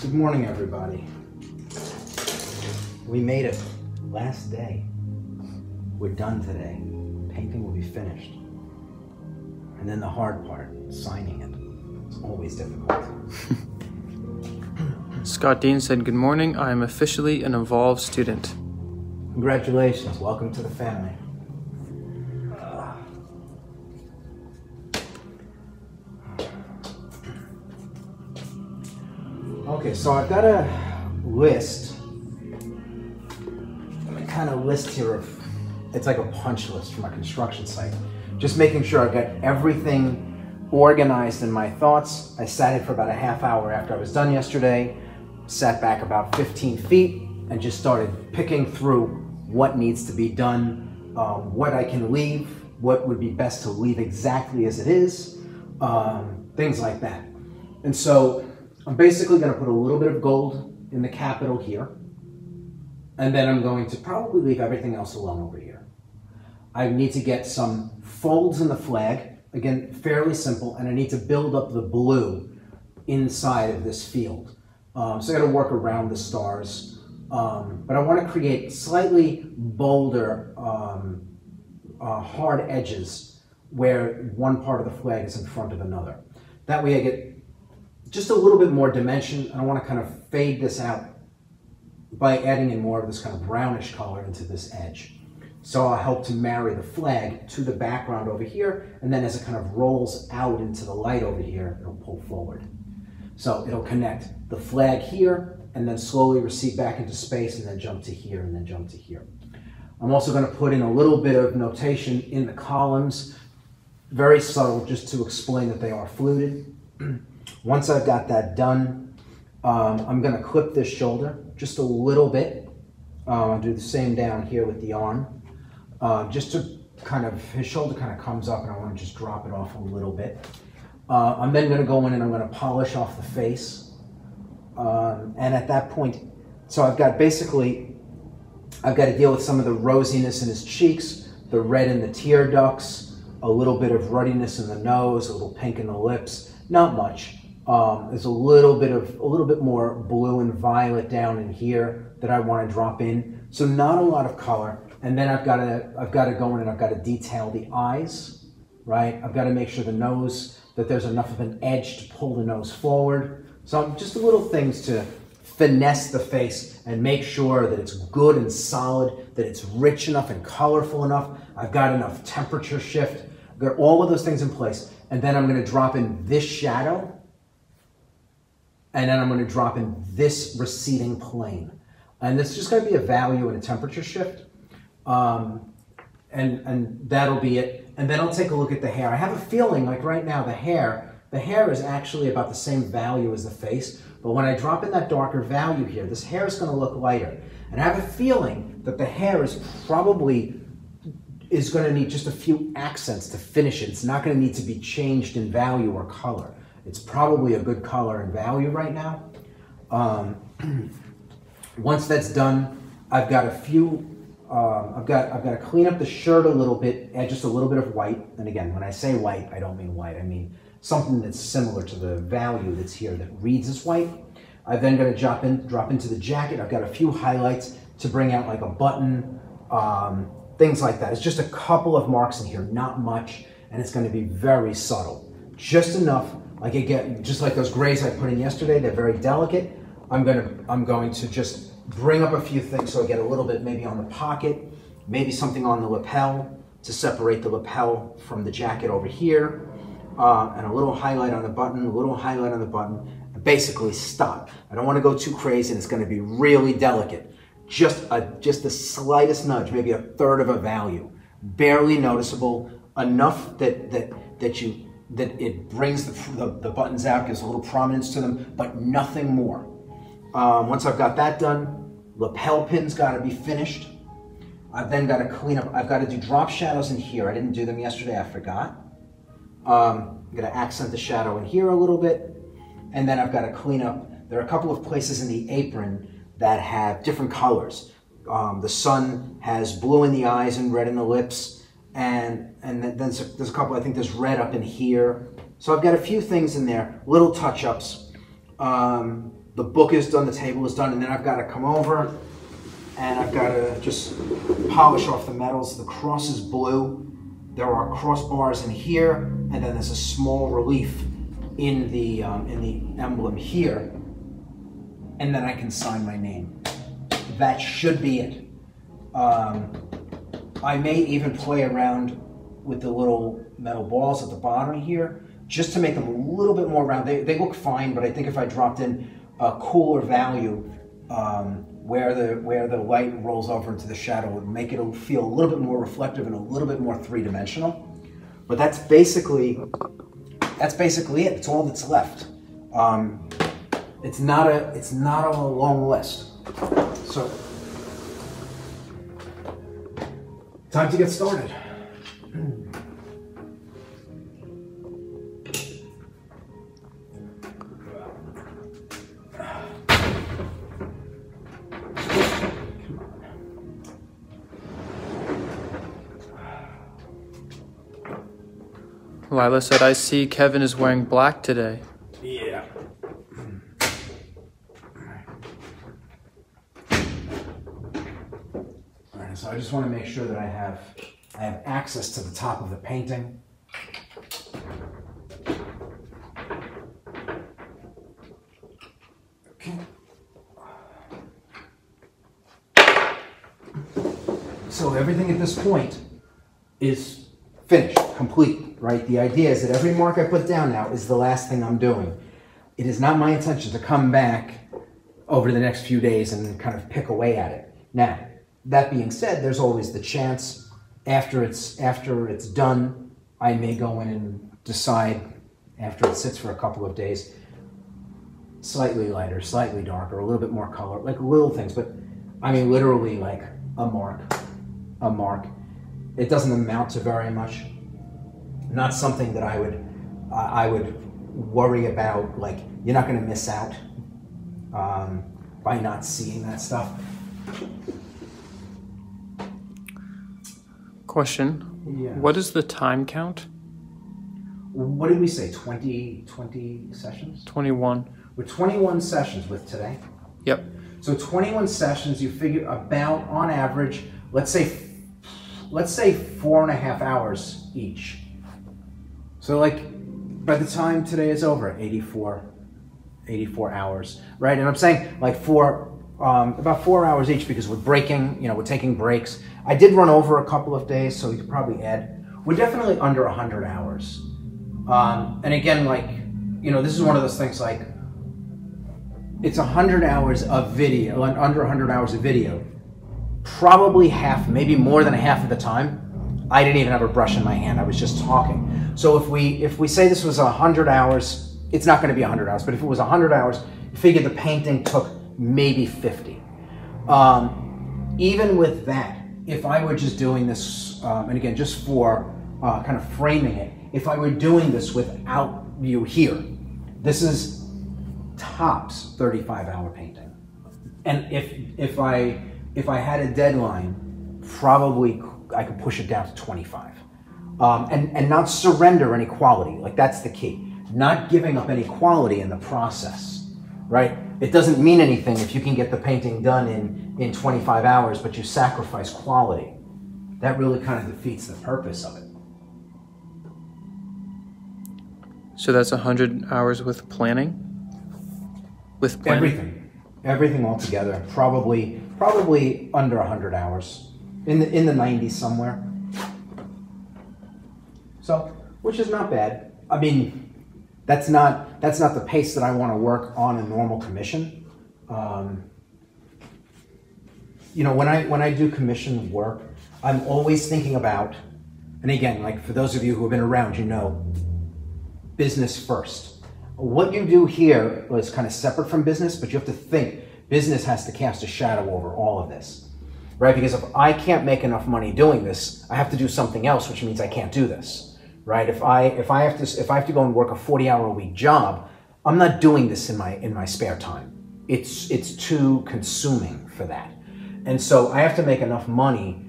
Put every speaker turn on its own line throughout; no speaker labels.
Good morning, everybody. We made it. Last day. We're done today. Painting will be finished. And then the hard part, signing it. It's always difficult.
Scott Dean said, Good morning. I am officially an Evolve student.
Congratulations. Welcome to the family. Okay, so I've got a list. I'm kind of list here of, it's like a punch list for my construction site. Just making sure I've got everything organized in my thoughts. I sat here for about a half hour after I was done yesterday, sat back about 15 feet, and just started picking through what needs to be done, um, what I can leave, what would be best to leave exactly as it is, um, things like that. And so I'm basically going to put a little bit of gold in the capital here. And then I'm going to probably leave everything else alone over here. I need to get some folds in the flag. Again, fairly simple. And I need to build up the blue inside of this field. Um, so I got to work around the stars. Um, but I want to create slightly bolder, um, uh, hard edges where one part of the flag is in front of another. That way I get just a little bit more dimension. I want to kind of fade this out by adding in more of this kind of brownish color into this edge. So I'll help to marry the flag to the background over here, and then as it kind of rolls out into the light over here, it'll pull forward. So it'll connect the flag here, and then slowly recede back into space, and then jump to here, and then jump to here. I'm also going to put in a little bit of notation in the columns, very subtle, just to explain that they are fluted. Once I've got that done, um, I'm gonna clip this shoulder just a little bit. Uh, I'll do the same down here with the arm. Uh, just to kind of, his shoulder kind of comes up and I wanna just drop it off a little bit. Uh, I'm then gonna go in and I'm gonna polish off the face. Um, and at that point, so I've got basically, I've got to deal with some of the rosiness in his cheeks, the red in the tear ducts, a little bit of ruddiness in the nose, a little pink in the lips, not much. Um, there's a little bit of a little bit more blue and violet down in here that I want to drop in. So not a lot of color. And then I've got to I've got to go in and I've got to detail the eyes, right? I've got to make sure the nose that there's enough of an edge to pull the nose forward. So just little things to finesse the face and make sure that it's good and solid, that it's rich enough and colorful enough. I've got enough temperature shift. I've got all of those things in place. And then I'm going to drop in this shadow and then I'm going to drop in this receding plane. And it's just going to be a value and a temperature shift. Um, and, and that'll be it. And then I'll take a look at the hair. I have a feeling like right now the hair, the hair is actually about the same value as the face. But when I drop in that darker value here, this hair is going to look lighter. And I have a feeling that the hair is probably is going to need just a few accents to finish it. It's not going to need to be changed in value or color. It's probably a good color and value right now. Um, once that's done, I've got a few, um, I've got I've got to clean up the shirt a little bit, add just a little bit of white. And again, when I say white, I don't mean white. I mean something that's similar to the value that's here that reads as white. I've then got to drop in, drop into the jacket. I've got a few highlights to bring out like a button, um, things like that. It's just a couple of marks in here, not much, and it's going to be very subtle, just enough like again, just like those grays I put in yesterday, they're very delicate. I'm gonna, I'm going to just bring up a few things so I get a little bit maybe on the pocket, maybe something on the lapel to separate the lapel from the jacket over here, uh, and a little highlight on the button, a little highlight on the button, and basically stop. I don't wanna go too crazy and it's gonna be really delicate. Just a, just the slightest nudge, maybe a third of a value, barely noticeable, enough that, that, that you that it brings the, the, the, buttons out, gives a little prominence to them, but nothing more. Um, once I've got that done, lapel pins got to be finished. I've then got to clean up, I've got to do drop shadows in here. I didn't do them yesterday, I forgot. Um, I'm to accent the shadow in here a little bit. And then I've got to clean up, there are a couple of places in the apron that have different colors. Um, the sun has blue in the eyes and red in the lips and and then there's a, there's a couple. I think there's red up in here. So I've got a few things in there, little touch-ups. Um, the book is done, the table is done, and then I've got to come over and I've got to just polish off the metals. The cross is blue. There are crossbars in here, and then there's a small relief in the um, in the emblem here, and then I can sign my name. That should be it. Um, I may even play around with the little metal balls at the bottom here, just to make them a little bit more round. They, they look fine, but I think if I dropped in a cooler value um, where the where the light rolls over into the shadow would make it feel a little bit more reflective and a little bit more three dimensional. But that's basically that's basically it. It's all that's left. Um, it's not a it's not a long list. So time to get started.
Lila said, I see Kevin is wearing black today.
Yeah. All right, I just want to make sure that I have I have access to the top of the painting. Okay. So everything at this point is finished, complete, right? The idea is that every mark I put down now is the last thing I'm doing. It is not my intention to come back over the next few days and kind of pick away at it. Now, that being said, there's always the chance after it's after it's done, I may go in and decide after it sits for a couple of days, slightly lighter, slightly darker, a little bit more color, like little things, but I mean literally like a mark, a mark. It doesn't amount to very much. Not something that I would I would worry about. Like you're not going to miss out um, by not seeing that stuff.
Question.
Yeah.
What is the time count?
What did we say? 20, 20 sessions?
21.
With 21 sessions with today.
Yep.
So 21 sessions, you figure about on average, let's say, let's say four and a half hours each. So like, by the time today is over, 84, 84 hours, right? And I'm saying like four, um, about four hours each because we're breaking, you know, we're taking breaks. I did run over a couple of days, so you could probably add. We're definitely under 100 hours. Um, and again, like, you know, this is one of those things like, it's 100 hours of video, under 100 hours of video. Probably half, maybe more than half of the time, I didn't even have a brush in my hand. I was just talking. So if we if we say this was 100 hours, it's not going to be 100 hours, but if it was 100 hours, figure the painting took maybe 50. Um, even with that, if I were just doing this, um, and again, just for uh, kind of framing it, if I were doing this without you here, this is tops 35 hour painting. And if if I if I had a deadline, probably I could push it down to 25. Um, and, and not surrender any quality. Like that's the key. Not giving up any quality in the process, right? It doesn't mean anything if you can get the painting done in, in 25 hours, but you sacrifice quality. That really kind of defeats the purpose of it.
So that's 100 hours with planning? With planning?
Everything, everything altogether, probably probably under 100 hours, in the in the 90s somewhere. So, which is not bad. I mean, that's not that's not the pace that I want to work on a normal commission. Um, you know, when I when I do commission work, I'm always thinking about, and again, like for those of you who have been around, you know, business first. What you do here is kind of separate from business, but you have to think business has to cast a shadow over all of this, right? Because if I can't make enough money doing this, I have to do something else, which means I can't do this, right? If I if I have to if I have to go and work a forty hour a week job, I'm not doing this in my in my spare time. It's it's too consuming for that, and so I have to make enough money,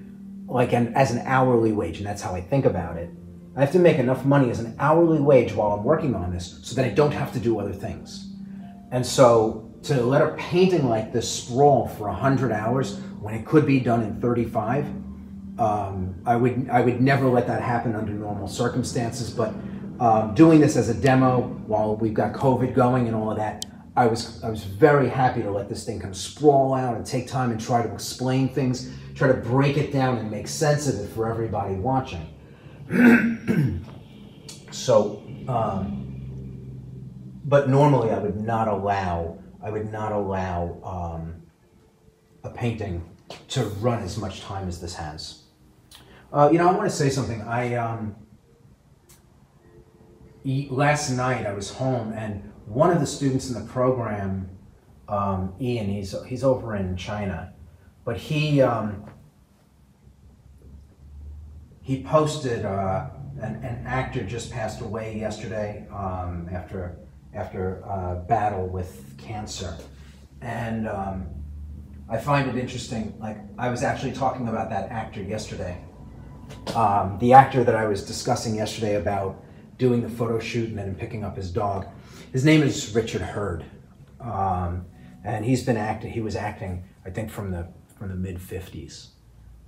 like an, as an hourly wage, and that's how I think about it. I have to make enough money as an hourly wage while I'm working on this, so that I don't have to do other things. And so to let a painting like this sprawl for 100 hours when it could be done in 35 um, I would I would never let that happen under normal circumstances but um, doing this as a demo while we've got COVID going and all of that I was I was very happy to let this thing kind of sprawl out and take time and try to explain things try to break it down and make sense of it for everybody watching so um, but normally I would not allow I would not allow um, a painting to run as much time as this has. Uh, you know, I want to say something. I um, last night I was home and one of the students in the program, um, Ian, he's he's over in China, but he um, he posted uh, an, an actor just passed away yesterday um, after after a battle with cancer, and um, I find it interesting. Like I was actually talking about that actor yesterday. Um, the actor that I was discussing yesterday about doing the photo shoot and then picking up his dog. His name is Richard Herd, um, and he's been acting. He was acting, I think, from the from the mid '50s,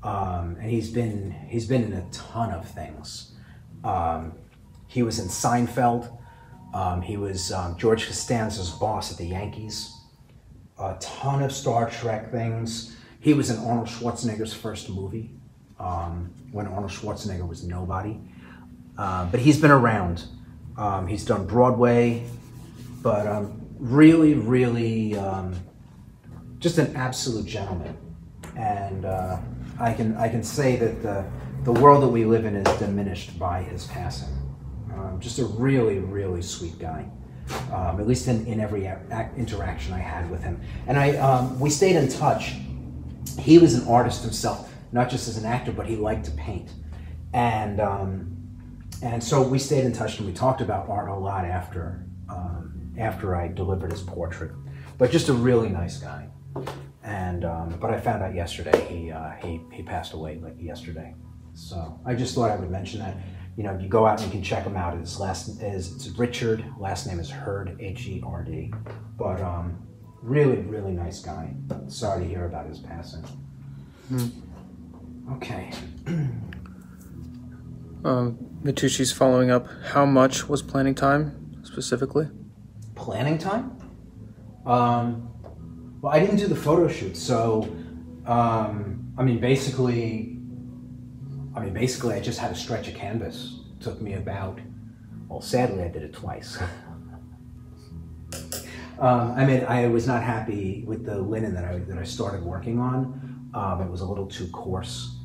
um, and he's been he's been in a ton of things. Um, he was in Seinfeld. Um, he was um, George Costanza's boss at the Yankees. A ton of Star Trek things. He was in Arnold Schwarzenegger's first movie um, when Arnold Schwarzenegger was nobody. Uh, but he's been around. Um, he's done Broadway, but um, really, really just an absolute gentleman. And uh, I can I can say that the the world that we live in is diminished by his passing. Um, just a really, really sweet guy. Um, at least in, in every interaction I had with him. And I, um, we stayed in touch. He was an artist himself, not just as an actor, but he liked to paint. And, um, and so we stayed in touch and we talked about art a lot after, um, after I delivered his portrait. But just a really nice guy. And, um, but I found out yesterday he, uh, he, he passed away like yesterday. So I just thought I would mention that. You know, you go out and you can check him out. His last is it's Richard. Last name is Herd, H E R D. But um, really, really nice guy. Sorry to hear about his passing. Hmm. Okay.
um, following up. How much was planning time specifically?
Planning time? Um, well, I didn't do the photo shoot, so um, I mean, basically, I mean, basically, I just had to stretch a canvas. It took me about, well, sadly, I did it twice. um, I mean, I was not happy with the linen that I, that I started working on. Um, it was a little too coarse.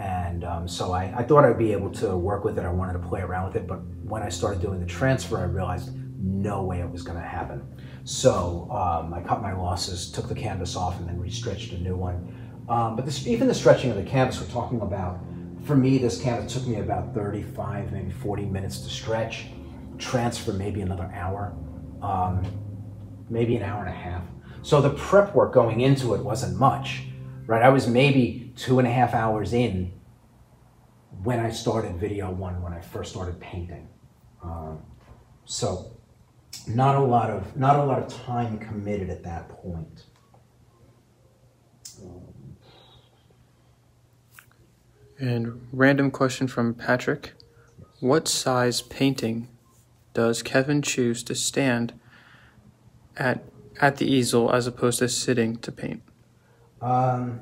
And um, so I, I thought I'd be able to work with it. I wanted to play around with it. But when I started doing the transfer, I realized no way it was going to happen. So um, I cut my losses, took the canvas off, and then restretched a new one. Um, but this, even the stretching of the canvas, we're talking about for me, this canvas took me about 35, maybe 40 minutes to stretch. Transfer maybe another hour, um, maybe an hour and a half. So the prep work going into it wasn't much, right? I was maybe two and a half hours in when I started video one, when I first started painting. Um, so not a lot of not a lot of time committed at that point.
And random question from Patrick. What size painting does Kevin choose to stand at at the easel as opposed to sitting to paint?
Um,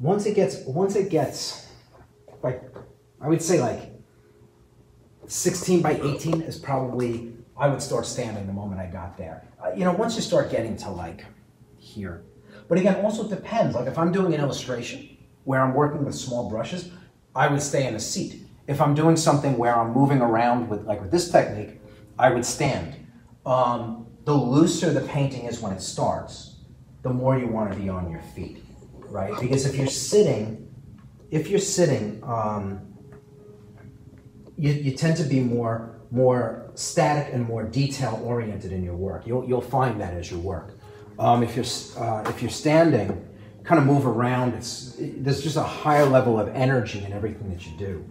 once it gets once it gets like I would say like 16 by 18 is probably I would start standing the moment I got there. Uh, you know, once you start getting to like here. But again, also it depends. Like if I'm doing an illustration, where I'm working with small brushes, I would stay in a seat. If I'm doing something where I'm moving around with, like with this technique, I would stand. Um, the looser the painting is when it starts, the more you want to be on your feet, right? Because if you're sitting, if you're sitting, um, you, you tend to be more more static and more detail oriented in your work. You'll, you'll find that as you work. Um, if, you're, uh, if you're standing, kind of move around. It's, it, there's just a higher level of energy in everything that you do.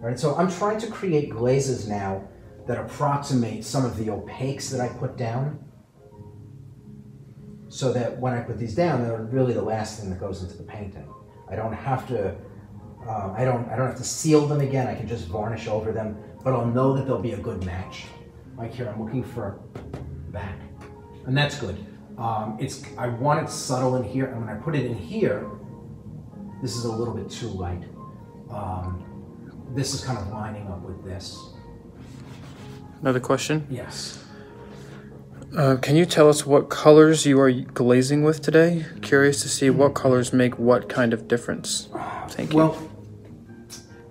All right, so I'm trying to create glazes now that approximate some of the opaques that I put down. So that when I put these down, they're really the last thing that goes into the painting. I don't have to, um, I don't, I don't have to seal them again. I can just varnish over them, but I'll know that they'll be a good match. Like here, I'm looking for that, and that's good. Um, it's, I want it subtle in here, and when I put it in here, this is a little bit too light. Um, this is kind of lining up with this.
Another question.
Yes.
Uh, can you tell us what colors you are glazing with today? Curious to see what colors make what kind of difference. Thank you.
Well,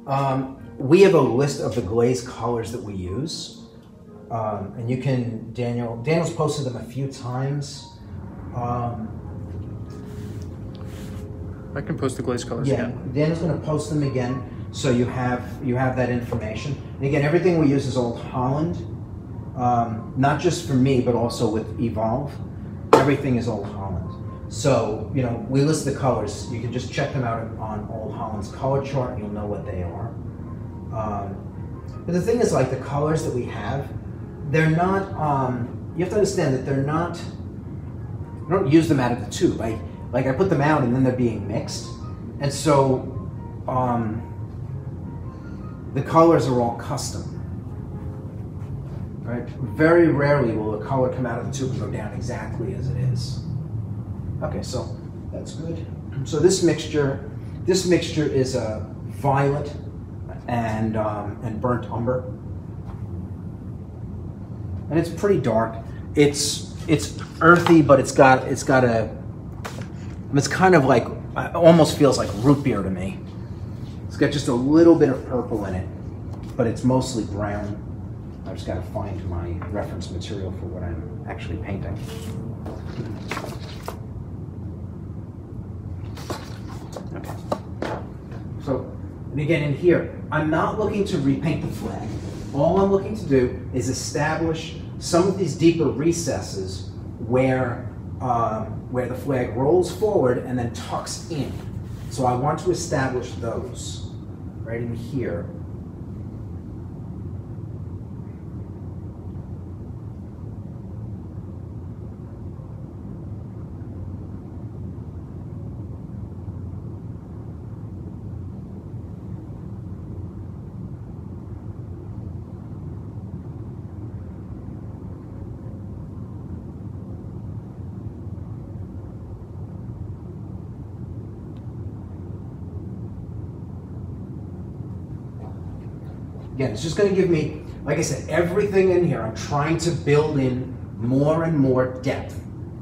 um, we have a list of the glaze colors that we use. Um, and you can, Daniel, Daniel's posted them a few times. Um,
I can post the glaze colors
yeah,
again.
Daniel's going to post them again, so you have you have that information. And again, everything we use is Old Holland, um, not just for me, but also with Evolve. Everything is Old Holland. So you know, we list the colors. You can just check them out on Old Holland's color chart. You'll know what they are. Um, but the thing is, like the colors that we have, they're not. Um, you have to understand that they're not. I don't use them out of the tube. I like I put them out and then they're being mixed, and so um, the colors are all custom. Right? Very rarely will a color come out of the tube and go down exactly as it is. Okay, so that's good. So this mixture, this mixture is a violet and um, and burnt umber, and it's pretty dark. It's it's earthy, but it's got it's got a it's kind of like, almost feels like root beer to me. It's got just a little bit of purple in it, but it's mostly brown. I've just got to find my reference material for what I'm actually painting. Okay. So, and again in here, I'm not looking to repaint the flag. All I'm looking to do is establish some of these deeper recesses where um, where the flag rolls forward and then tucks in. So I want to establish those right in here. Again, it's just going to give me, like I said, everything in here. I'm trying to build in more and more depth.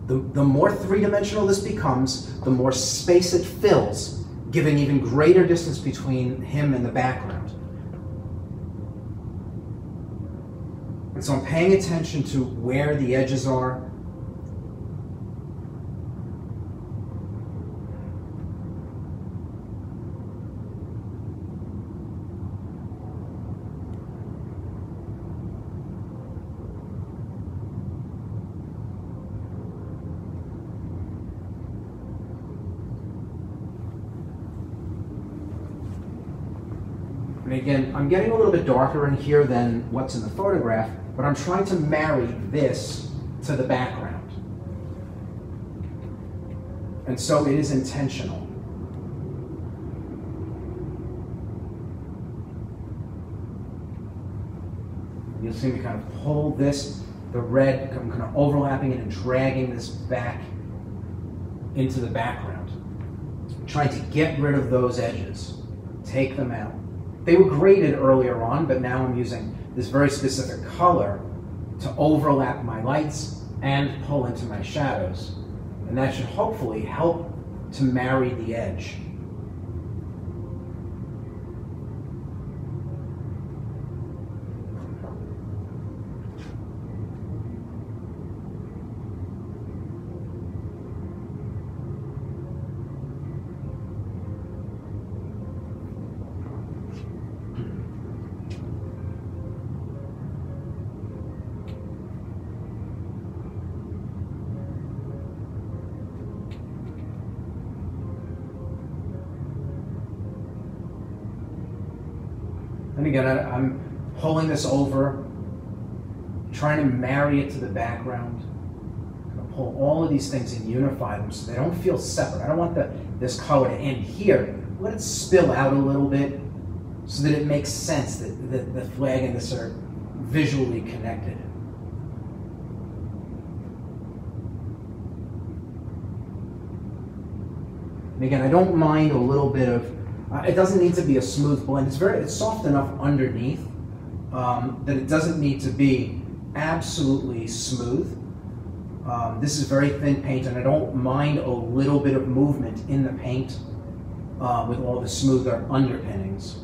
The, the more three-dimensional this becomes, the more space it fills, giving even greater distance between him and the background. And so I'm paying attention to where the edges are, again, I'm getting a little bit darker in here than what's in the photograph, but I'm trying to marry this to the background. And so it is intentional. You'll see me kind of pull this, the red, I'm kind of overlapping it and dragging this back into the background. Trying to get rid of those edges, take them out. They were graded earlier on, but now I'm using this very specific color to overlap my lights and pull into my shadows. And that should hopefully help to marry the edge. This over, trying to marry it to the background. Pull all of these things and unify them so they don't feel separate. I don't want the, this color to end here. Let it spill out a little bit so that it makes sense that, that the flag and this are visually connected. And again, I don't mind a little bit of, uh, it doesn't need to be a smooth blend. It's very, it's soft enough underneath um, that it doesn't need to be absolutely smooth. Um, this is very thin paint and I don't mind a little bit of movement in the paint uh, with all the smoother underpinnings.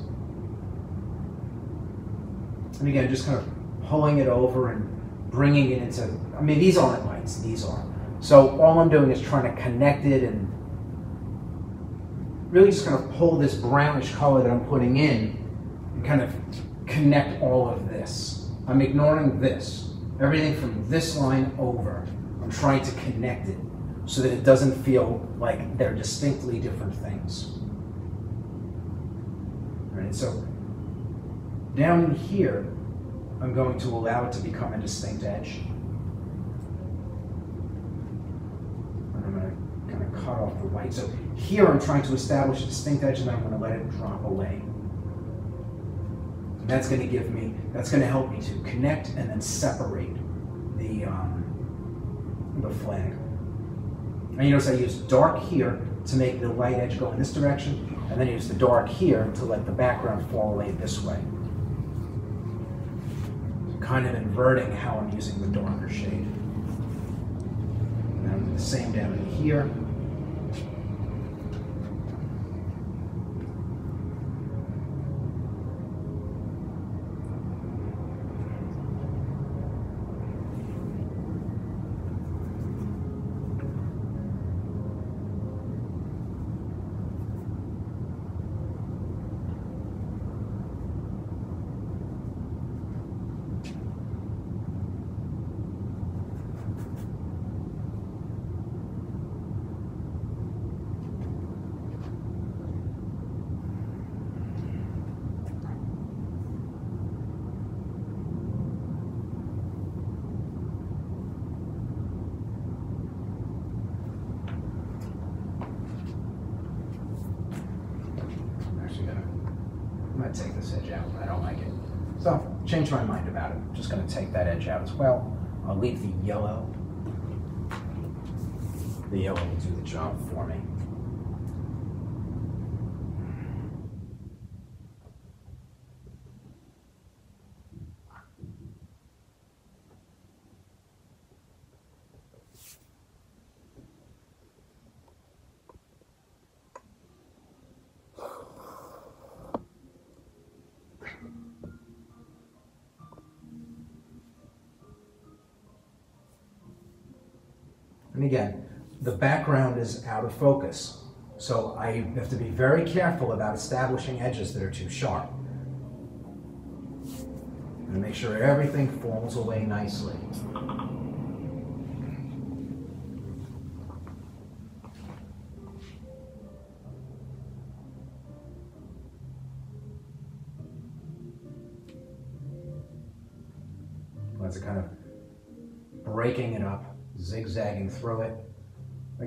And again, just kind of pulling it over and bringing it into, I mean, these aren't lights, these are. So all I'm doing is trying to connect it and really just kind of pull this brownish color that I'm putting in and kind of connect all of this. I'm ignoring this. Everything from this line over, I'm trying to connect it so that it doesn't feel like they're distinctly different things. All right, so down here, I'm going to allow it to become a distinct edge. And I'm going to kind of cut off the white. So here I'm trying to establish a distinct edge and then I'm going to let it drop away. That's going to give me, that's going to help me to connect and then separate the, um, the flag. And you notice I use dark here to make the light edge go in this direction, and then use the dark here to let the background fall away this way. kind of inverting how I'm using the darker shade. And the same down here. take this edge out. I don't like it. So, change my mind about it. I'm just going to take that edge out as well. I'll leave the yellow. The will do the job for me. And again, the background is out of focus. So I have to be very careful about establishing edges that are too sharp. And make sure everything falls away nicely.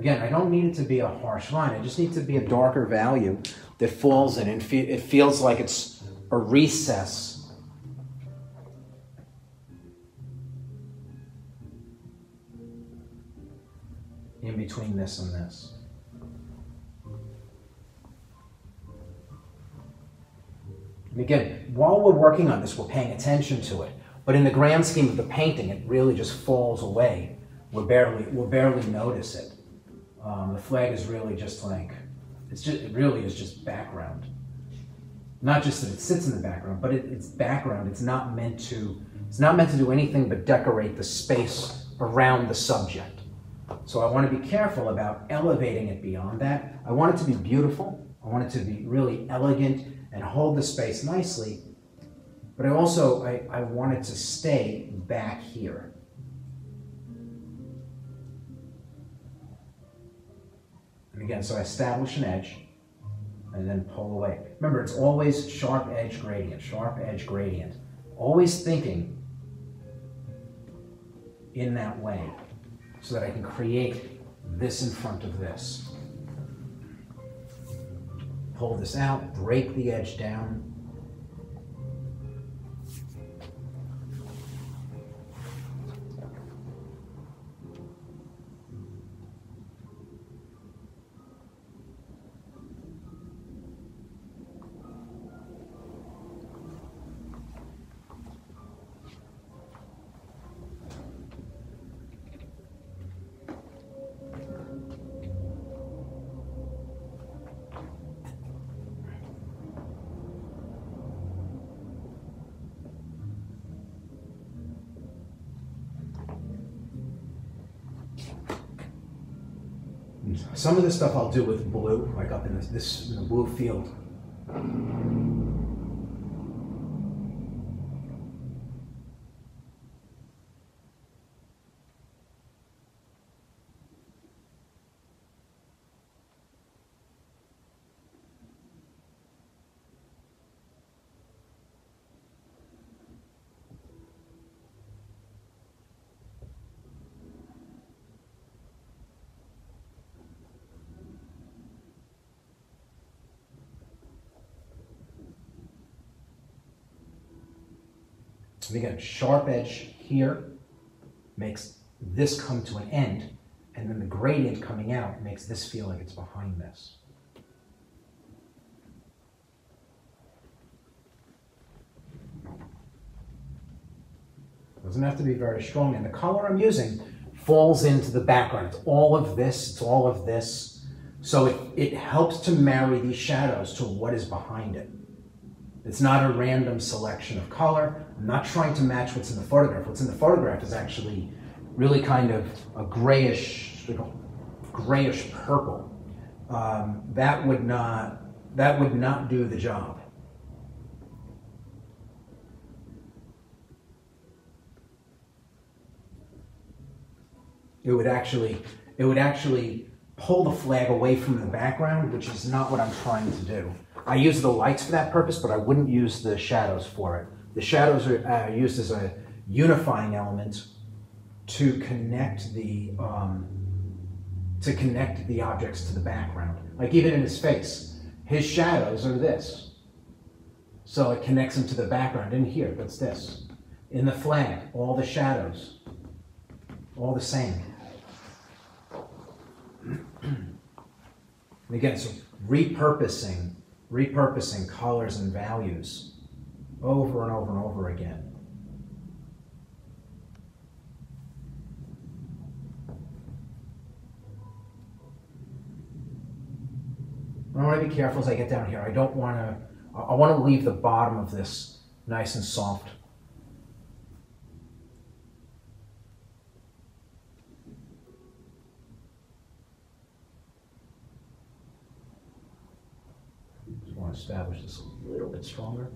Again, I don't need it to be a harsh line. I just need to be a darker value that falls in and fe it feels like it's a recess. In between this and this. And again, while we're working on this, we're paying attention to it. But in the grand scheme of the painting, it really just falls away we'll barely we'll barely notice it. Um, the flag is really just like it's just it really is just background. Not just that it sits in the background, but it, it's background. It's not meant to it's not meant to do anything but decorate the space around the subject. So I want to be careful about elevating it beyond that. I want it to be beautiful. I want it to be really elegant and hold the space nicely. But I also I, I want it to stay back here. And again, so I establish an edge, and then pull away. Remember, it's always sharp edge gradient, sharp edge gradient. Always thinking in that way so that I can create this in front of this. Pull this out, break the edge down, Some of this stuff I'll do with blue, like up in this, this blue field. Again, sharp edge here makes this come to an end, and then the gradient coming out makes this feel like it's behind this. Doesn't have to be very strong, and the color I'm using falls into the background. It's all of this, it's all of this. So it, it helps to marry these shadows to what is behind it. It's not a random selection of color. I'm not trying to match what's in the photograph. What's in the photograph is actually really kind of a grayish, grayish purple. Um, that would not that would not do the job. It would actually it would actually pull the flag away from the background, which is not what I'm trying to do. I use the lights for that purpose, but I wouldn't use the shadows for it. The shadows are uh, used as a unifying element to connect the um, to connect the objects to the background. Like even in his face, his shadows are this. So it connects him to the background. In here, that's this. In the flag, all the shadows, all the same. and again, so repurposing repurposing colors and values over and over and over again. I want to be careful as I get down here. I don't want to, I want to leave the bottom of this nice and soft. Want to establish this a little bit stronger.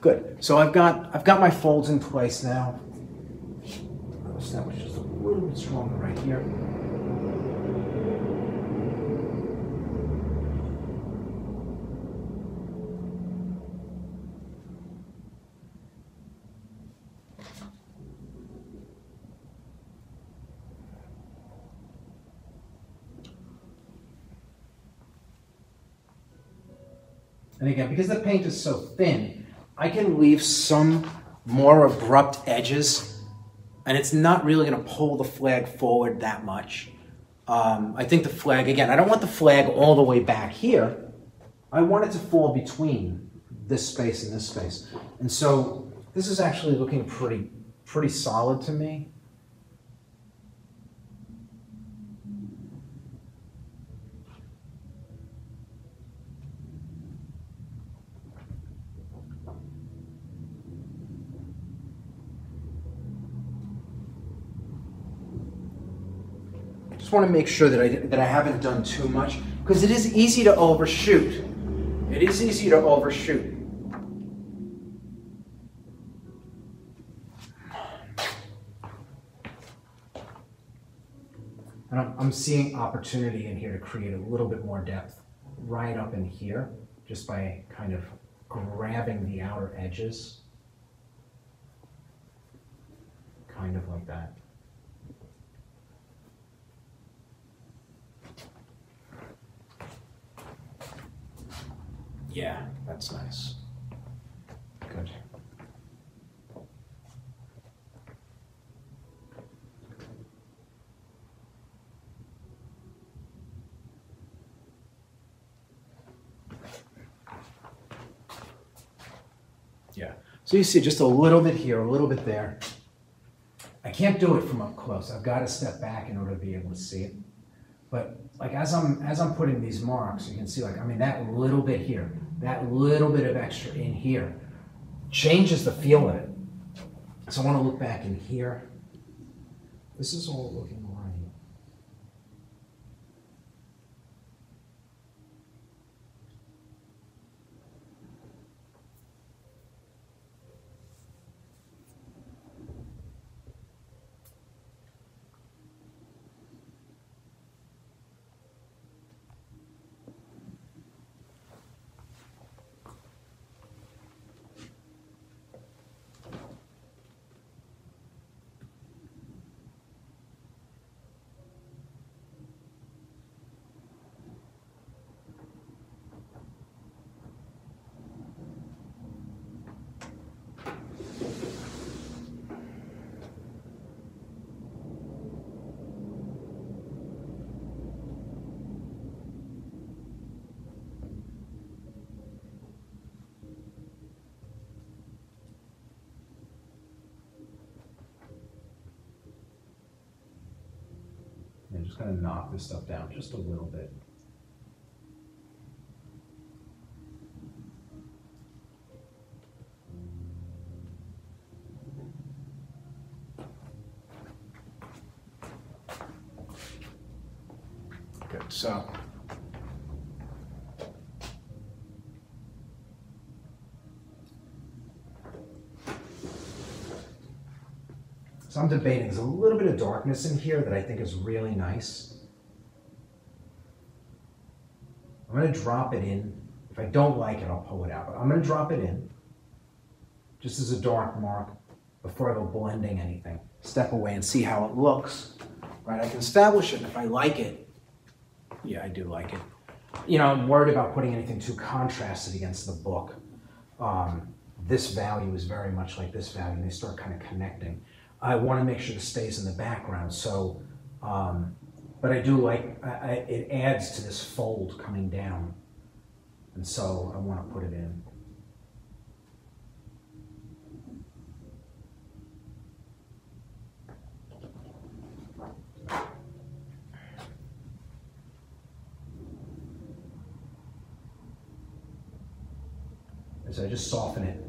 Good. So I've got I've got my folds in place now. I'll establish just a little bit stronger right here. And again, because the paint is so thin, I can leave some more abrupt edges, and it's not really going to pull the flag forward that much. Um, I think the flag, again, I don't want the flag all the way back here. I want it to fall between this space and this space. And so this is actually looking pretty, pretty solid to me. Want to make sure that I, that I haven't done too much because it is easy to overshoot. It is easy to overshoot. And I'm, I'm seeing opportunity in here to create a little bit more depth right up in here just by kind of grabbing the outer edges. Kind of like that. Yeah, that's nice. Good. Yeah. So you see just a little bit here, a little bit there. I can't do it from up close. I've got to step back in order to be able to see it. But like as I'm as I'm putting these marks, you can see like I mean that little bit here, that little bit of extra in here changes the feel of it. So I want to look back in here. This is all looking right. And just kind of knock this stuff down just a little bit. Good, so. I'm debating, there's a little bit of darkness in here that I think is really nice. I'm gonna drop it in. If I don't like it, I'll pull it out, but I'm gonna drop it in. Just as a dark mark before I go blending anything. Step away and see how it looks. Right, I can establish it if I like it. Yeah, I do like it. You know, I'm worried about putting anything too contrasted against the book. Um, this value is very much like this value, and they start kind of connecting. I want to make sure this stays in the background. So, um, but I do like I, I, it adds to this fold coming down, and so I want to put it in. So I just soften it,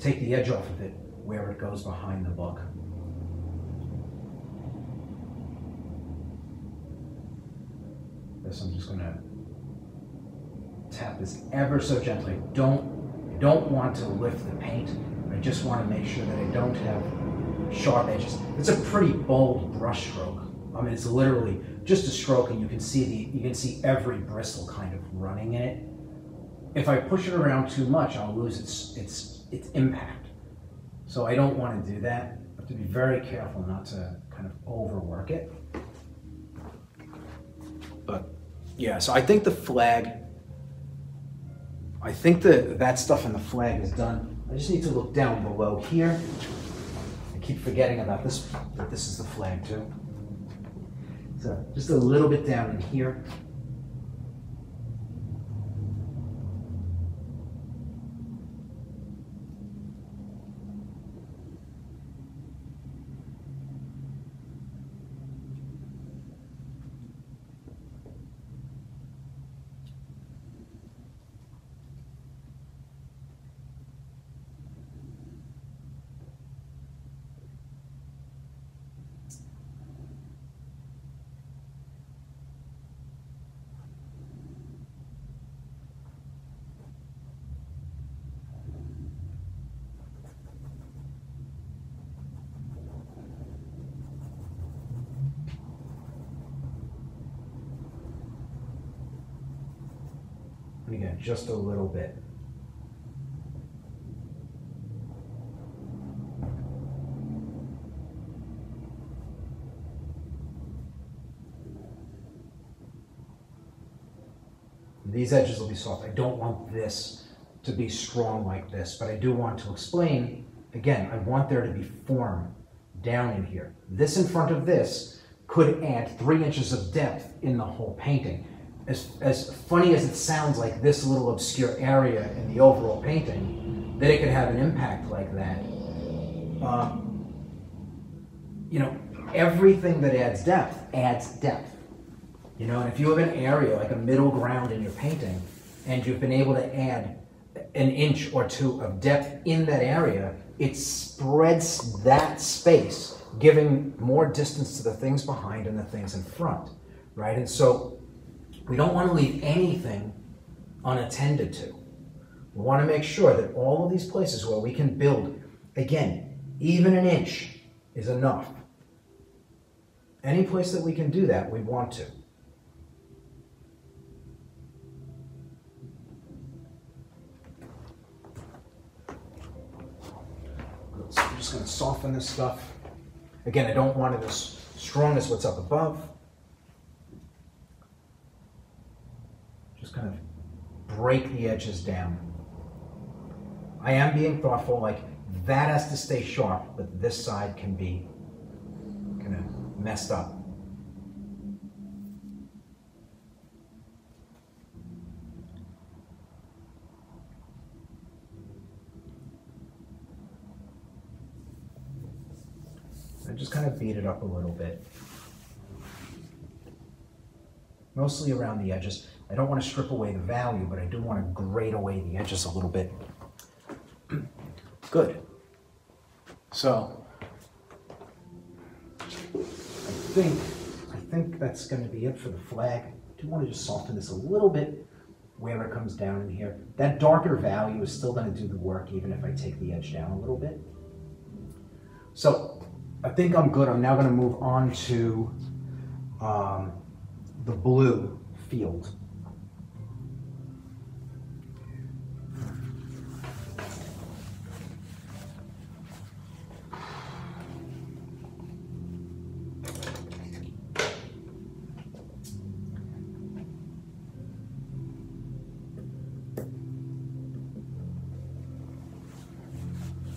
take the edge off of it where it goes behind the book. This I'm just gonna tap this ever so gently. Don't, I don't want to lift the paint. I just want to make sure that I don't have sharp edges. It's a pretty bold brush stroke. I mean, it's literally just a stroke, and you can see the you can see every bristle kind of running in it. If I push it around too much, I'll lose its its its impact. So I don't want to do that. I have to be very careful not to kind of overwork it. But yeah, so I think the flag, I think that that stuff in the flag is done. I just need to look down below here. I keep forgetting about this, that this is the flag too. So just a little bit down in here. Just a little bit. These edges will be soft. I don't want this to be strong like this, but I do want to explain, again, I want there to be form down in here. This in front of this could add three inches of depth in the whole painting. As, as funny as it sounds like this little obscure area in the overall painting, that it could have an impact like that. Um, you know, everything that adds depth adds depth. You know, and if you have an area like a middle ground in your painting, and you've been able to add an inch or two of depth in that area, it spreads that space, giving more distance to the things behind and the things in front, right? And so we don't want to leave anything unattended to. We want to make sure that all of these places where we can build, again, even an inch is enough. Any place that we can do that, we want to. So I'm just going to soften this stuff. Again, I don't want it as strong as what's up above. Kind of break the edges down. I am being thoughtful, like that has to stay sharp, but this side can be kind of messed up. I just kind of beat it up a little bit. Mostly around the edges. I don't want to strip away the value, but I do want to grate away the edges a little bit. Good. So, I think, I think that's going to be it for the flag. I do want to just soften this a little bit where it comes down in here. That darker value is still going to do the work even if I take the edge down a little bit. So I think I'm good. I'm now going to move on to um, the blue field.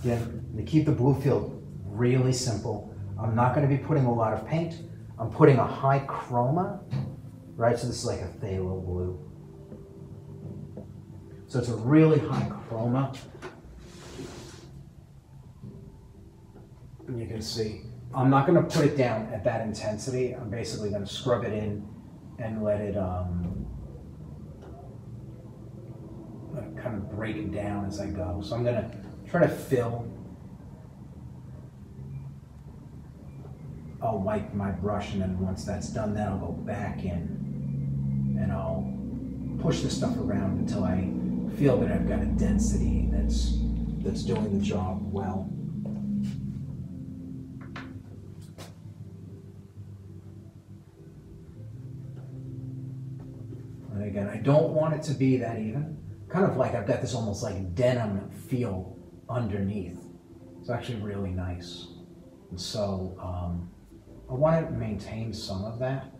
Yeah, to keep the blue field really simple. I'm not going to be putting a lot of paint. I'm putting a high chroma, right? So this is like a phthalo blue. So it's a really high chroma. And you can see, I'm not going to put it down at that intensity. I'm basically going to scrub it in and let it um, kind of break it down as I go. So I'm going to try to fill I'll wipe my brush and then once that's done, then I'll go back in and I'll push the stuff around until I feel that I've got a density that's, that's doing the job well. And again, I don't want it to be that even. Kind of like I've got this almost like denim feel underneath. It's actually really nice. And so, um, I want to maintain some of that,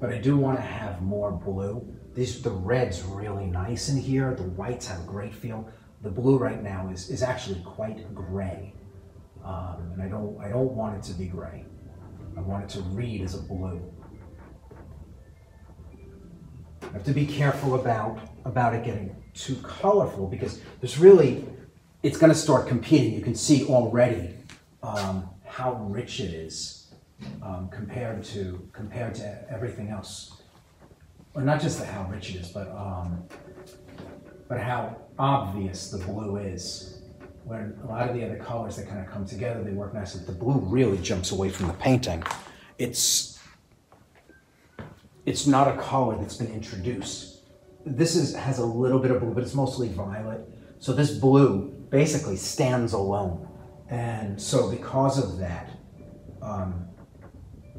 but I do want to have more blue. These the red's really nice in here. The whites have a great feel. The blue right now is is actually quite gray, um, and I don't I don't want it to be gray. I want it to read as a blue. I have to be careful about about it getting too colorful because there's really it's going to start competing. You can see already um, how rich it is um, compared to compared to everything else. Or not just the how rich it is, but um, but how obvious the blue is. When a lot of the other colors that kind of come together, they work nicely. The blue really jumps away from the painting. It's it's not a color that's been introduced. This is has a little bit of blue, but it's mostly violet. So this blue basically stands alone. And so, because of that, um,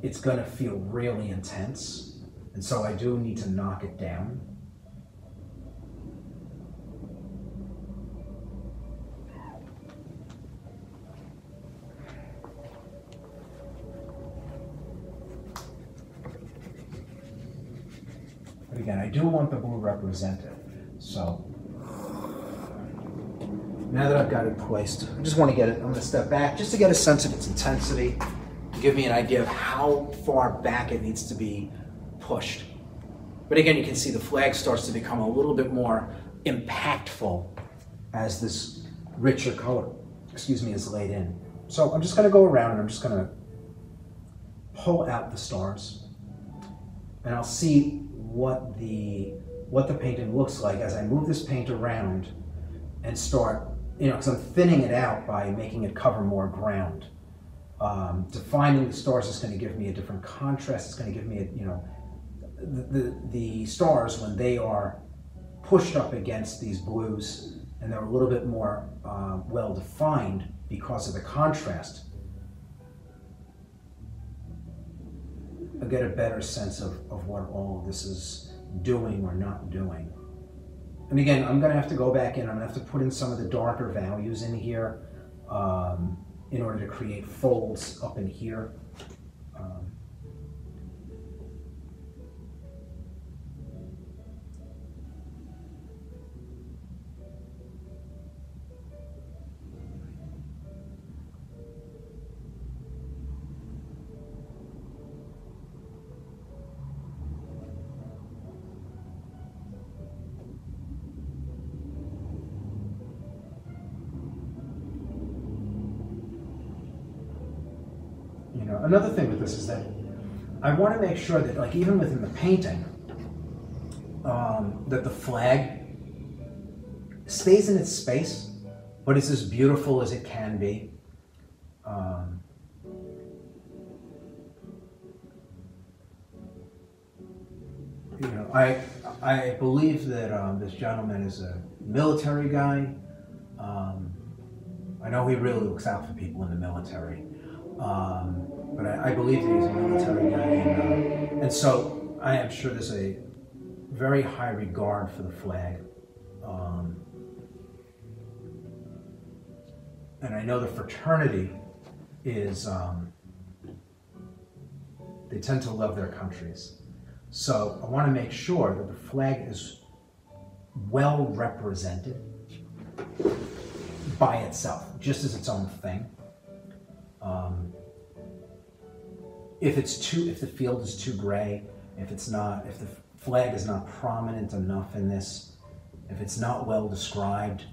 it's going to feel really intense. And so, I do need to knock it down. But again, I do want the blue represented. So now that I've got it placed, I just want to get it, I'm going to step back just to get a sense of its intensity, give me an idea of how far back it needs to be pushed. But again, you can see the flag starts to become a little bit more impactful as this richer color, excuse me, is laid in. So I'm just going to go around and I'm just going to pull out the stars and I'll see what the what the painting looks like as I move this paint around and start, you know, because I'm thinning it out by making it cover more ground. Um, defining the stars is going to give me a different contrast. It's going to give me, a, you know, the, the, the stars when they are pushed up against these blues and they're a little bit more uh, well defined because of the contrast. I get a better sense of, of what all of this is doing or not doing. And again, I'm gonna have to go back in, I'm gonna have to put in some of the darker values in here um, in order to create folds up in here. Another thing with this is that I want to make sure that, like, even within the painting, um, that the flag stays in its space, but it's as beautiful as it can be. Um, you know, I I believe that um, this gentleman is a military guy. Um, I know he really looks out for people in the military. Um, but I, I, believe that he's a military guy, and, uh, and so I am sure there's a very high regard for the flag. Um, and I know the fraternity is, um, they tend to love their countries. So I want to make sure that the flag is well represented by itself, just as its own thing. Um, if it's too, if the field is too gray, if it's not, if the flag is not prominent enough in this, if it's not well described,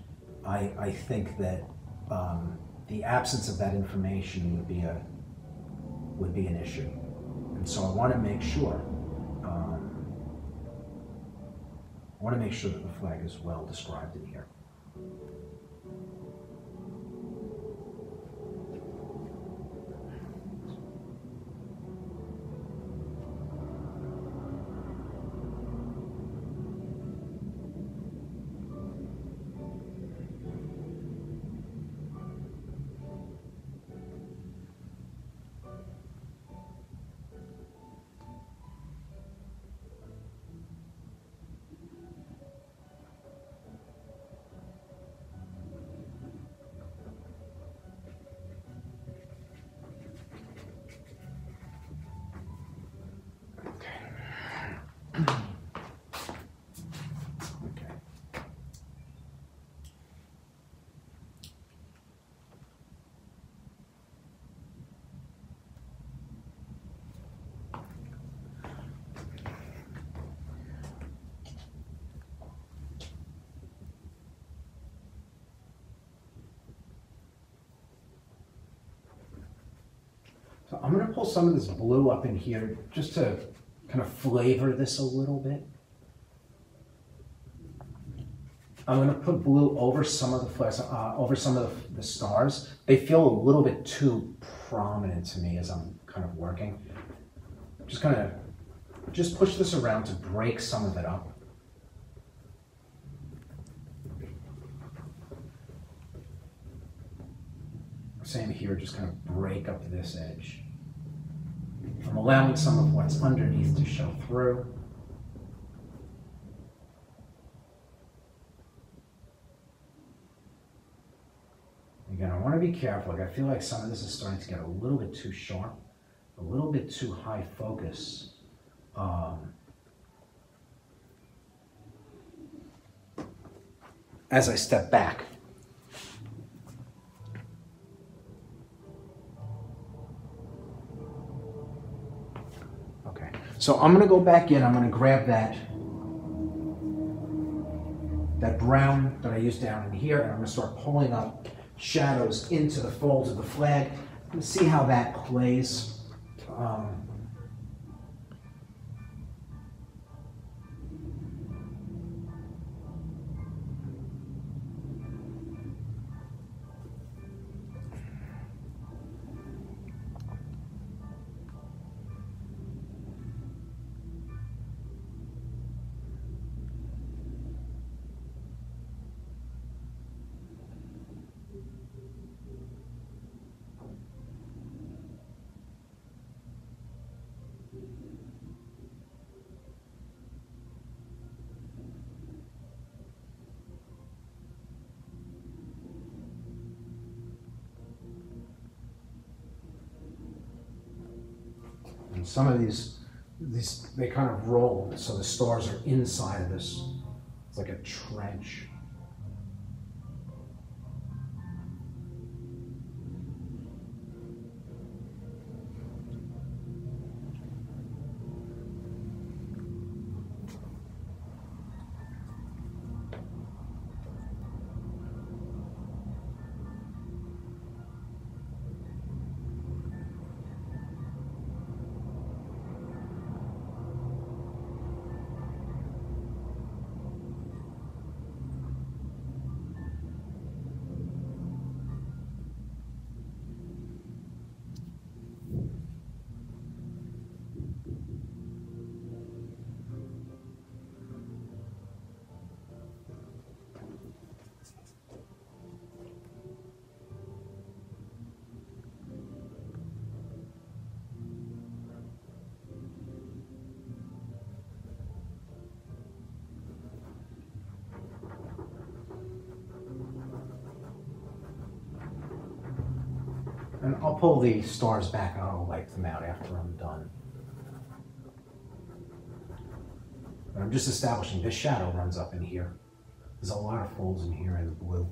I, I think that um, the absence of that information would be a would be an issue, and so I want to make sure. Um, I want to make sure that the flag is well described in I'm gonna pull some of this blue up in here just to kind of flavor this a little bit. I'm gonna put blue over some of the flares, uh, over some of the, stars. They feel a little bit too prominent to me as I'm kind of working. Just kind of, just push this around to break some of it up. Same here, just kind of break up this edge from allowing some of what's underneath to show through. Again, I want to be careful. Like I feel like some of this is starting to get a little bit too sharp, a little bit too high focus. Um, as I step back. So I'm gonna go back in, I'm gonna grab that that brown that I used down in here, and I'm gonna start pulling up shadows into the folds of the flag and see how that plays. Um, And some of these, these they kind of roll, so the stars are inside of this. It's like a trench. The stars back and I'll wipe them out after I'm done. But I'm just establishing this shadow runs up in here. There's a lot of folds in here in the blue.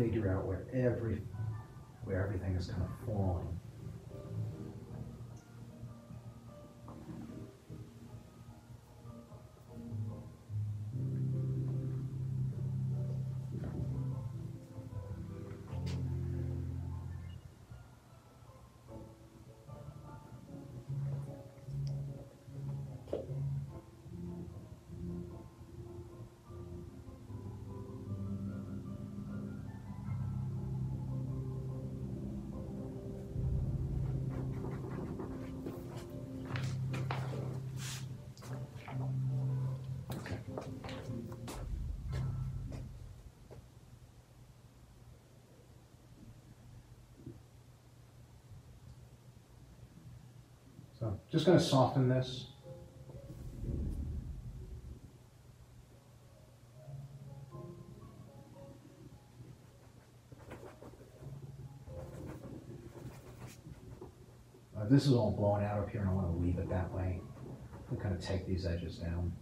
Figure out where every where everything is kind just going to soften this. Uh, this is all blown out up here and I want to leave it that way. I'm kind of take these edges down.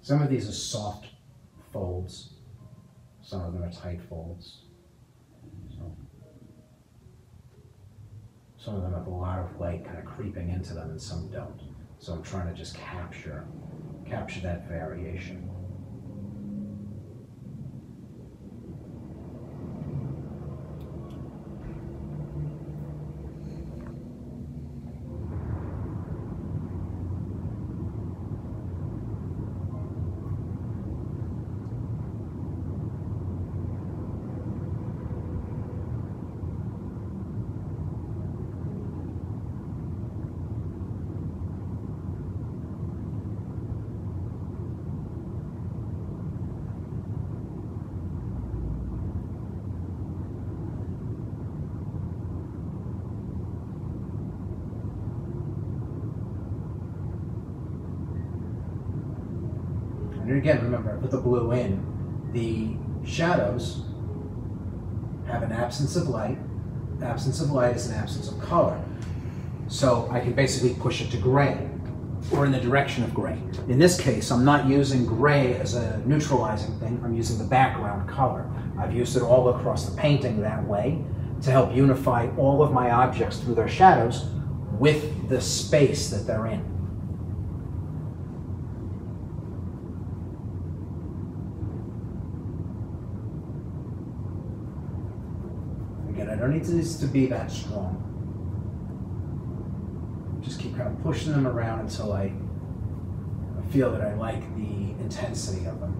Some of these are soft folds. Of tight folds. So, some of them have a lot of light kind of creeping into them and some don't. So I'm trying to just capture, capture that variation. again, remember, I put the blue in. The shadows have an absence of light. Absence of light is an absence of color. So I can basically push it to gray or in the direction of gray. In this case, I'm not using gray as a neutralizing thing, I'm using the background color. I've used it all across the painting that way to help unify all of my objects through their shadows with the space that they're in. Again, I don't need this to be that strong. Just keep kind of pushing them around until I feel that I like the intensity of them.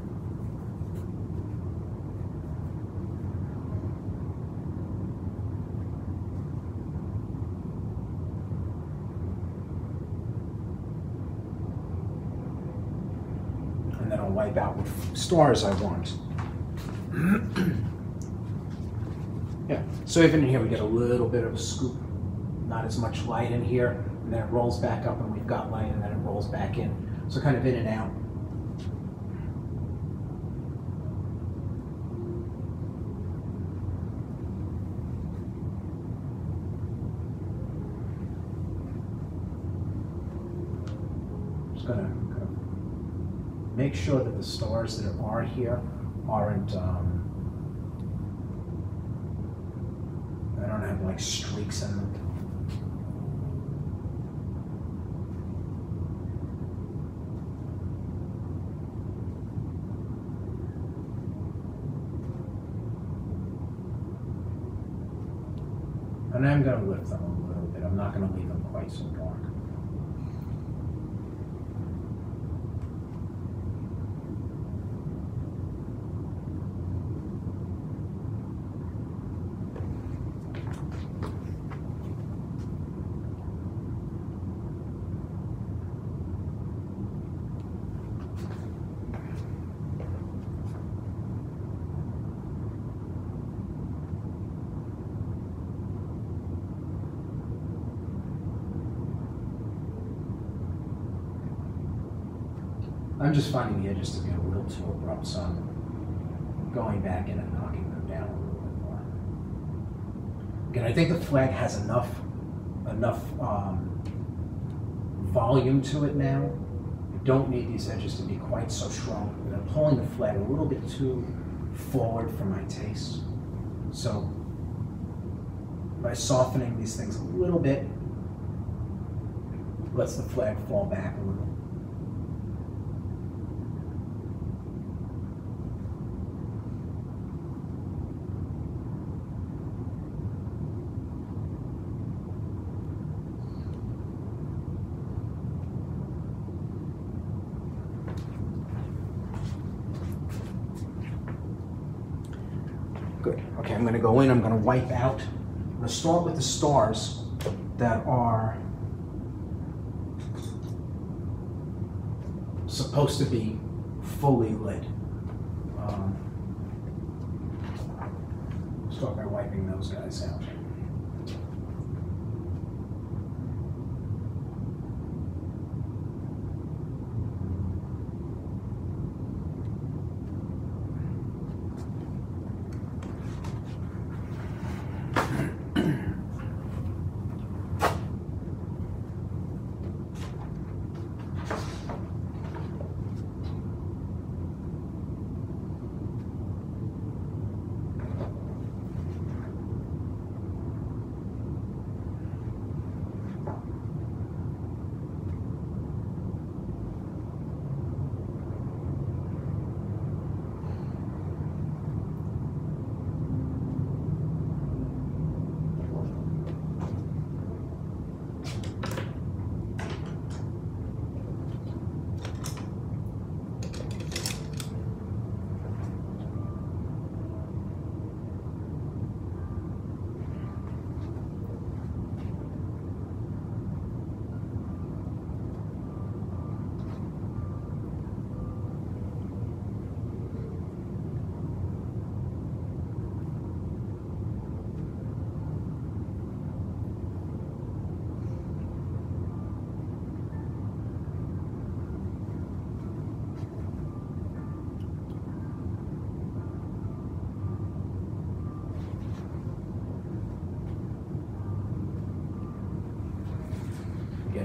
And then I'll wipe out what stars I want. so even in here we get a little bit of a scoop. Not as much light in here, and then it rolls back up and we've got light, and then it rolls back in. So kind of in and out. Just gonna make sure that the stars that are here aren't, um, Like streaks. And I'm gonna lift them a little bit. I'm not gonna leave them quite so dark. I'm just finding the edges to be a little too abrupt, so I'm going back in and knocking them down a little bit more. Again, I think the flag has enough enough um, volume to it now. I don't need these edges to be quite so strong. But I'm pulling the flag a little bit too forward for my taste. So by softening these things a little bit, lets the flag fall back a little. Good. Okay, I'm gonna in, I'm gonna wipe out. I'm gonna start with the stars that are supposed to be fully lit.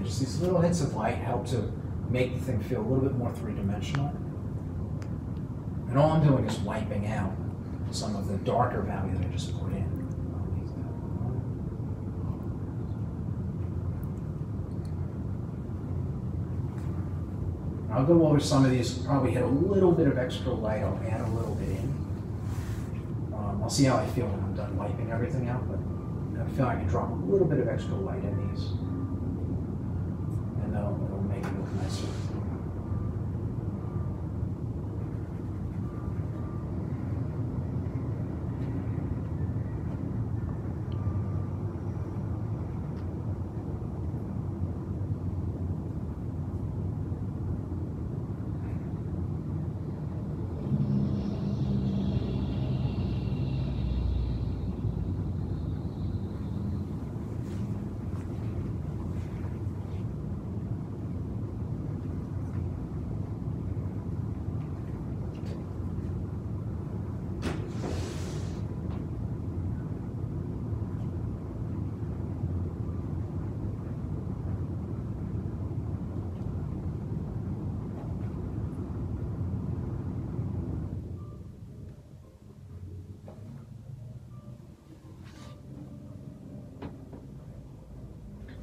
Just these little hits of light help to make the thing feel a little bit more three-dimensional. And all I'm doing is wiping out some of the darker value that I just put in. I'll go over some of these, probably hit a little bit of extra light, I'll add a little bit in. Um, I'll see how I feel when I'm done wiping everything out, but I feel I can drop a little bit of extra light in these. And that'll, it'll make it look nicer.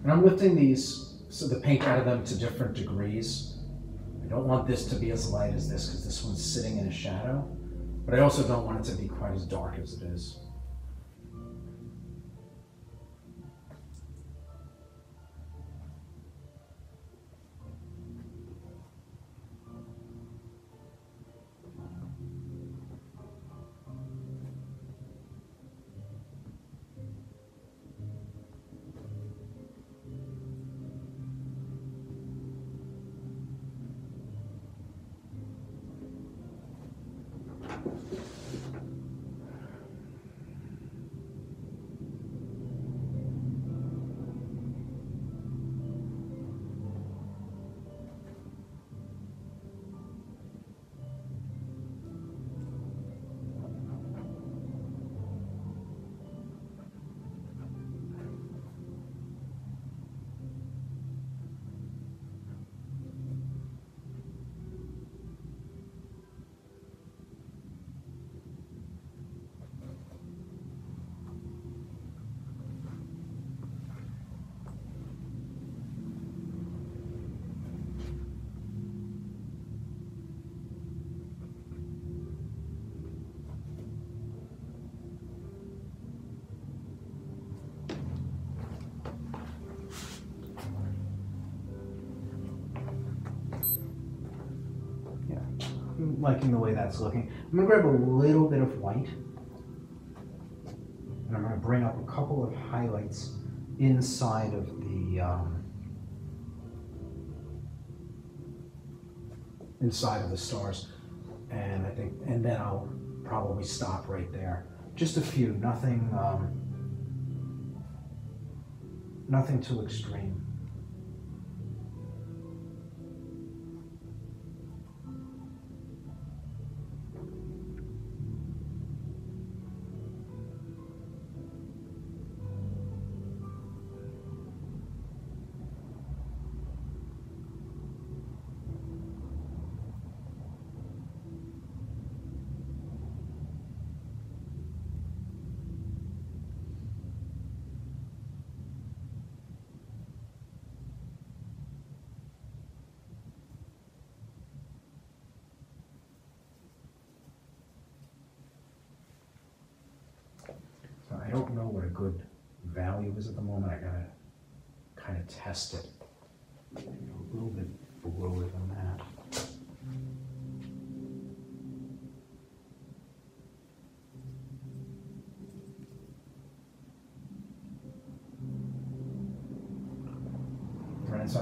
And I'm lifting these, so the paint out of them to different degrees. I don't want this to be as light as this because this one's sitting in a shadow, but I also don't want it to be quite as dark as it is. Liking the way that's looking. I'm gonna grab a little bit of white. And I'm gonna bring up a couple of highlights inside of the, um, inside of the stars. And I think, and then I'll probably stop right there. Just a few, nothing, um, nothing too extreme.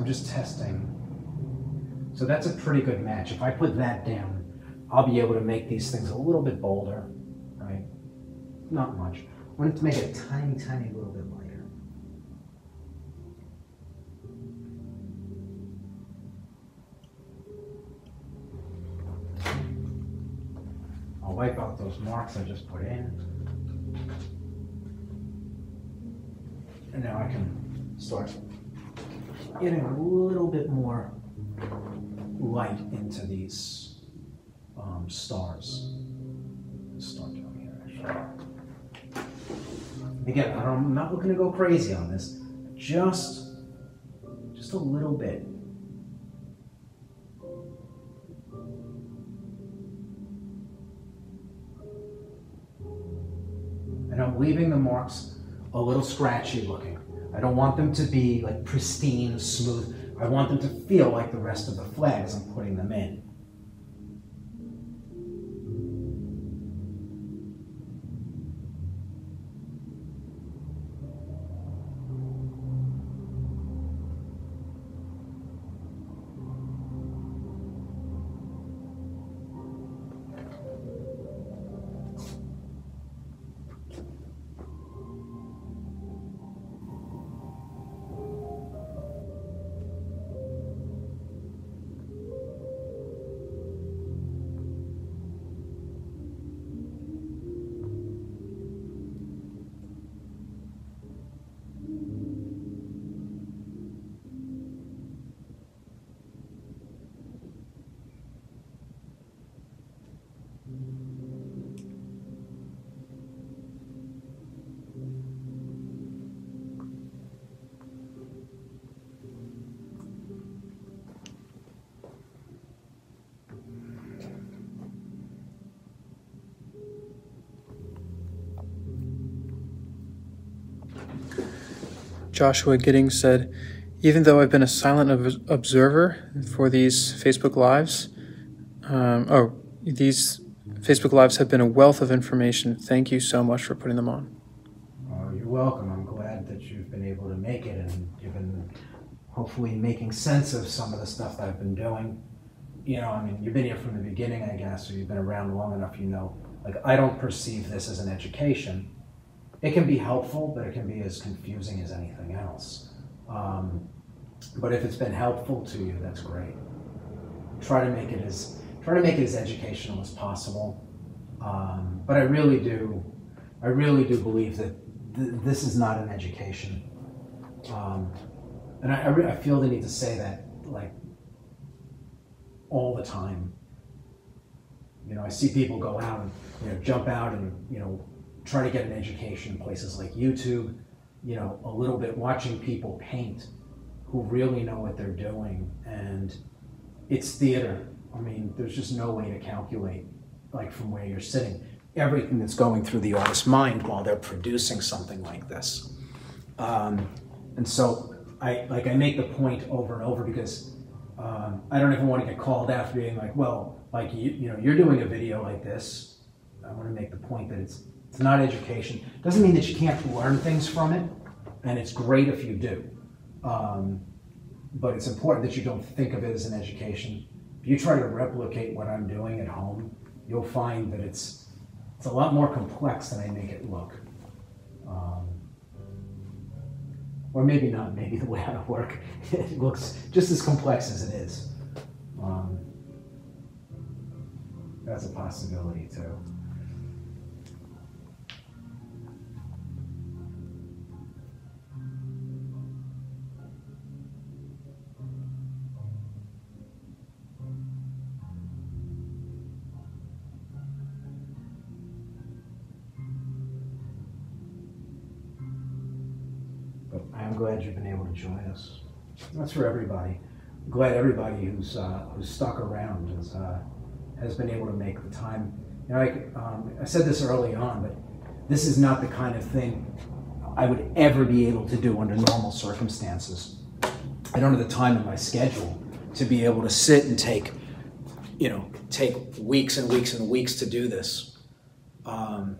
Just testing. So that's a pretty good match. If I put that down, I'll be able to make these things a little bit bolder, right? Not much. I want to make it a tiny, tiny little bit lighter. I'll wipe out those marks I just put in. And now I can start getting a little bit more light into these um, stars. Start down here, actually. Again, I'm not looking to go crazy on this. Just, just a little bit. And I'm leaving the marks a little scratchy looking. I don't want them to be like pristine, smooth. I want them to feel like the rest of the flags I'm putting them in.
Joshua Giddings said, even though I've been a silent ob- observer for these Facebook Lives, um, oh, these Facebook Lives have been a wealth of information. Thank you so much for putting them on.
Oh, you're welcome. I'm glad that you've been able to make it and you've been hopefully making sense of some of the stuff that I've been doing. You know, I mean, you've been here from the beginning, I guess, or you've been around long enough, you know. Like, I don't perceive this as an education. It can be helpful, but it can be as confusing as anything else. Um, but if it's been helpful to you, that's great. Try to make it as try to make it as educational as possible. Um, but I really do, I really do believe that th- this is not an education. Um, and I, I, I feel the need to say that like all the time. You know, I see people go out and you know jump out and you know try to get an education in places like YouTube. You know, a little bit watching people paint who really know what they're doing, and it's theater. I mean, there's just no way to calculate like from where you're sitting everything that's going through the artist's mind while they're producing something like this. Um, and so I like I make the point over and over because um, I don't even want to get called after being like, well, like you, you know, you're doing a video like this. I want to make the point that it's it's not education. Doesn't mean that you can't learn things from it, and it's great if you do. Um, but it's important that you don't think of it as an education. If you try to replicate what I'm doing at home, you'll find that it's it's a lot more complex than I make it look. Um, or maybe not, maybe the way I work, it looks just as complex as it is. Um, that's a possibility too. Join us. That's for everybody. I'm glad everybody who's uh, who's stuck around has uh, has been able to make the time. You know, like um, I said this early on, but this is not the kind of thing I would ever be able to do under normal circumstances. I don't have the time in my schedule to be able to sit and take, you know, take weeks and weeks and weeks to do this. Um,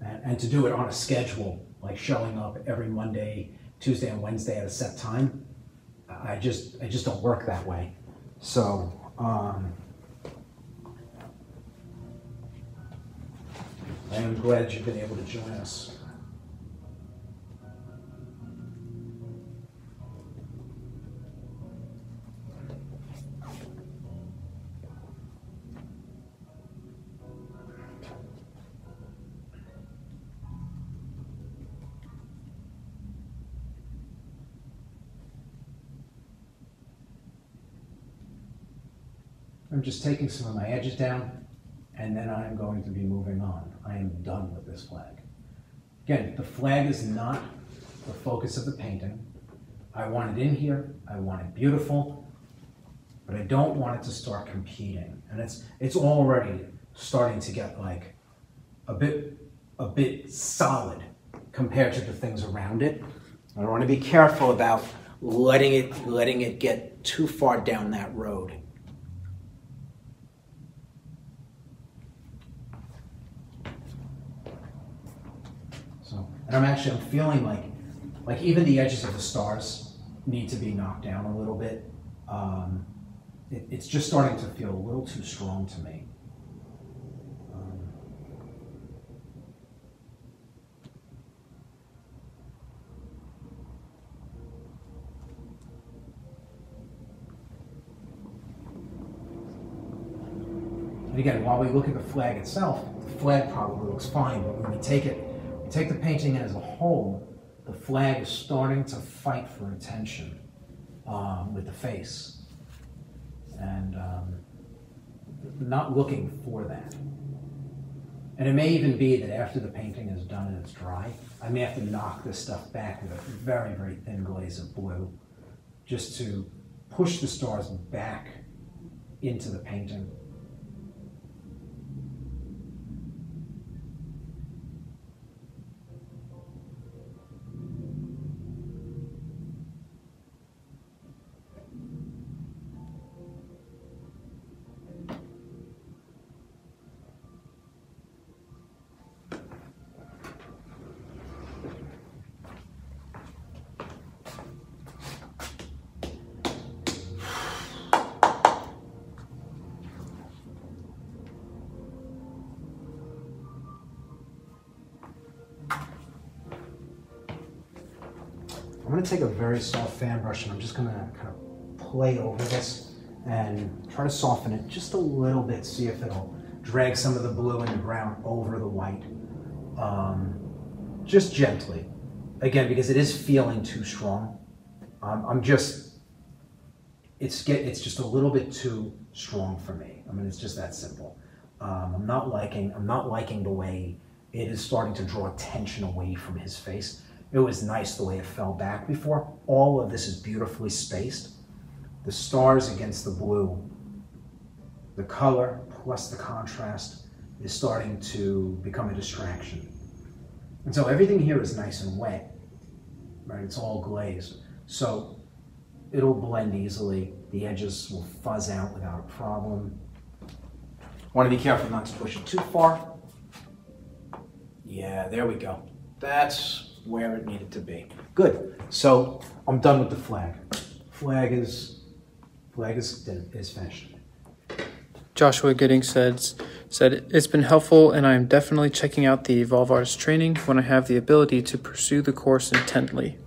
and to do it on a schedule, like showing up every Monday, Tuesday, and Wednesday at a set time. I just I just don't work that way. So um, I am glad you've been able to join us. I'm just taking some of my edges down and then I'm going to be moving on. I am done with this flag. Again, the flag is not the focus of the painting. I want it in here, I want it beautiful, but I don't want it to start competing. And it's, it's already starting to get like a bit, a bit solid compared to the things around it. I want to be careful about letting it, letting it get too far down that road. So, and I'm actually, I'm feeling like, like even the edges of the stars need to be knocked down a little bit. Um, it, it's just starting to feel a little too strong to me. Um, And again, while we look at the flag itself, the flag probably looks fine, but when we take it, we take the painting as a whole, the flag is starting to fight for attention um, with the face. And um, not looking for that. And it may even be that after the painting is done and it's dry, I may have to knock this stuff back with a very, very thin glaze of blue just to push the stars back into the painting. Fan brush and I'm just gonna kind of play over this and try to soften it just a little bit, see if it'll drag some of the blue and the brown over the white. Um, just gently. Again, because it is feeling too strong. Um, I'm just, it's get, it's just a little bit too strong for me. I mean, it's just that simple. Um, I'm not liking, I'm not liking the way it is starting to draw attention away from his face. It was nice the way it fell back before. All of this is beautifully spaced. The stars against the blue, the color plus the contrast is starting to become a distraction. And so everything here is nice and wet, right? It's all glazed. So it'll blend easily. The edges will fuzz out without a problem. Want to be careful not to push it too far. Yeah, there we go. That's where it needed to be. Good. So I'm done with the flag. Flag is flag is is finished.
Joshua Giddings said, said, It's been helpful, and I am definitely checking out the Evolve Artist training when I have the ability to pursue the course intently.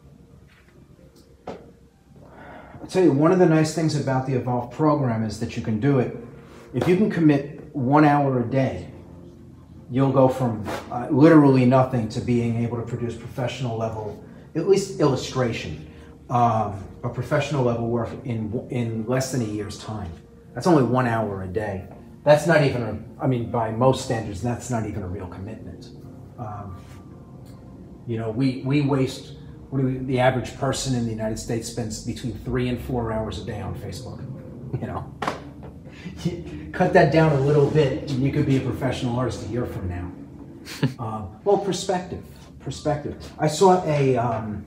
I'll tell you, one of the nice things about the Evolve program is that you can do it. If you can commit one hour a day, you'll go from uh, literally nothing to being able to produce professional level, at least illustration, um, a professional level work in, in less than a year's time. That's only one hour a day. That's not even, a, I mean, by most standards, that's not even a real commitment. Um, you know, we, we waste, we, the average person in the United States spends between three and four hours a day on Facebook, you know. cut that down a little bit, and you could be a professional artist a year from now. um, well, perspective, perspective. I saw a, um,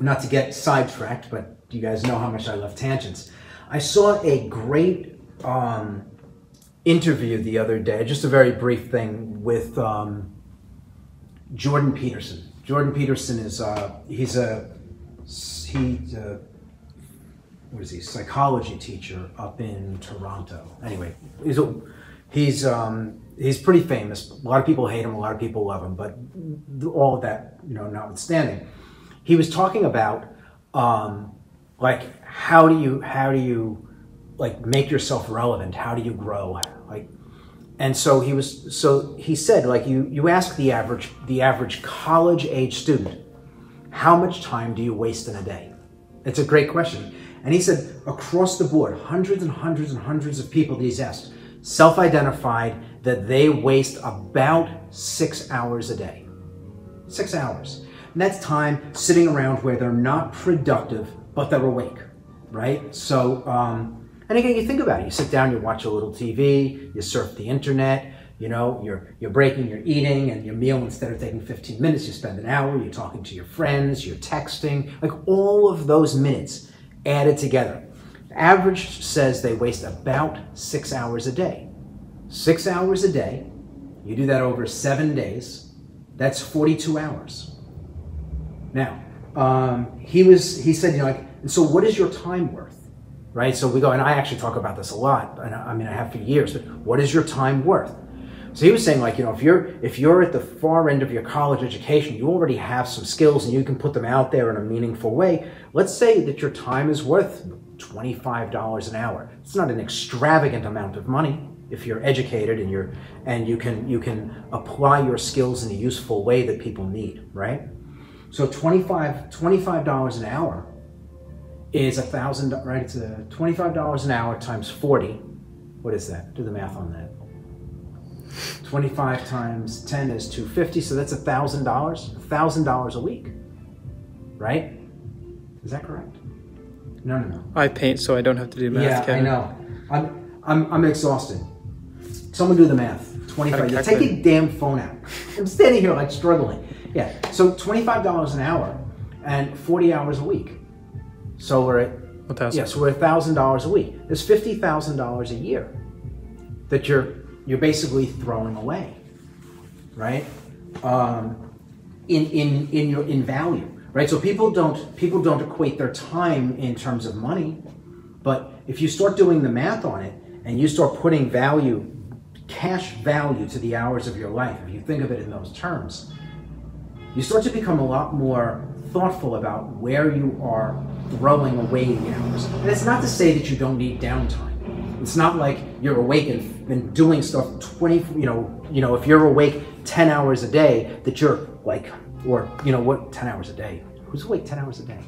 not to get sidetracked, but you guys know how much I love tangents. I saw a great um, interview the other day, just a very brief thing with um, Jordan Peterson. Jordan Peterson is uh, he's a he's a what is he psychology teacher up in Toronto. Anyway, he's a, he's um, he's pretty famous. A lot of people hate him. A lot of people love him. But all of that, you know, notwithstanding, he was talking about um, like how do you how do you like make yourself relevant? How do you grow? Like, and so he was so he said like you you ask the average the average college age student how much time do you waste in a day? It's a great question. And he said across the board, hundreds and hundreds and hundreds of people that he's asked self identified that they waste about six hours a day. Six hours. And that's time sitting around where they're not productive, but they're awake, right? So, um, and again, you think about it. You sit down, you watch a little TV, you surf the internet, you know, you're, you're breaking, you're eating, and your meal, instead of taking 15 minutes, you spend an hour, you're talking to your friends, you're texting, like all of those minutes added together. Average says they waste about six hours a day. Six hours a day, you do that over seven days, that's 42 hours. Now, um, he was, he said, you know, like, and so what is your time worth? Right? So we go, and I actually talk about this a lot, and I mean, I have for years, but what is your time worth? So he was saying, like, you know, if you're if you're at the far end of your college education, you already have some skills and you can put them out there in a meaningful way. Let's say that your time is worth $25 an hour. It's not an extravagant amount of money if you're educated and you're and you can you can apply your skills in a useful way that people need, right? So 25 $25 an hour is a thousand right? It's a $25 an hour times 40. What is that? Do the math on that. 25 times 10 is 250, so that's $1,000. $1,000 a week, right? Is that correct? No, no, no.
I paint, so I don't have to do math.
Yeah,
Kevin.
I know. I'm, I'm, I'm exhausted. Someone do the math. 25.
Gotta
Take
calculate.
your damn phone out. I'm standing here like struggling. Yeah, so $25 an hour and 40 hours a week. So we're at
One thousand.
yeah, so we're thousand dollars a week. There's fifty thousand dollars a year that you're you're basically throwing away, right? Um, in in in your in value, right? So people don't people don't equate their time in terms of money, but if you start doing the math on it and you start putting value, cash value to the hours of your life, if you think of it in those terms, you start to become a lot more thoughtful about where you are throwing away the hours. And it's not to say that you don't need downtime. It's not like you're awake and been doing stuff 20, you know, you know, if you're awake 10 hours a day, that you're like, or, you know, what, 10 hours a day? Who's awake 10 hours a day?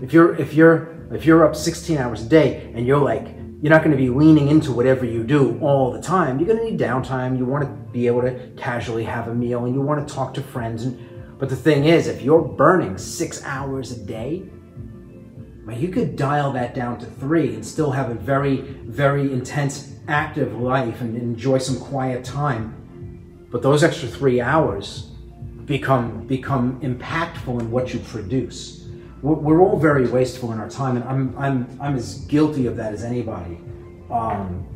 If you're, if you're, if you're up 16 hours a day and you're like, you're not going to be leaning into whatever you do all the time. You're going to need downtime. You want to be able to casually have a meal and you want to talk to friends. And, but the thing is, if you're burning six hours a day, you could dial that down to three and still have a very, very intense, active life and enjoy some quiet time. But those extra three hours become become impactful in what you produce. We're, we're all very wasteful in our time, and I'm I'm I'm as guilty of that as anybody. Um,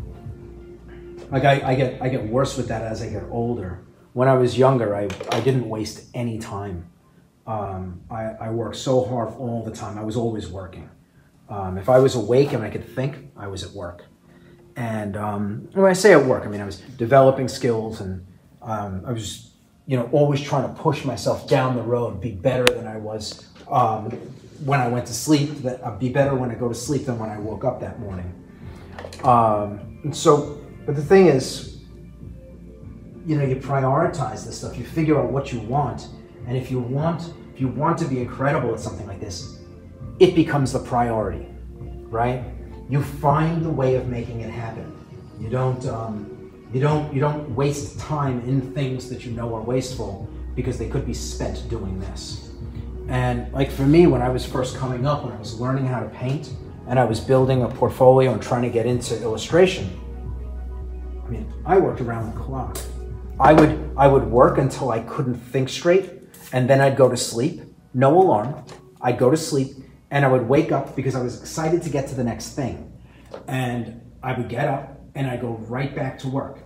like I, I get I get worse with that as I get older. When I was younger, I, I didn't waste any time. Um, I, I worked so hard all the time. I was always working. Um, if I was awake and I could think, I was at work. And um, when I say at work, I mean I was developing skills and um, I was, you know, always trying to push myself down the road, be better than I was um, when I went to sleep. That I'd be better when I go to sleep than when I woke up that morning. Um, so, but the thing is, you know, you prioritize this stuff. You figure out what you want, and if you want, if you want to be incredible at something like this, it becomes the priority, right? You find the way of making it happen. You don't, um, you don't, you don't waste time in things that you know are wasteful because they could be spent doing this. And like for me, when I was first coming up, when I was learning how to paint, and I was building a portfolio and trying to get into illustration, I mean, I worked around the clock. I would I would work until I couldn't think straight, and then I'd go to sleep. No alarm. I'd go to sleep, and I would wake up because I was excited to get to the next thing. And I would get up and I'd go right back to work.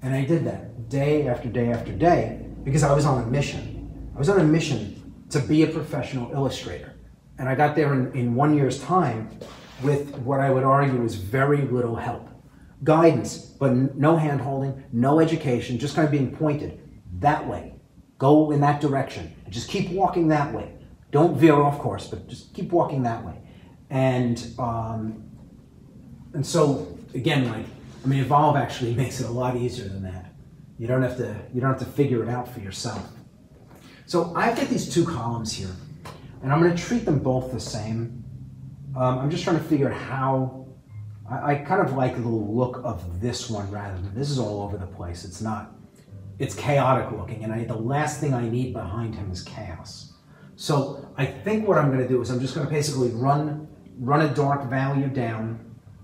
And I did that day after day after day because I was on a mission. I was on a mission to be a professional illustrator. And I got there in, in one year's time with what I would argue is very little help. Guidance, but no hand holding, no education, just kind of being pointed that way. Go in that direction. Just keep walking that way. Don't veer off course, but just keep walking that way. And um, and so again, like I mean, Evolve actually makes it a lot easier than that. You don't have to you don't have to figure it out for yourself. So I've got these two columns here, and I'm going to treat them both the same. Um, I'm just trying to figure out how. I, I kind of like the look of this one rather than this is all over the place. It's not. It's chaotic looking, and I, the last thing I need behind him is chaos. So I think what I'm going to do is I'm just going to basically run run a dark value down,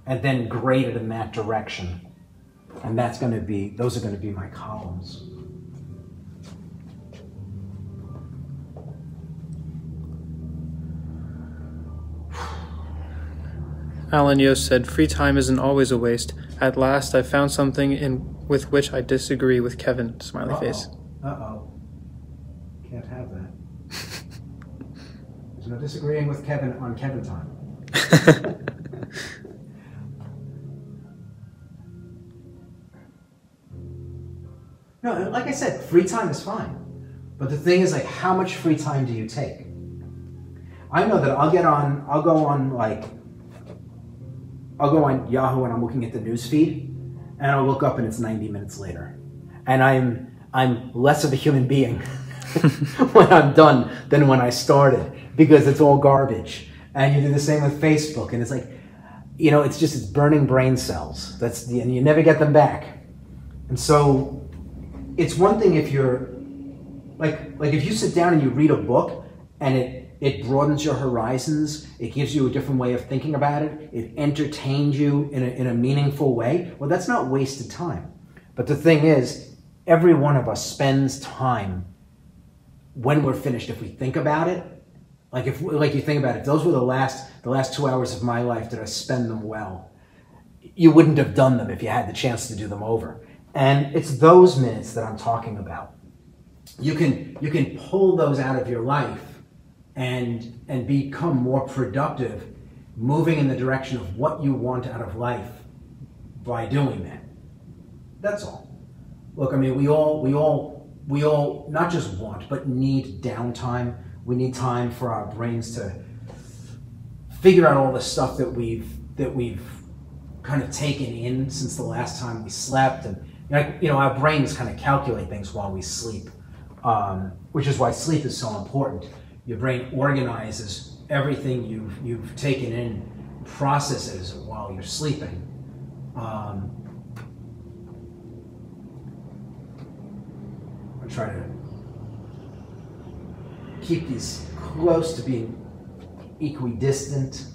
and then grade it in that direction, and that's going to be those are going to be my columns.
Alan Yost said, Free time isn't always a waste. At last, I found something in with which I disagree with Kevin. Smiley face.
Uh oh. Can't have that. There's no disagreeing with Kevin on Kevin time. no, like I said, free time is fine. But the thing is, like, how much free time do you take? I know that I'll get on, I'll go on, like, I'll go on Yahoo and I'm looking at the news feed, and I'll look up and it's 90 minutes later. And I'm, I'm less of a human being when I'm done than when I started because it's all garbage. And you do the same with Facebook, and it's like, you know, it's just it's burning brain cells. That's the, and you never get them back. And so, it's one thing if you're like like if you sit down and you read a book and it it broadens your horizons. It gives you a different way of thinking about it. It entertains you in a, in a meaningful way. Well that's not wasted time. But the thing is every one of us spends time when we're finished if we think about it like if like you think about it those were the last the last two hours of my life did i spend them well. You wouldn't have done them if you had the chance to do them over. And it's those minutes that i'm talking about. You can you can pull those out of your life and and become more productive moving in the direction of what you want out of life by doing that. That's all. Look i mean we all we all we all not just want but need downtime. We need time for our brains to figure out all the stuff that we've that we've kind of taken in since the last time we slept. And you know our brains kind of calculate things while we sleep um, which is why sleep is so important. Your brain organizes everything you've, you've taken in, processes while you're sleeping. Um, I try to keep these close to being equidistant.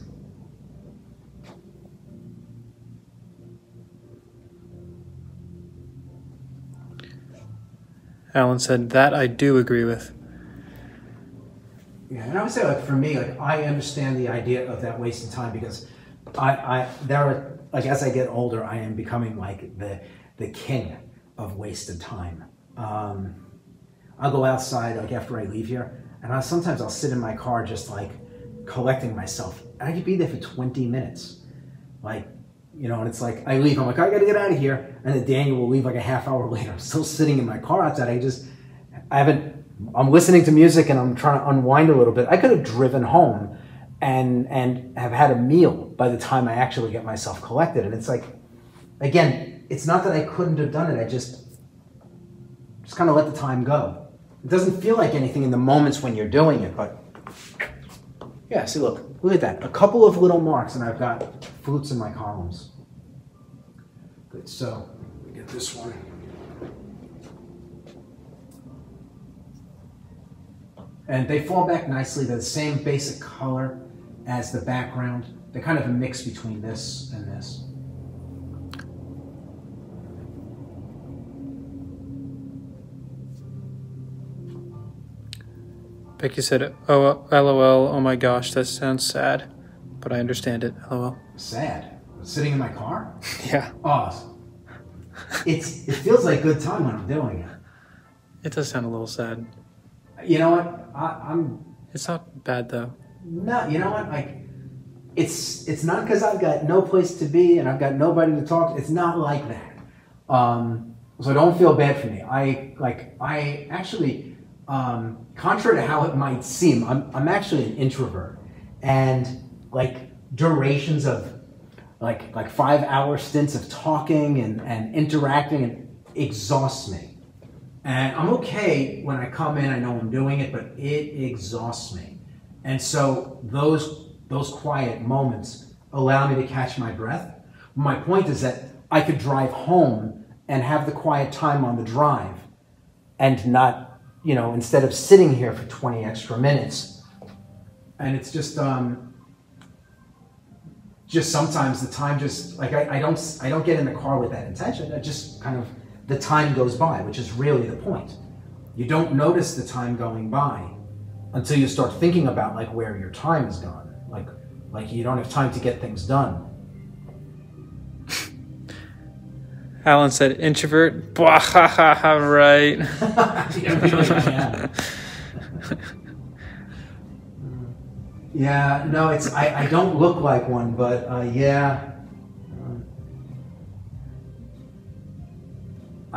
Alan said, That I do agree with.
Yeah, and I would say, like for me, like I understand the idea of that wasting time because I, I there are like as I get older, I am becoming like the the king of wasted time. Um, I'll go outside like after I leave here, and I sometimes I'll sit in my car just like collecting myself. I could be there for 20 minutes, like you know, and it's like I leave. I'm like, I got to get out of here, and then Daniel will leave like a half hour later. I'm still sitting in my car outside. I just, I haven't. I'm listening to music and I'm trying to unwind a little bit. I could have driven home, and and have had a meal by the time I actually get myself collected. And it's like, again, it's not that I couldn't have done it. I just, just kind of let the time go. It doesn't feel like anything in the moments when you're doing it, but yeah. See, look, look at that. A couple of little marks, and I've got flutes in my columns. Good, so we get this one. And they fall back nicely. They're the same basic color as the background. They're kind of a mix between this and this.
Becky said, "Oh, uh, lol. Oh my gosh, that sounds sad, but I understand it. Lol."
Sad. Sitting in my car?
Yeah,
Oh. It's it feels like good time when I'm doing it.
it does sound a little sad.
You know what? I, I'm
It's not bad though.
No, You know what? Like, it's it's not because I've got no place to be and I've got nobody to talk. to. It's not like that. Um, so don't feel bad for me. I like. I actually, um, contrary to how it might seem, I'm I'm actually an introvert, and like durations of like like five hour stints of talking and, and interacting and exhausts me. And I'm okay when I come in, I know I'm doing it, but it exhausts me. And so those those quiet moments allow me to catch my breath. My point is that I could drive home and have the quiet time on the drive and not, you know, instead of sitting here for 20 extra minutes. And it's just, um, just sometimes the time just like I, I don't I don't get in the car with that intention. I just kind of the time goes by, which is really the point. You don't notice the time going by until you start thinking about like where your time is gone. Like like you don't have time to get things done.
Alan said introvert. Blah, ha, ha, ha, right.
yeah, really, yeah. Yeah, no, it's I, I don't look like one, but uh, yeah.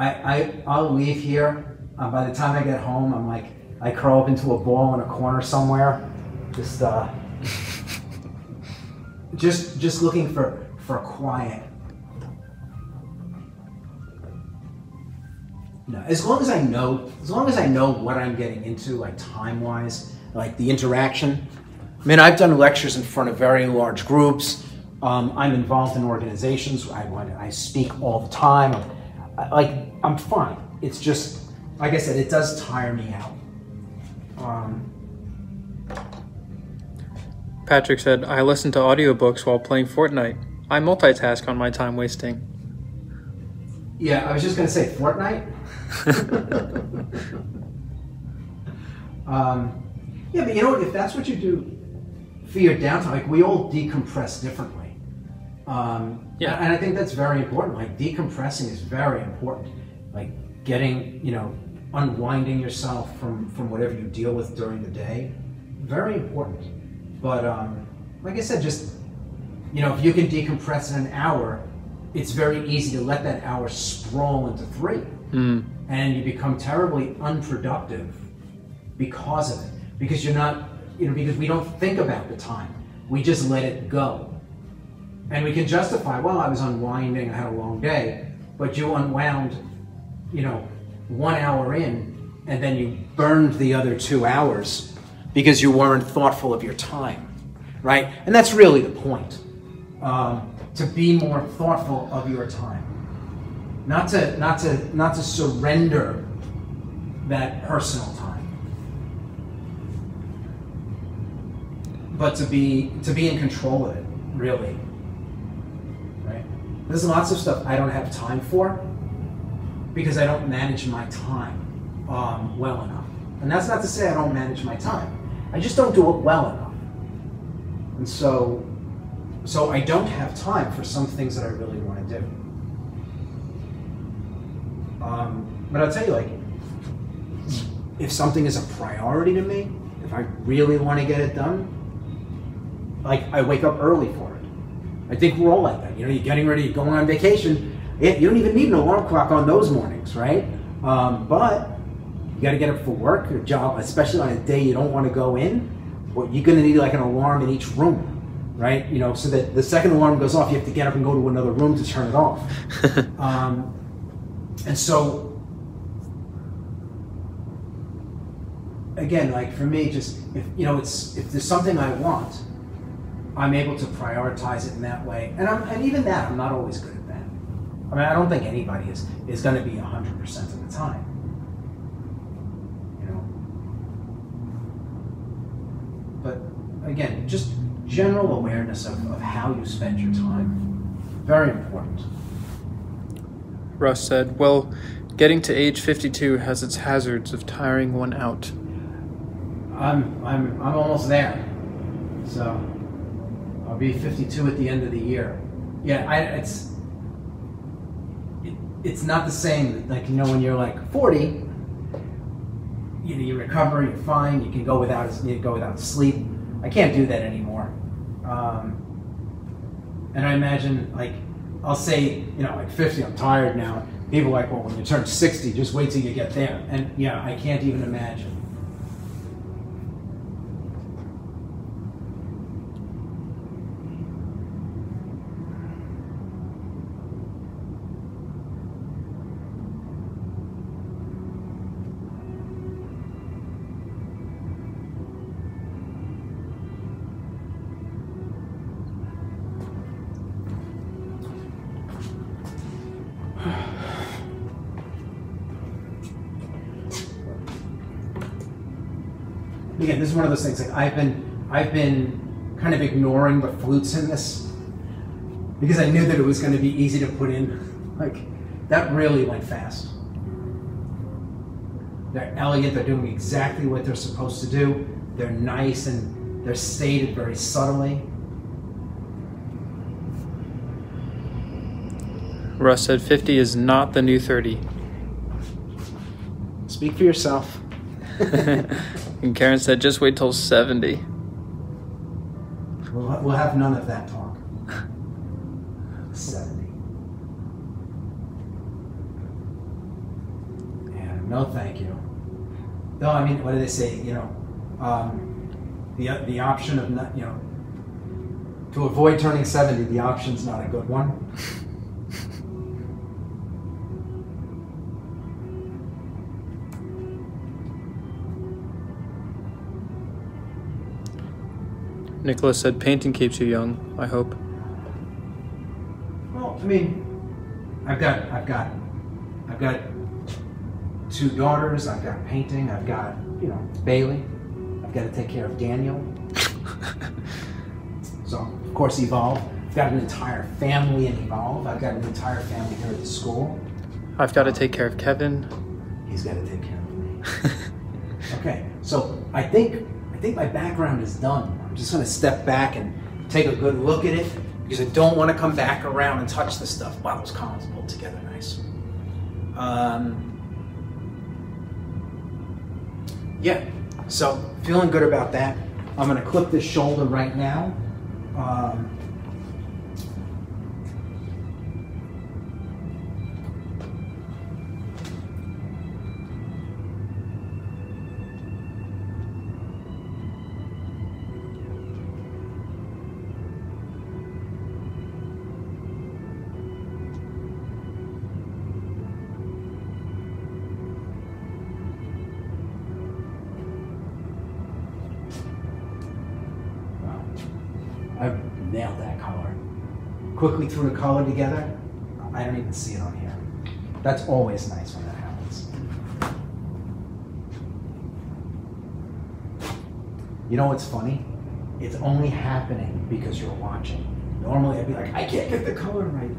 I, I I'll leave here. By the time I get home, I'm like I curl up into a ball in a corner somewhere, just uh, just just looking for for quiet. No, as long as I know, as long as I know what I'm getting into, like time wise, like the interaction. I mean, I've done lectures in front of very large groups. Um, I'm involved in organizations. I, I speak all the time. I'm, like, I'm fine. It's just, like I said, it does tire me out. Um,
Patrick said, I listen to audiobooks while playing Fortnite. I multitask on my time wasting.
Yeah, I was just going to say Fortnite. um, yeah, but you know what? If that's what you do for your downtime, like we all decompress differently. Um,
Yeah.
And I think that's very important. Like decompressing is very important. Like getting, you know, unwinding yourself from from whatever you deal with during the day, very important. But um, like I said, just you know, if you can decompress in an hour, it's very easy to let that hour sprawl into three,
Mm.
and you become terribly unproductive because of it. Because you're not, you know, because we don't think about the time. We just let it go. And we can justify, well, I was unwinding, I had a long day, but you unwound, you know, one hour in, and then you burned the other two hours because you weren't thoughtful of your time, right? And that's really the point. Um, to be more thoughtful of your time. Not to not to not to surrender that personal time. But to be to be in control of it, really. Right? There's lots of stuff I don't have time for because I don't manage my time um, well enough. And that's not to say I don't manage my time. I just don't do it well enough. And so so I don't have time for some things that I really want to do. Um, but I'll tell you, like, if something is a priority to me, if I really want to get it done, like I wake up early for it. I think we're all like that. You know, you're getting ready, you're going on vacation. Yeah, you don't even need an alarm clock on those mornings, right? Um, but you got to get up for work, your job, especially on a day you don't want to go in. Well, you're going to need like an alarm in each room, right? You know, so that the second alarm goes off, you have to get up and go to another room to turn it off. um, and so, again, like for me, just if you know, it's if there's something I want, I'm able to prioritize it in that way. And I'm, and even that, I'm not always good. I mean, I don't think anybody is is going to be 100 percent of the time. You know. But again, just general awareness of, of how you spend your time, very important.
Russ said, Well, getting to age 52 has its hazards of tiring one out.
I'm I'm I'm almost there. So I'll be 52 at the end of the year. Yeah, I, it's it, it's not the same. Like you know, when you're like 40, you know, you recover, you're fine, you can go without you go without sleep. I can't do that anymore. Um, and I imagine like I'll say, you know, like 50, I'm tired now. People are like, well, when you turn 60, just wait till you get there. And yeah, I can't even imagine. Of those things. Like I've been, I've been kind of ignoring the flutes in this because I knew that it was going to be easy to put in. Like that really went fast. They're elegant. They're doing exactly what they're supposed to do. They're nice and they're stated very subtly.
Russ said 50 is not the new 30.
Speak for yourself.
and Karen said just wait till 70.
We'll, we'll have none of that talk. 70. Yeah, no thank you. No, I mean, what do they say? You know, um, the, the option of not, you know, to avoid turning 70, the option's not a good one.
Nicholas said painting keeps you young, I hope.
Well, I mean, I've got, I've got, I've got two daughters. I've got painting. I've got, you know, Bailey. I've got to take care of Daniel. so, of course, Evolve. I've got an entire family in Evolve. I've got an entire family here at the school.
I've got to take care of Kevin.
He's got to take care of me. okay, so I think I think my background is done. I'm just going to step back and take a good look at it because I don't want to come back around and touch the stuff. Wow, those columns pulled together nice. Um, yeah, so feeling good about that. I'm going to clip this shoulder right now. Um, Quickly threw the color together. I don't even see it on here. That's always nice when that happens. You know what's funny? It's only happening because you're watching. Normally I'd be like, I can't get the color right.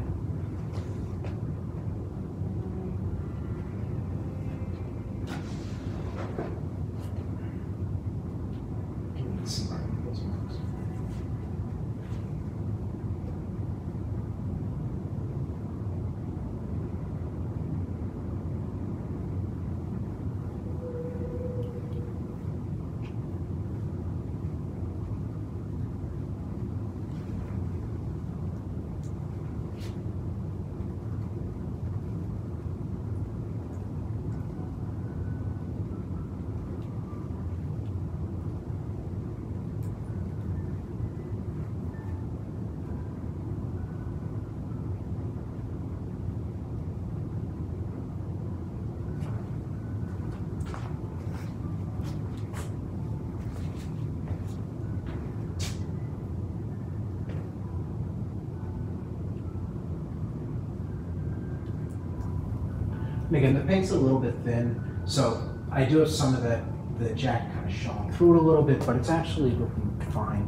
Paint's a little bit thin, so I do have some of the, the jack kind of showing through it a little bit, but it's actually looking fine.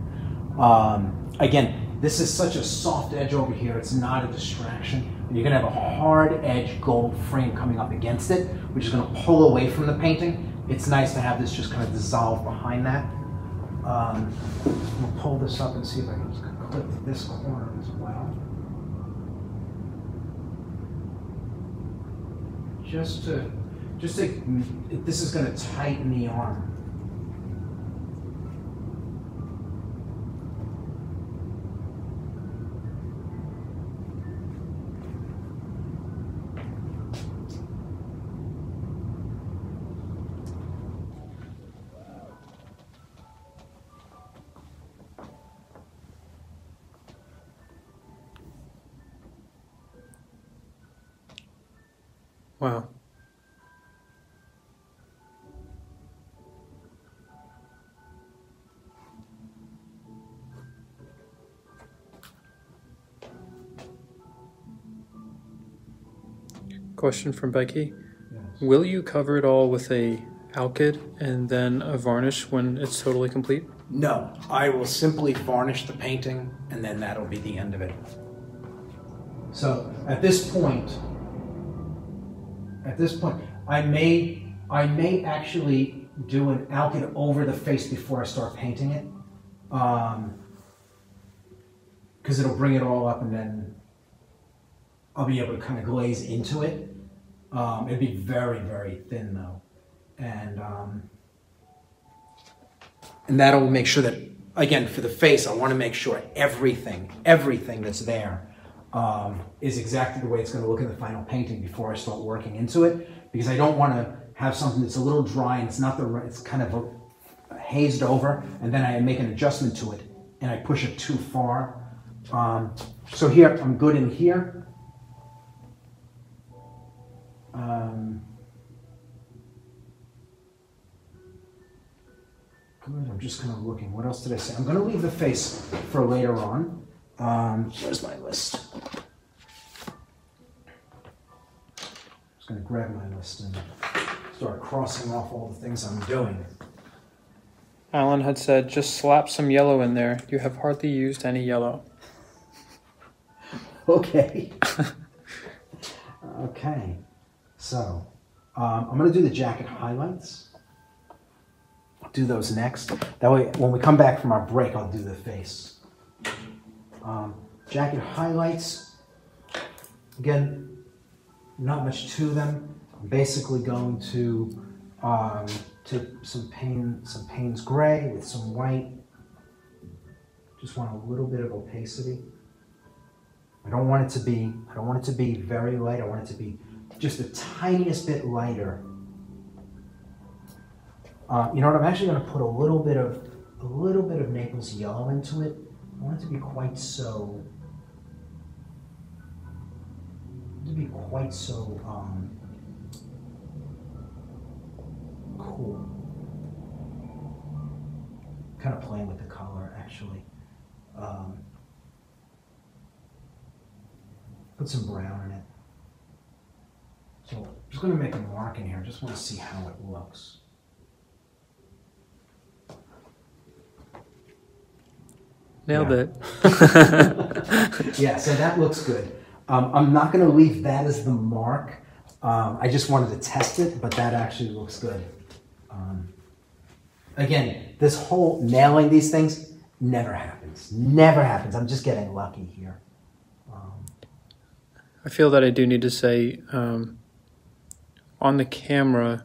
Um, again, this is such a soft edge over here, it's not a distraction. You're gonna have a hard edge gold frame coming up against it, which is gonna pull away from the painting. It's nice to have this just kind of dissolve behind that. Um, we'll pull this up and see if I can clip this corner as well. Just to, just to, this is going to tighten the arm.
Wow. Question from Becky. Will you cover it all with a alkyd and then a varnish when it's totally complete?
No, I will simply varnish the painting and then that'll be the end of it. So at this point, at this point, I may, I may actually do an alkyd over the face before I start painting it. Um, cause it'll bring it all up and then I'll be able to kind of glaze into it. Um, it'd be very, very thin though. And, um, and that'll make sure that again for the face i want to make sure everything everything that's there um, is exactly the way it's going to look in the final painting before i start working into it because i don't want to have something that's a little dry and it's not the right it's kind of a, hazed over and then i make an adjustment to it and i push it too far um, so here i'm good in here um, Good. I'm just kind of looking. What else did I say? I'm going to leave the face for later on. Um, where's my list? I'm just going to grab my list and start crossing off all the things I'm doing.
Alan had said, just slap some yellow in there. You have hardly used any yellow.
Okay. okay. So, um, I'm going to do the jacket highlights do those next. That way, when we come back from our break, I'll do the face. Um, jacket highlights. Again, not much to them. I'm basically going to um, take some pain, some Payne's gray with some white. Just want a little bit of opacity. I don't want it to be, I don't want it to be very light. I want it to be just the tiniest bit lighter uh, you know what? I'm actually going to put a little bit of a little bit of Naples yellow into it. I want it to be quite so. To be quite so um, cool. Kind of playing with the color, actually. Um, put some brown in it. So I'm just going to make a mark in here. I just want to see how it looks.
Nailed
Yeah.
it.
Yeah, so that looks good. Um, I'm not going to leave that as the mark. Um, I just wanted to test it, but that actually looks good. Um, again, this whole nailing these things never happens. Never happens. I'm just getting lucky here. Um,
I feel that I do need to say um, on the camera,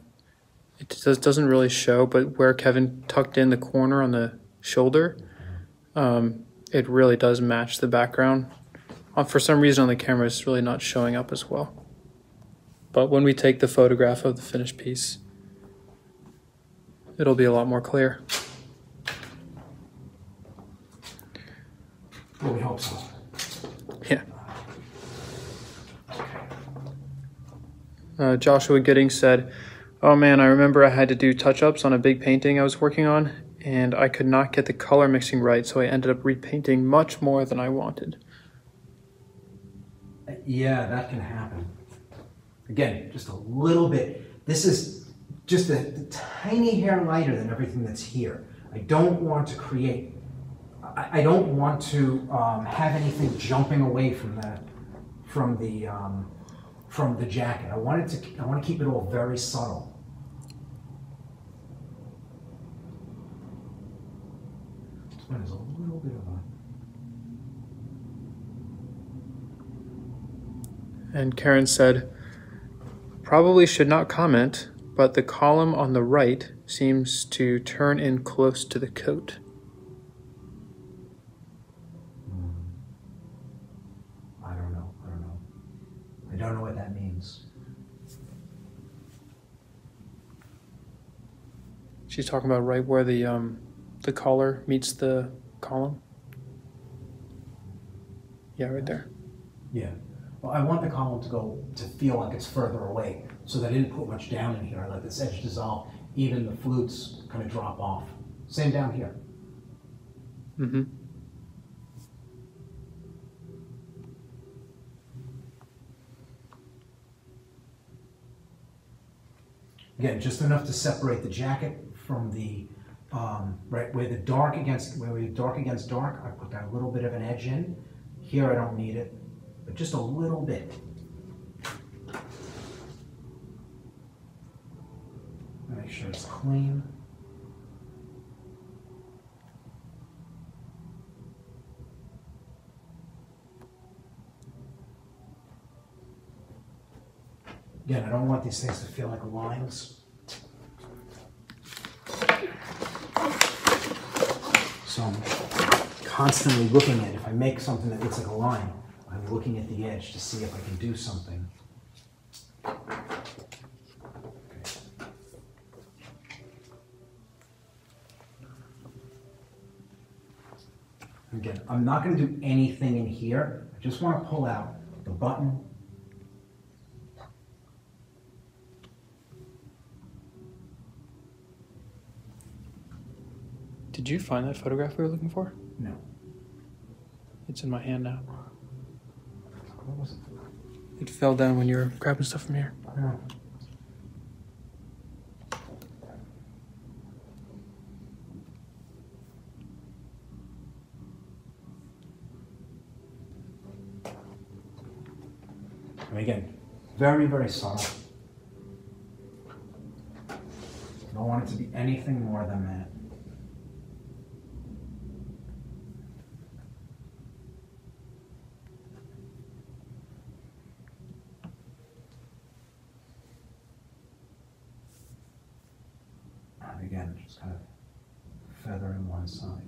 it does, doesn't really show, but where Kevin tucked in the corner on the shoulder, um, it really does match the background. Uh, for some reason on the camera, it's really not showing up as well. But when we take the photograph of the finished piece, it'll be a lot more clear.
well, we hope so.
Yeah. Uh, Joshua Gooding said, Oh man, I remember I had to do touch ups on a big painting I was working on, and I could not get the color mixing right, so I ended up repainting much more than I wanted.
Yeah, that can happen. Again, just a little bit. This is just a, a tiny hair lighter than everything that's here. I don't want to create. I, I don't want to um, have anything jumping away from the from the um, from the jacket. I want it to. I want to keep it all very subtle. One is a little bit of a.
And Karen said, Probably should not comment, but the column on the right seems to turn in close to the coat.
I don't know. I don't know. I don't know what that means.
She's talking about right where the um, the collar meets the column. Yeah, right there.
Yeah. Well, I want the column to go to feel like it's further away, so that I didn't put much down in here. I let this edge dissolve. Even the flutes kind of drop off. Same down here.
Mm-hmm.
Again, just enough to separate the jacket from the, um, right, where the dark against, where we dark against dark, I put that little bit of an edge in. Here I don't need it, but just a little bit. Make sure it's clean. Again, I don't want these things to feel like lines. So I'm constantly looking at, if I make something that looks like a line, I'm looking at the edge to see if I can do something. Again, I'm not going to do anything in here. I just want to pull out the button
Did you find that photograph we were looking for?
No.
It's in my hand now.
What was it?
It fell down when you were grabbing stuff from here.
No. And again, very, very subtle. I don't want it to be anything more than that. Again, just kind of feathering one side.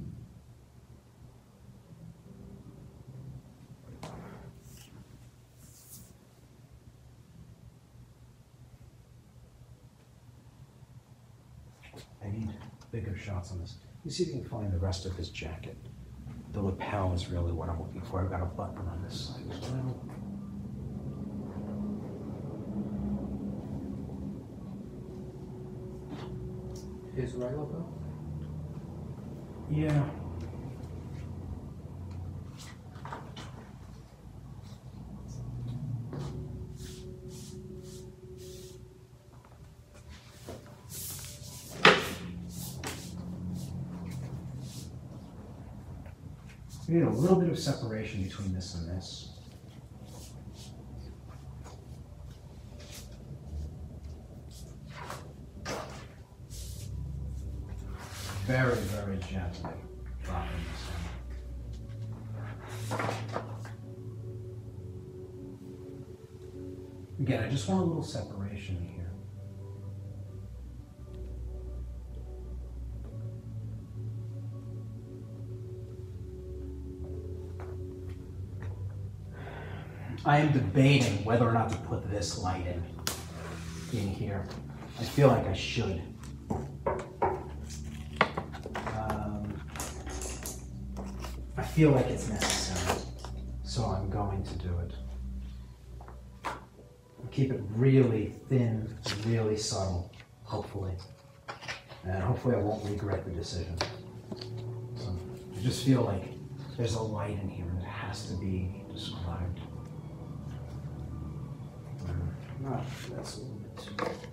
I need bigger shots on this. You see if you can find the rest of his jacket. The lapel is really what I'm looking for. I've got a button on this side as well.
Right lapel?
Yeah. We need a little bit of separation between this and this. Very, very gently dropping this in. Again, I just want a little separation here. I am debating whether or not to put this light in, in here. I feel like I should. Um, I feel like it's necessary, so I'm going to do it. Keep it really thin, really subtle, hopefully. And hopefully I won't regret the decision. So I just feel like there's a light in here that has to be described. Hmm. No, that's a little bit too.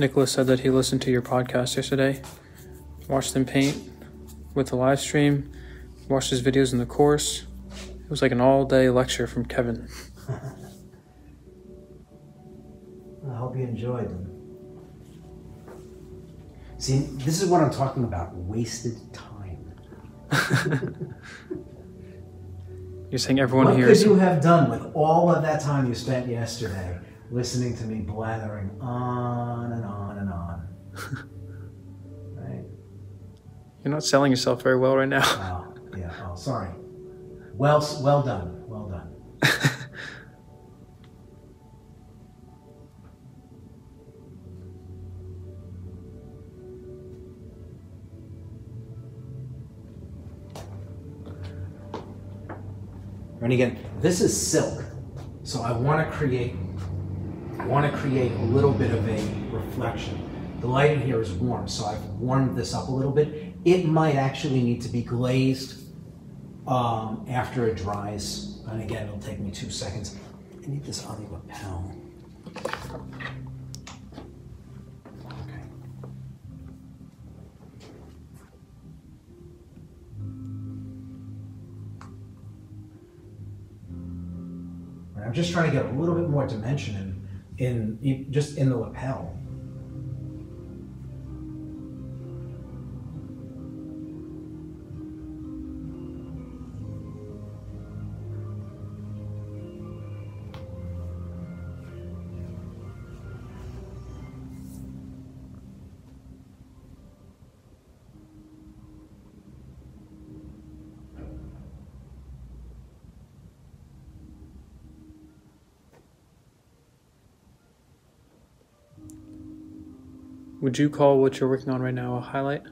Nicholas said that he listened to your podcast yesterday, watched them paint with the live stream, watched his videos in the course. It was like an all day lecture from Kevin.
I hope you enjoyed them. See, this is what I'm talking about wasted time.
You're saying everyone
what
here
could
is.
you have done with all of that time you spent yesterday listening to me blathering on and on and on? right?
You're not selling yourself very well right now.
Oh, yeah. Oh, sorry. Well, well done. Well done. And again, this is silk, so I want to create, want to create a little bit of a reflection. The light in here is warm, so I've warmed this up a little bit. It might actually need to be glazed um, after it dries. And again, it'll take me two seconds. I need this other lapel. Okay. I'm just trying to get a little bit more dimension in, in just in the lapel.
Would you call what you're working on right now a highlight?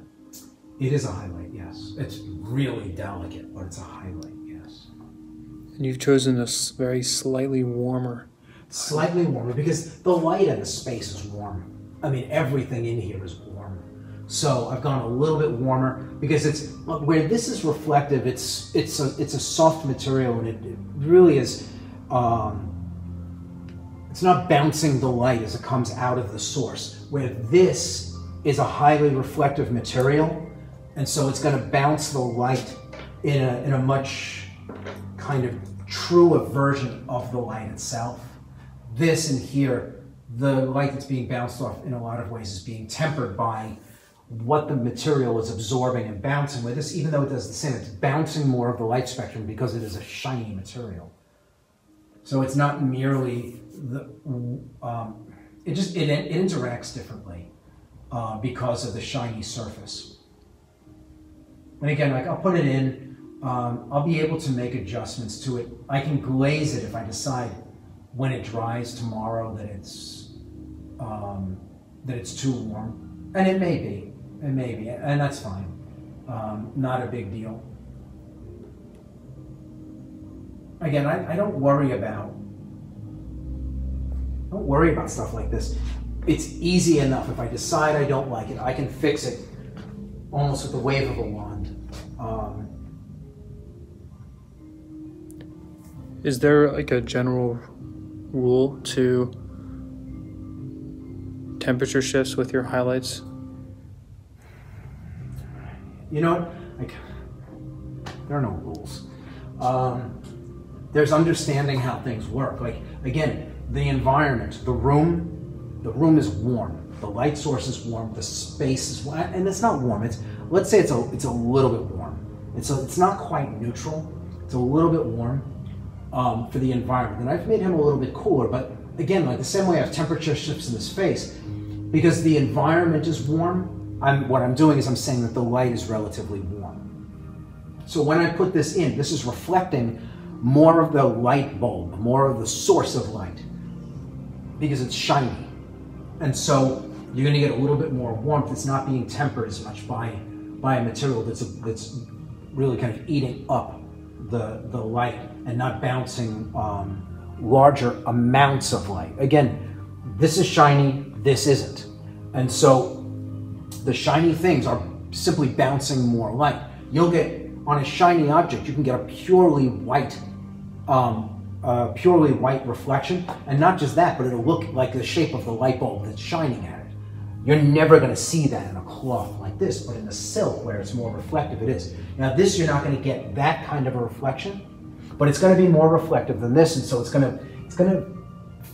It is a highlight, yes. It's really delicate, but it's a highlight, yes.
And you've chosen this very slightly warmer.
Slightly warmer because the light in the space is warm. I mean, everything in here is warm. So I've gone a little bit warmer because it's where this is reflective. It's it's a it's a soft material and it, it really is. Um, it's not bouncing the light as it comes out of the source. Where this is a highly reflective material, and so it's going to bounce the light in a in a much kind of truer version of the light itself. This and here, the light that's being bounced off in a lot of ways is being tempered by what the material is absorbing and bouncing with. This, even though it does the same, it's bouncing more of the light spectrum because it is a shiny material. So it's not merely the, um, it just, it, it interacts differently uh, because of the shiny surface. And again, like I'll put it in, um, I'll be able to make adjustments to it. I can glaze it if I decide when it dries tomorrow that it's um, that it's too warm, and it may be, it may be, and that's fine. Um, not a big deal. Again, I, I don't worry about don't worry about stuff like this. It's easy enough. If I decide I don't like it, I can fix it almost with the wave of a wand. Um,
Is there like a general rule to temperature shifts with your highlights?
You know? Like, there are no rules. Um, there's understanding how things work. Like again, the environment, the room, the room is warm. The light source is warm. The space is warm, and it's not warm. It's let's say it's a it's a little bit warm. It's a, it's not quite neutral. It's a little bit warm um, for the environment. And I've made him a little bit cooler, but again, like the same way I have temperature shifts in his face, because the environment is warm. I'm what I'm doing is I'm saying that the light is relatively warm. So when I put this in, this is reflecting more of the light bulb, more of the source of light, because it's shiny. And so you're going to get a little bit more warmth. It's not being tempered as much by by a material that's that's really kind of eating up the the light and not bouncing um, larger amounts of light. Again, this is shiny. This isn't, and so the shiny things are simply bouncing more light. You'll get on a shiny object, you can get a purely white, um, purely white reflection, and not just that, but it'll look like the shape of the light bulb that's shining at it. You're never going to see that in a cloth like this, but in the silk where it's more reflective, it is. Now this, you're not going to get that kind of a reflection, but it's going to be more reflective than this, and so it's going to it's going to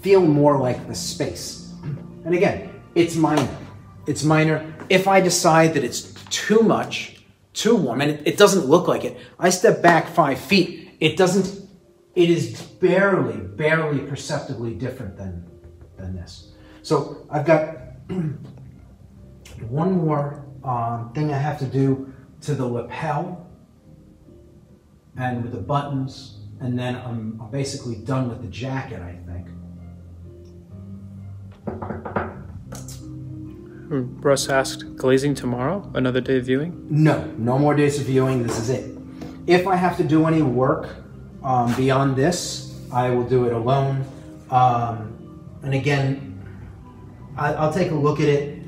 feel more like the space. And again, it's minor. It's minor. If I decide that it's too much, too warm, and it, it doesn't look like it, I step back five feet. it doesn't, it is barely, barely perceptibly different than, than this. So I've got one more um, thing I have to do to the lapel and with the buttons, and then I'm, I'm basically done with the jacket, I think.
Russ asked, glazing tomorrow? Another day of viewing?
No, no more days of viewing. This is it. If I have to do any work um, beyond this, I will do it alone. Um, and again, I, I'll take a look at it.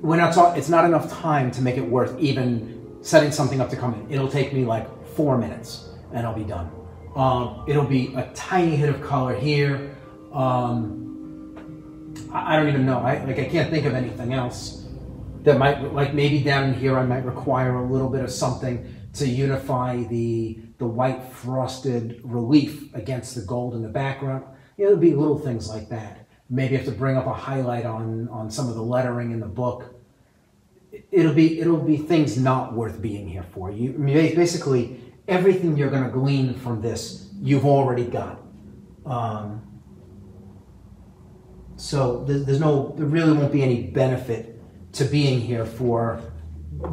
We're not talk, it's not enough time to make it worth even setting something up to come in. It'll take me like four minutes and I'll be done. Um, it'll be a tiny hit of color here. Um, I, I don't even know. I, like I can't think of anything else that might like maybe down here I might require a little bit of something to unify the the white frosted relief against the gold in the background. It'll be little things like that. Maybe have to bring up a highlight on on some of the lettering in the book. It'll be it'll be things not worth being here for. You I mean, basically everything you're going to glean from this you've already got. Um, so there's no there really won't be any benefit to being here for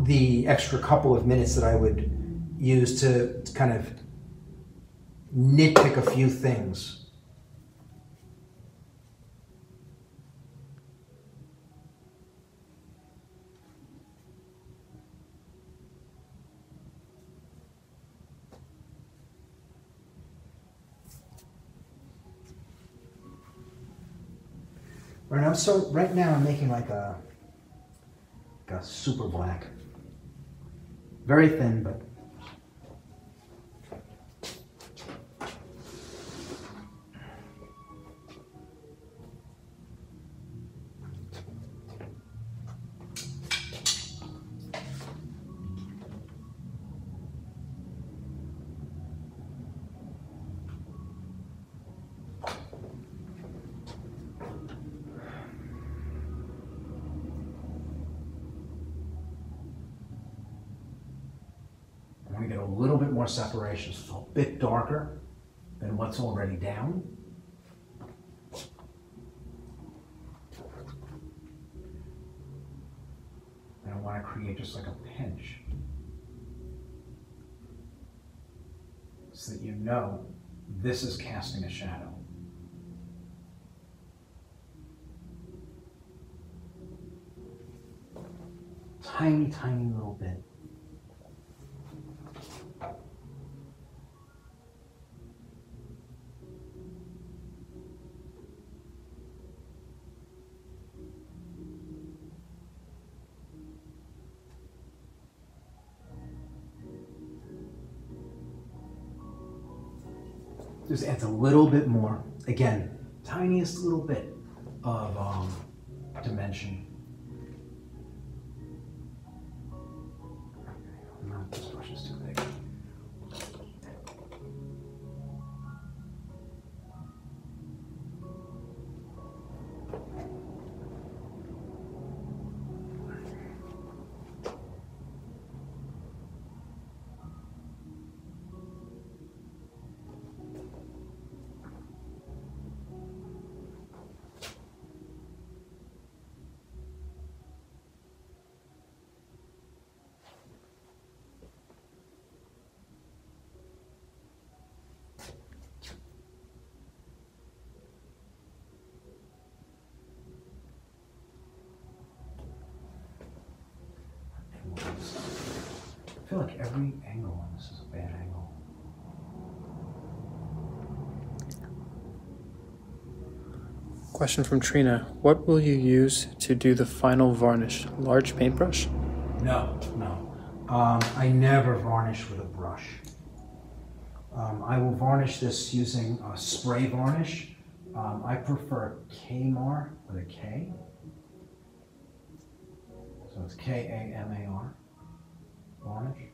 the extra couple of minutes that I would use to, kind of nitpick a few things. Right, I'm so right now I'm making like a like a super black. Very thin, but I'm going to get a little bit more separation, so it's a bit darker than what's already down. And I want to create just like a pinch so that you know this is casting a shadow. Tiny, tiny little bit. Just adds a little bit more. Again, tiniest little bit of um, dimension. Every angle on this is a bad angle.
Question from Trina. What will you use to do the final varnish? Large paintbrush?
No, no. Um, I never varnish with a brush. Um, I will varnish this using a spray varnish. Um, I prefer Kamar with a K. So it's K A M A R. Varnish.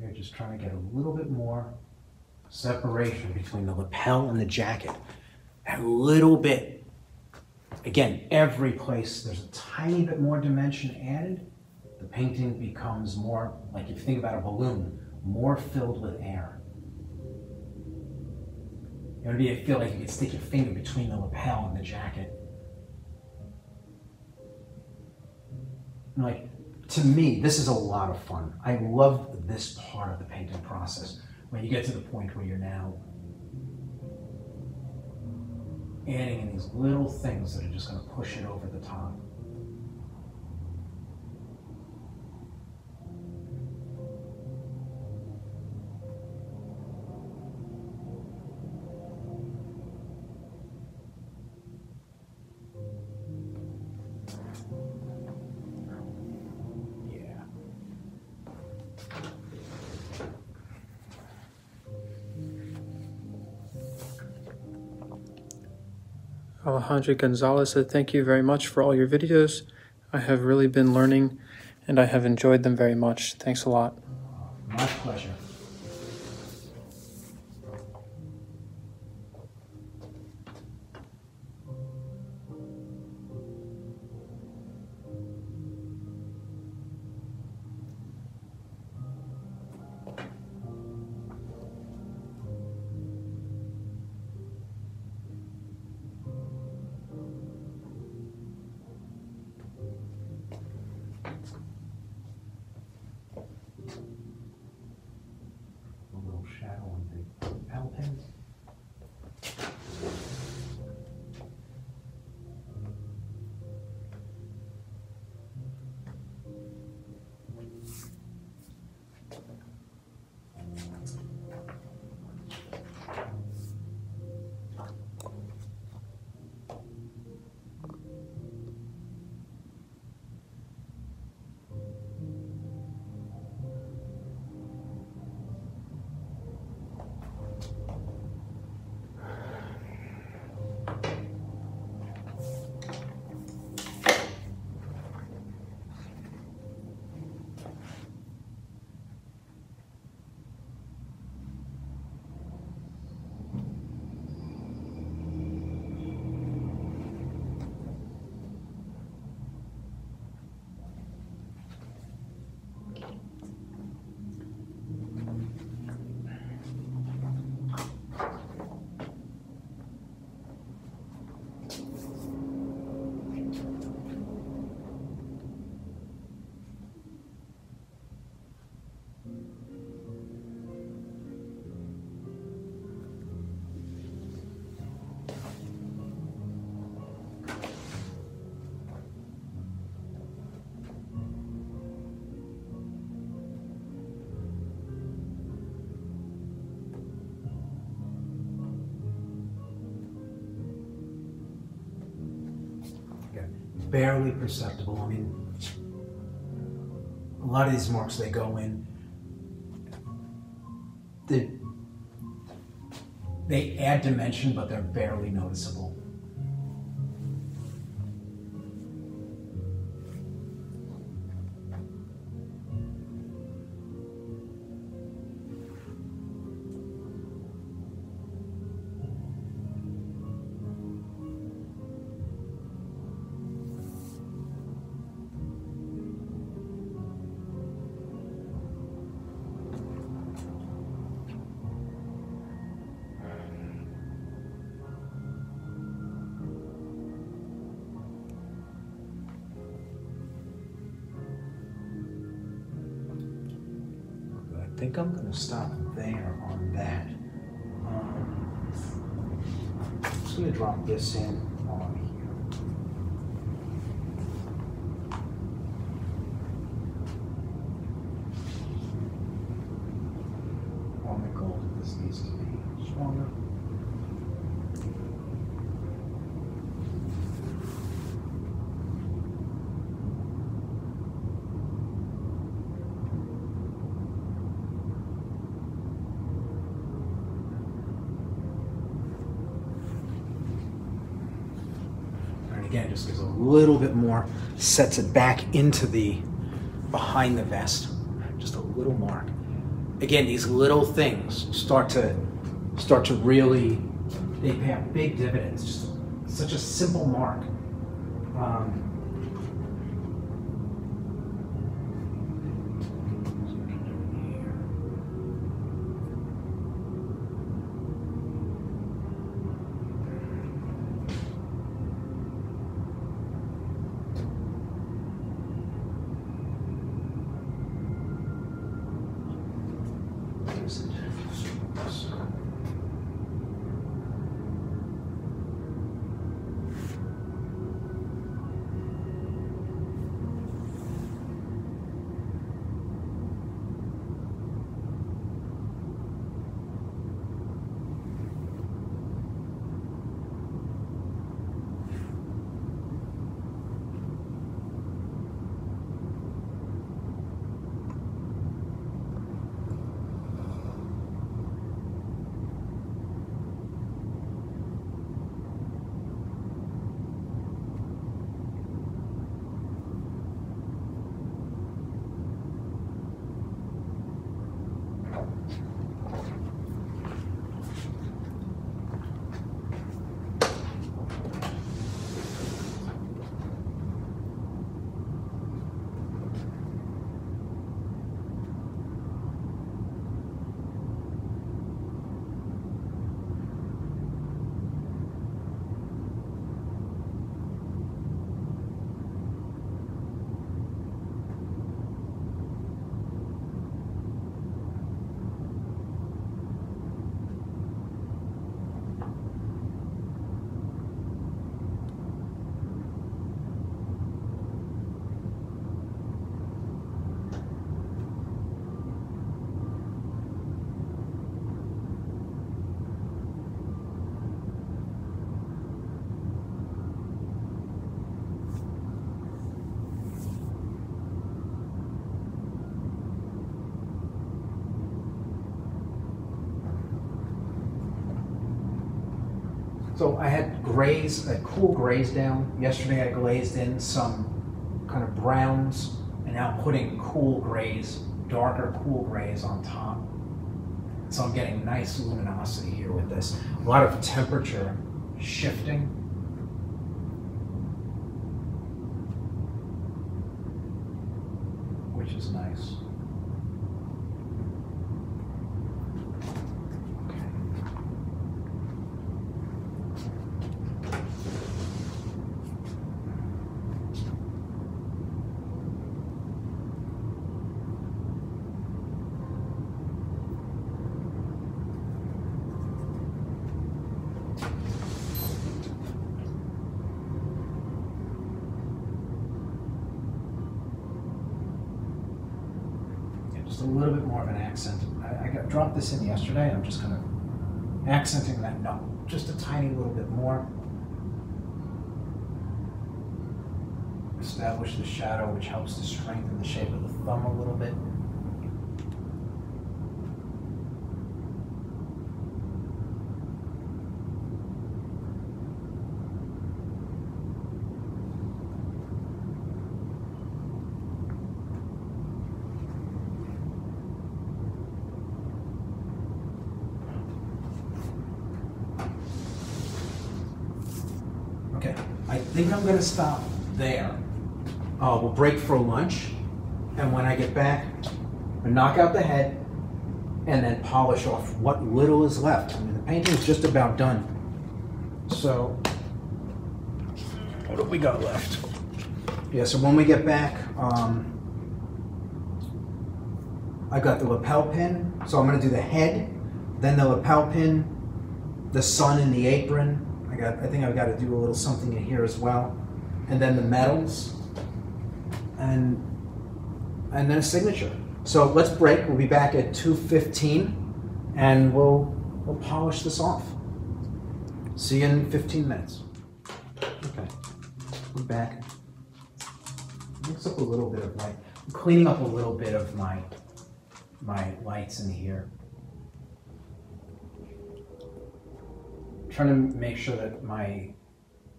Here, just trying to get a little bit more separation between the lapel and the jacket. A little bit again, every place there's a tiny bit more dimension added, the painting becomes more, like if you think about a balloon, more filled with air. It would be feel like you could stick your finger between the lapel and the jacket. And like to me, this is a lot of fun. I love this part of the painting process when you get to the point where you're now adding in these little things that are just going to push it over the top.
Alejandro Gonzalez said, Thank you very much for all your videos. I have really been learning and I have enjoyed them very much. Thanks a lot.
Perceptible. I mean, a lot of these marks they go in. They, they add dimension, but they're barely noticeable. Sets it back into the behind the vest. Just a little mark. Again, these little things start to start to really they pay out big dividends. Just such a simple mark grays, I cool grays down. Yesterday I glazed in some kind of browns and now putting cool grays, darker cool grays on top. So I'm getting nice luminosity here with this. A lot of temperature shifting. Which is nice. Yeah, just a little bit more of an accent. I, I got dropped this in yesterday. I'm just kind of accenting that note just a tiny little bit more. Establish the shadow, which helps to strengthen the shape of the thumb a little bit. Okay, I think I'm gonna stop there. Uh, we'll break for lunch, and when I get back, I'll knock out the head, and then polish off what little is left. I mean, the painting's just about done. So, what do we got left? Yeah, so when we get back, um, I got the lapel pin, so I'm gonna do the head, then the lapel pin, the sun in the apron. I got, I think I've got to do a little something in here as well, and then the medals, and and then a signature. So let's break. We'll be back at two fifteen, and we'll we'll polish this off. See you in fifteen minutes. Okay, we're back. Mix up a little bit of light. I'm cleaning up a little bit of my my lights in here. Trying to make sure that my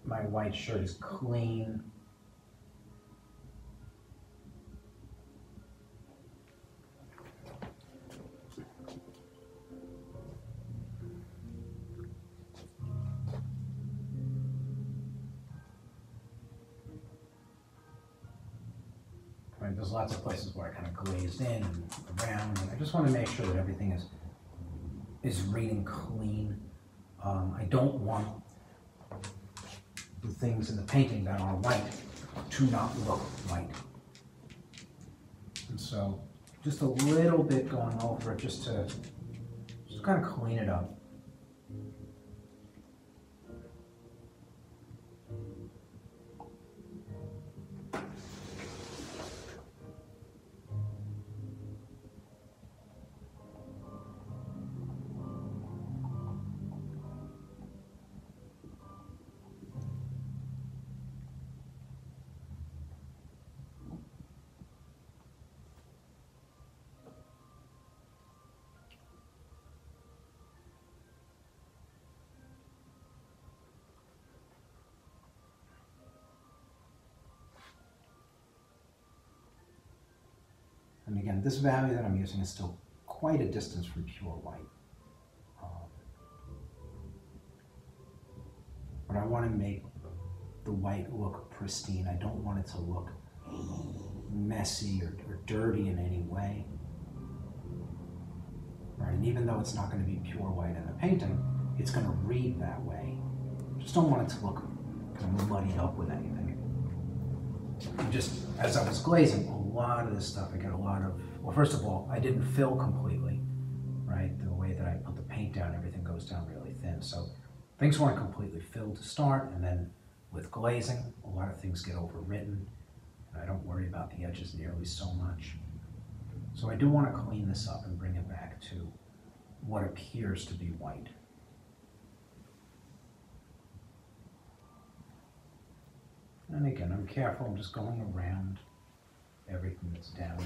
my white shirt is clean. Right, there's lots of places where I kind of glazed in and around, and I just want to make sure that everything is is reading clean. Um, I don't want the things in the painting that are white to not look white. And so, just a little bit going over it, just to just kind of clean it up. This value that I'm using is still quite a distance from pure white. Um, but I want to make the white look pristine. I don't want it to look messy or, or dirty in any way. Right, and even though it's not going to be pure white in the painting, it's going to read that way. Just don't want it to look kind of muddied up with anything. And just as I was glazing, lot of this stuff, I get a lot of, well, first of all, I didn't fill completely, right? The way that I put the paint down, everything goes down really thin. So things weren't completely filled to start, and then with glazing, a lot of things get overwritten, and I don't worry about the edges nearly so much. So I do want to clean this up and bring it back to what appears to be white. And again, I'm careful, I'm just going around everything that's down.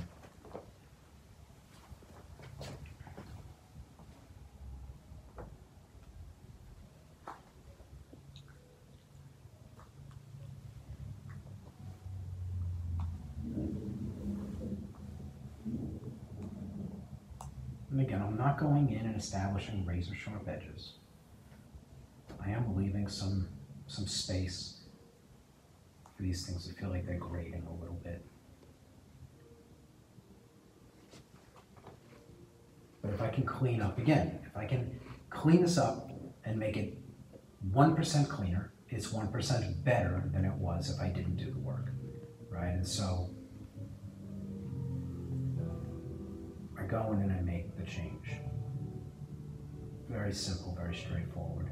And again, I'm not going in and establishing razor sharp edges. I am leaving some some space for these things to feel like they're grading a little bit. But if I can clean up, again, if I can clean this up and make it 1% cleaner, it's 1% better than it was if I didn't do the work, right? And so I go in and I make the change. Very simple, very straightforward.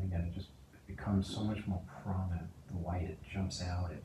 And again, it just becomes so much more prominent. The white, it jumps out. It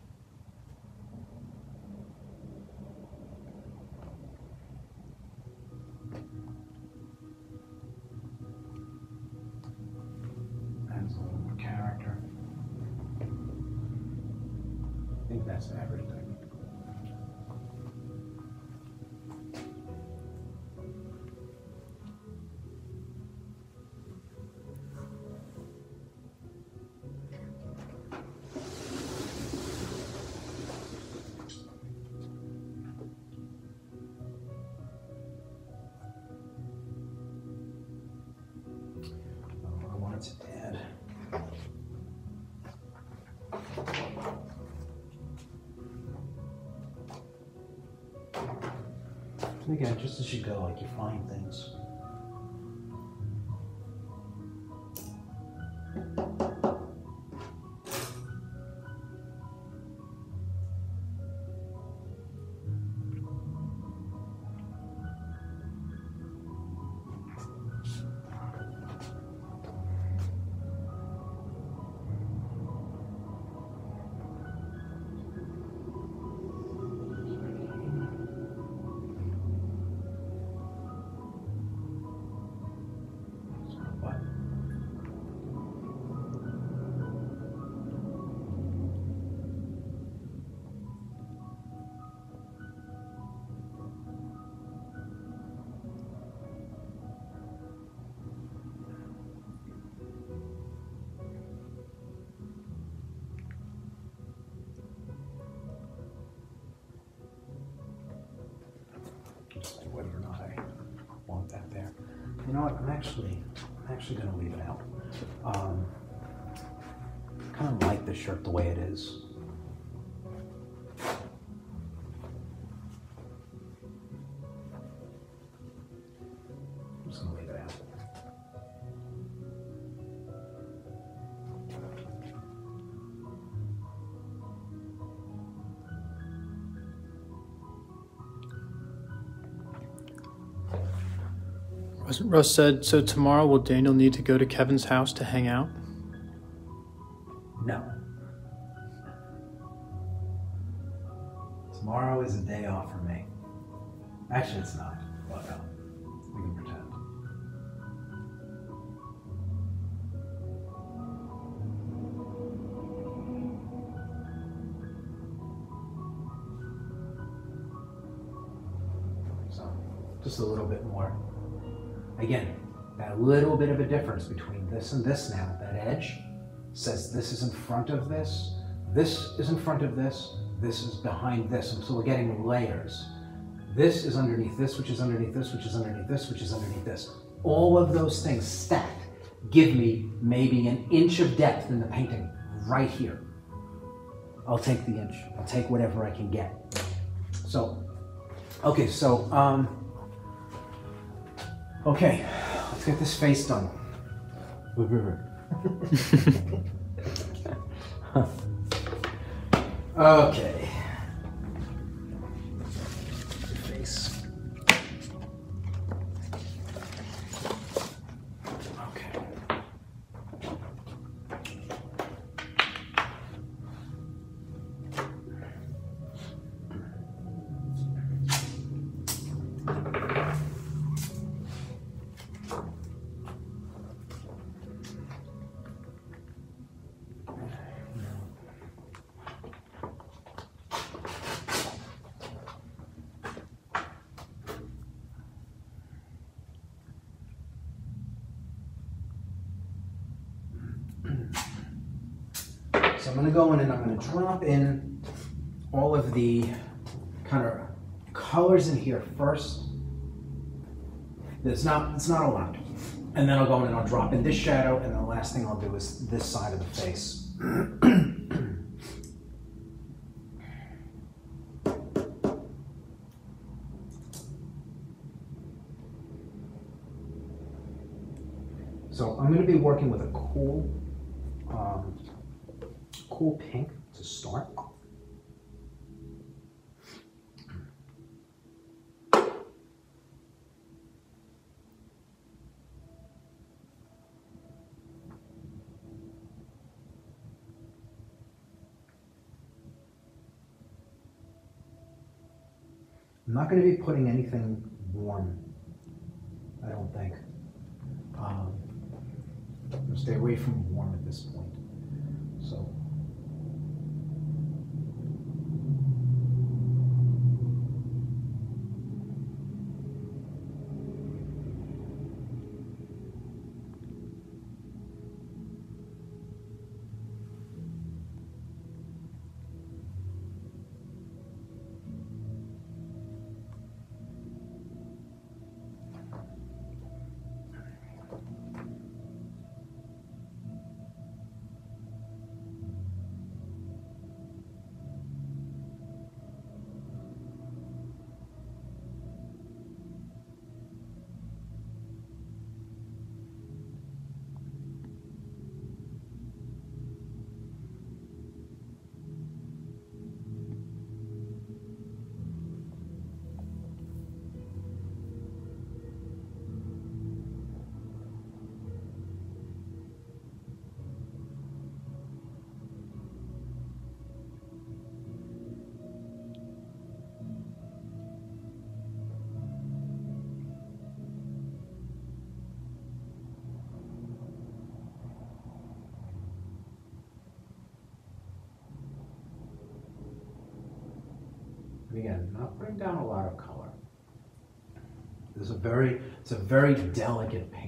again, just as you go, like you find things. Actually, I'm actually gonna leave it out. Um, kind of like the shirt the way it is.
Russ, said, So tomorrow will Daniel need to go to Kevin's house to hang out?
This and this now. That edge says this is in front of this, this is in front of this, this is behind this. And so we're getting layers. This is underneath this, which is underneath this, which is underneath this, which is underneath this. All of those things stacked give me maybe an inch of depth in the painting right here. I'll take the inch. I'll take whatever I can get. So, okay, so, um, okay, let's get this face done. okay. Drop in all of the kind of colors in here first. It's not, it's not a lot. And then I'll go in and I'll drop in this shadow and the last thing I'll do is this side of the face. So I'm gonna be working with a cool, um, cool pink I'm not going to be putting anything warm, I don't think. Um, stay away from warm at this point. So. Putting down a lot of color. Is a very, it's a very delicate pink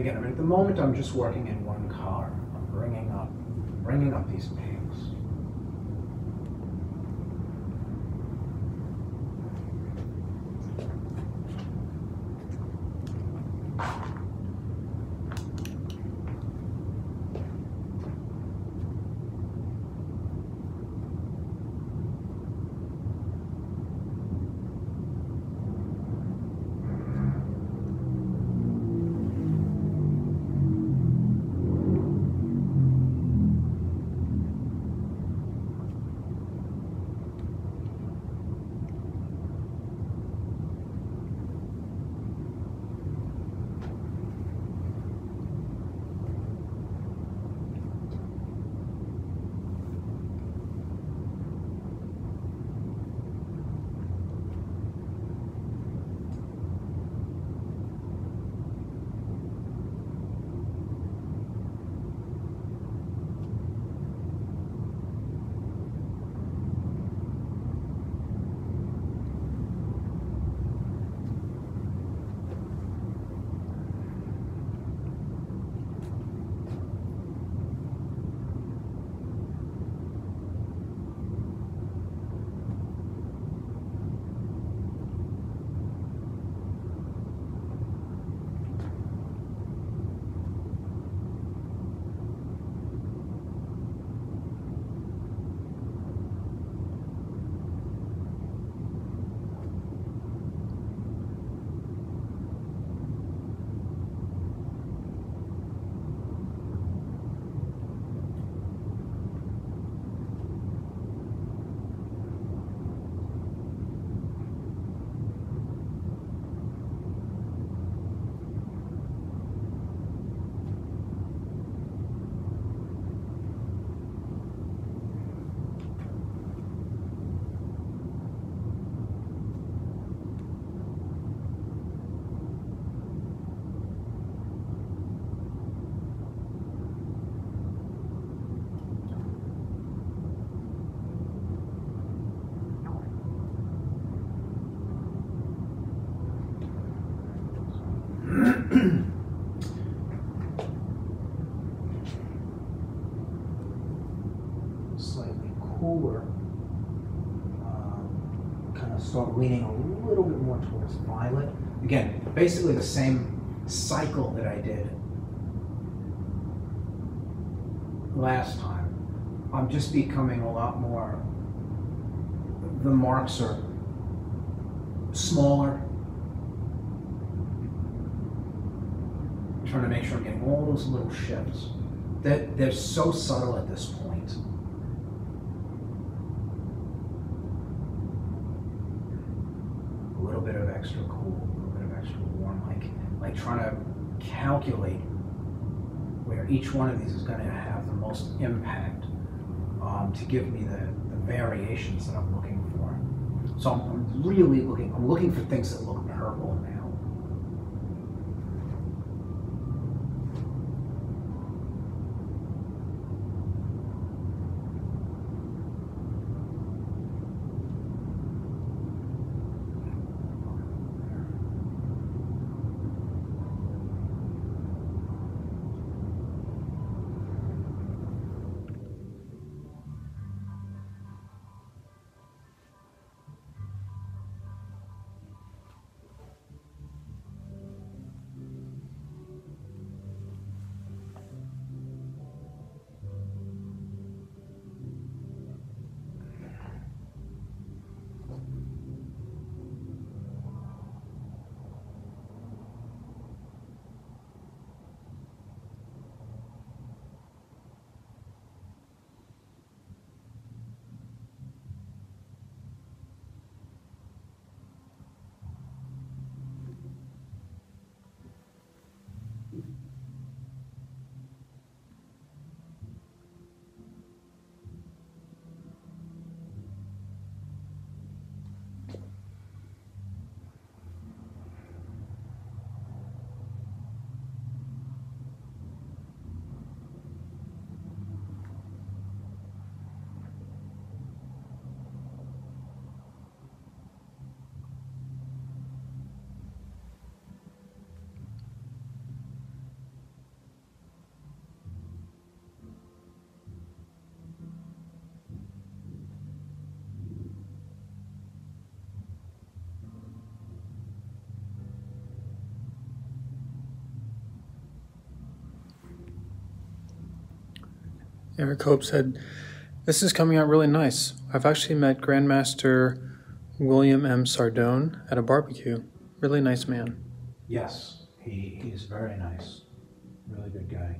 again, I mean, at the moment, I'm just working in leaning a little bit more towards violet. Again, basically the same cycle that I did last time. I'm just becoming a lot more, the marks are smaller. Trying to make sure I'm getting all those little shifts. That they're so subtle at this point. A little bit of extra cool, a little bit of extra warm, like like trying to calculate where each one of these is going to have the most impact um, to give me the, the variations that I'm looking for. So I'm, I'm really looking, I'm looking for things that look purple now.
Eric Hope said, This is coming out really nice. I've actually met Grandmaster William M. Sardone at a barbecue. Really nice man.
Yes, he, he's very nice. Really good guy.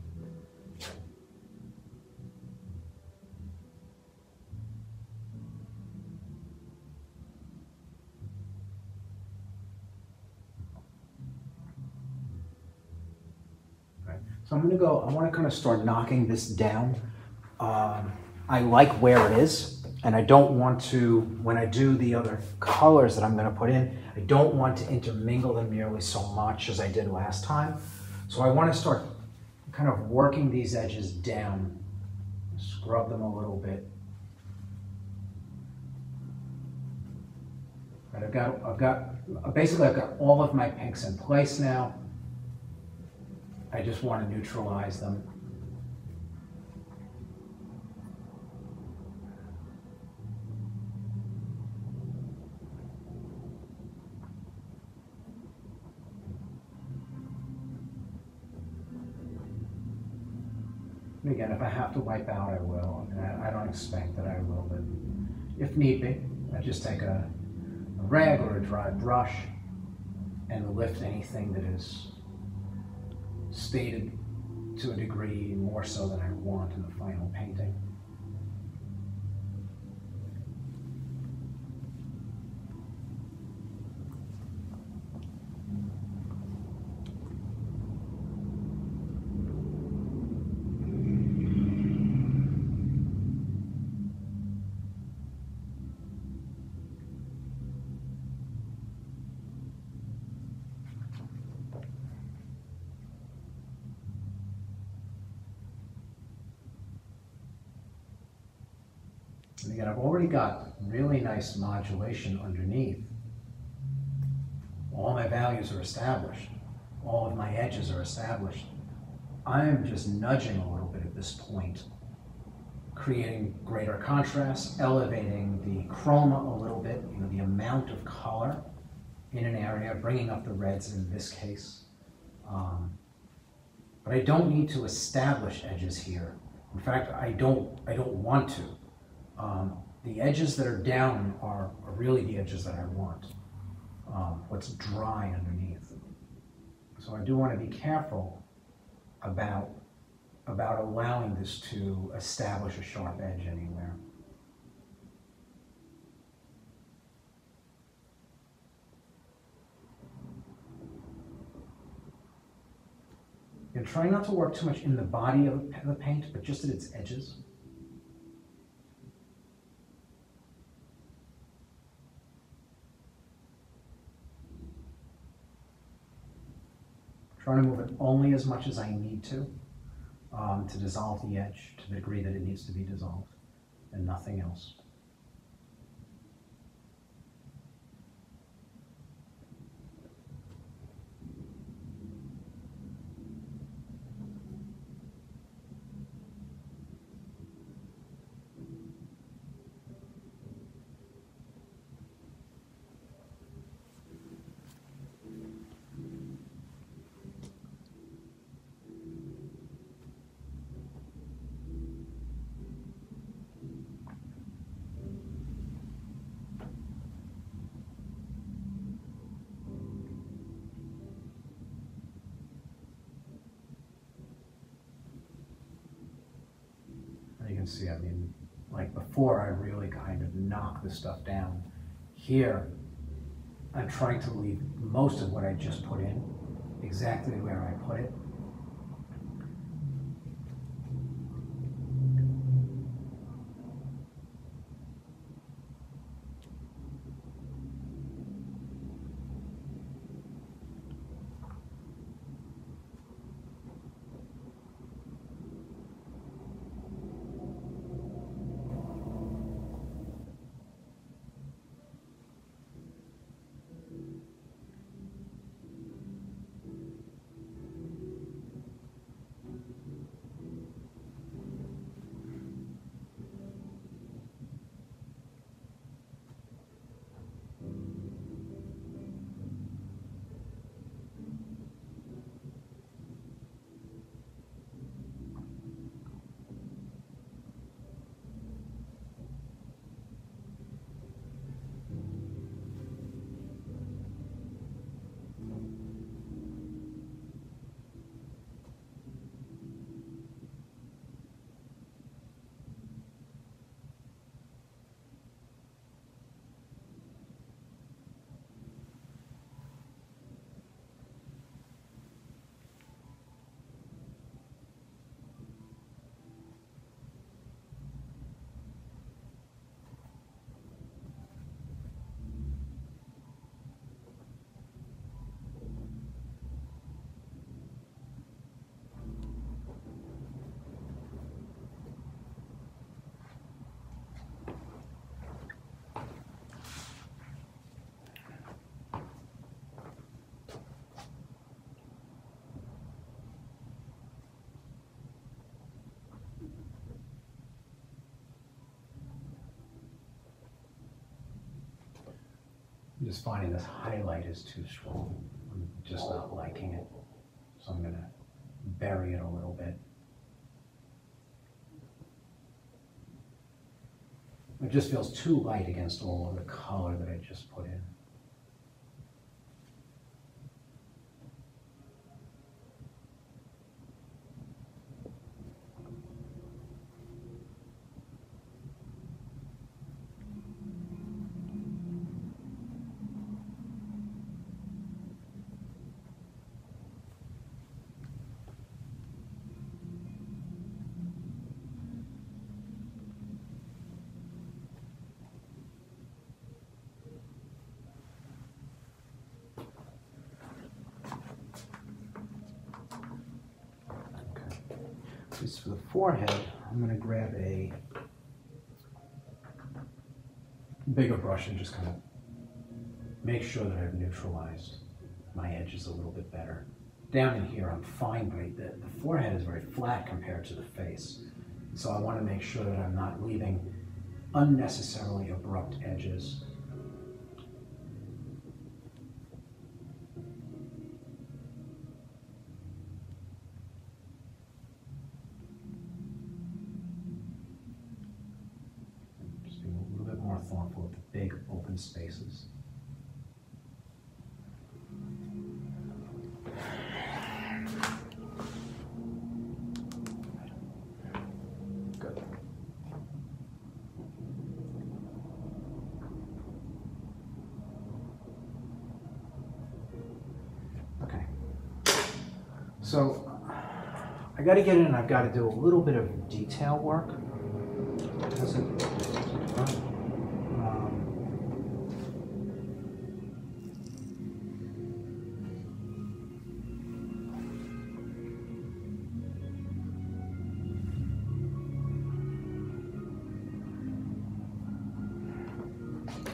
So I'm gonna go, I wanna kind of start knocking this down. Um, I like where it is, and I don't want to, when I do the other colors that I'm gonna put in, I don't want to intermingle them nearly so much as I did last time. So I wanna start kind of working these edges down, scrub them a little bit. Right, I've got, I've got, basically I've got all of my pinks in place now. I just want to neutralize them. And again, if I have to wipe out, I will. And I, I don't expect that I will, but if need be, I just take a, a rag or a dry brush and lift anything that is stated to a degree more so than I want in the final painting. And again, I've already got really nice modulation underneath. All my values are established. All of my edges are established. I'm just nudging a little bit at this point, creating greater contrast, elevating the chroma a little bit, you know, the amount of color in an area, bringing up the reds in this case. Um, but I don't need to establish edges here. In fact, I don't, I don't want to. Um, the edges that are down are, are, really the edges that I want. Um, what's dry underneath. So I do want to be careful about, about allowing this to establish a sharp edge anywhere. And try not to work too much in the body of the paint, but just at its edges. Trying to move it only as much as I need to um, to dissolve the edge to the degree that it needs to be dissolved and nothing else. can see, I mean, like before I really kind of knock the stuff down. Here, I'm trying to leave most of what I just put in exactly where I put it. Just finding this highlight is too strong. I'm just not liking it. So I'm gonna bury it a little bit. It just feels too light against all of the color that I just put in. Okay. Just for the forehead, I'm gonna grab a bigger brush and just kind of make sure that I've neutralized my edges a little bit better. Down in here, I'm fine, but the, the forehead is very flat compared to the face. So I wanna make sure that I'm not leaving unnecessarily abrupt edges. Got to get in. And I've got to do a little bit of detail work. Um,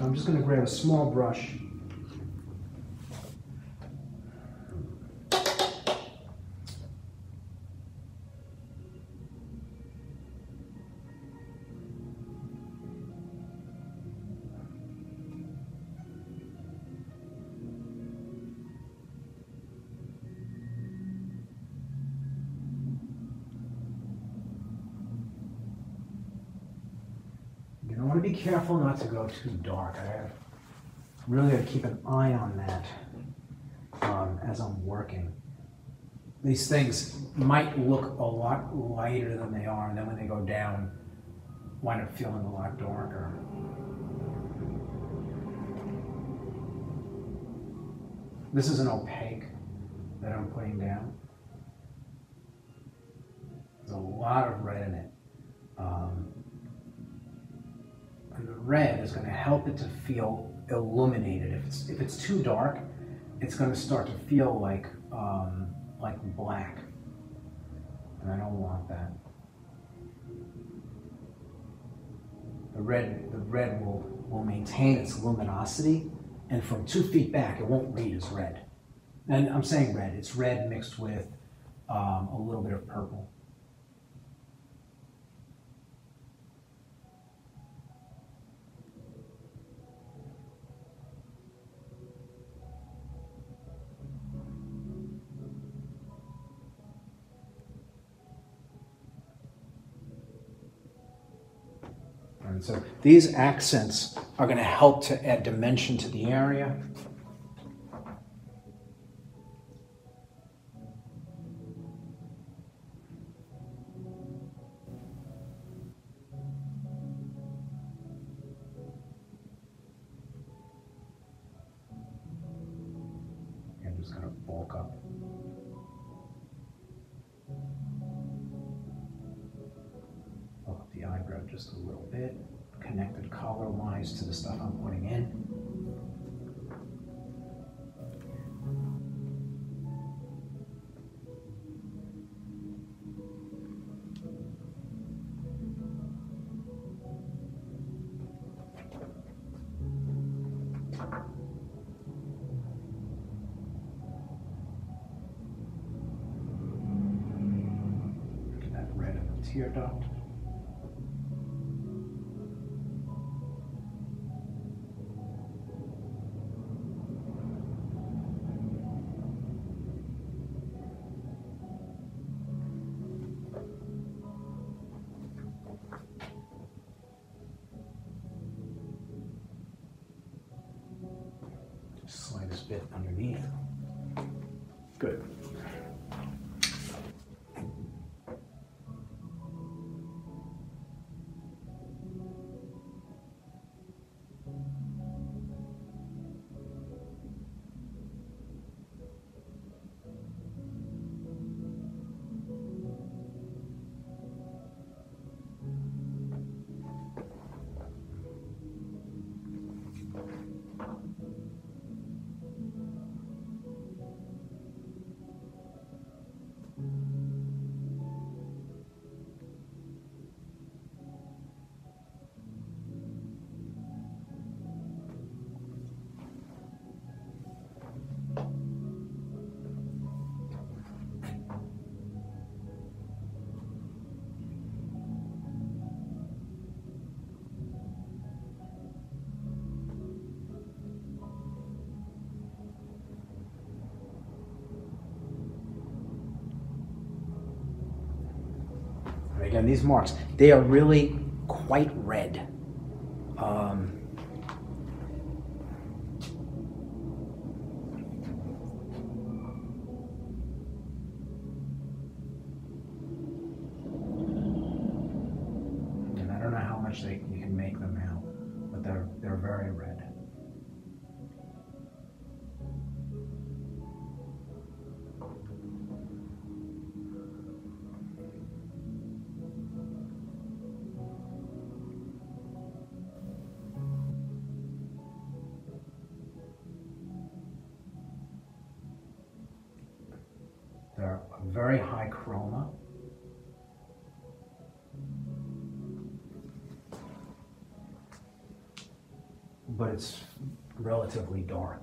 I'm just going to grab a small brush. Careful not to go too dark. I really got to keep an eye on that um, as I'm working. These things might look a lot lighter than they are, and then when they go down, wind up feeling a lot darker. This is an opaque that I'm putting down. There's a lot of it to feel illuminated. If it's if it's too dark, it's going to start to feel like um, like black, and I don't want that. The red the red will will maintain its luminosity, and from two feet back, it won't read as red. And I'm saying red. It's red mixed with um, a little bit of purple. These accents are going to help to add dimension to the area. and these marks, they are really quite red. darn.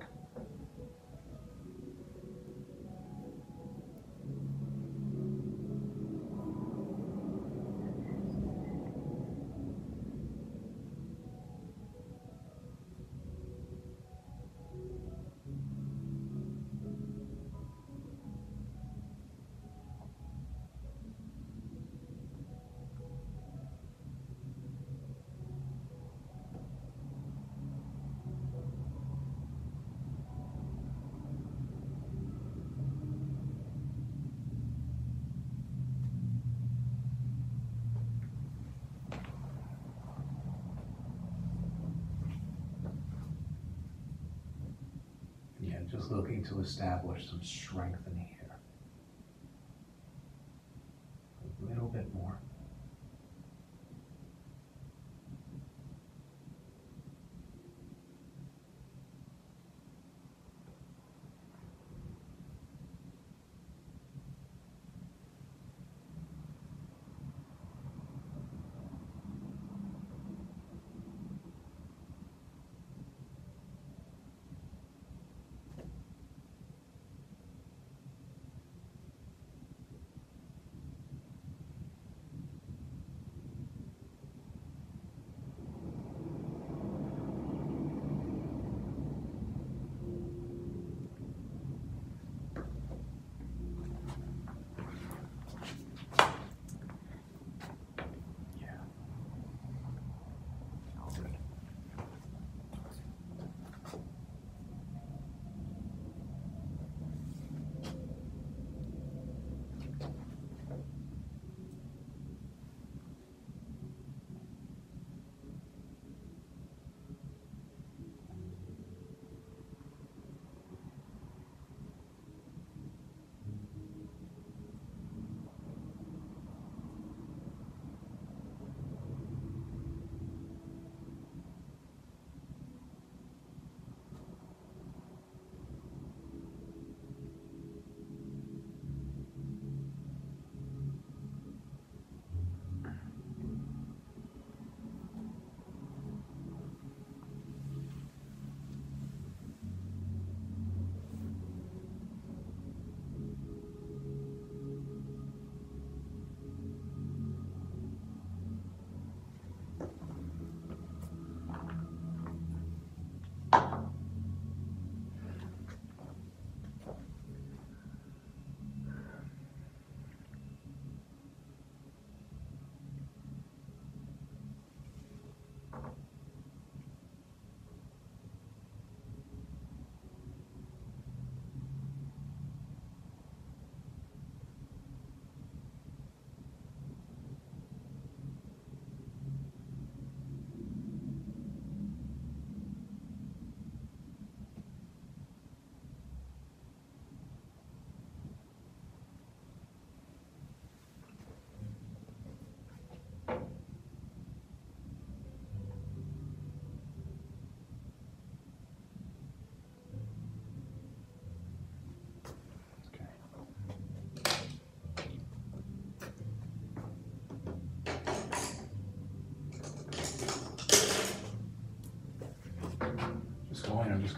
to establish some strength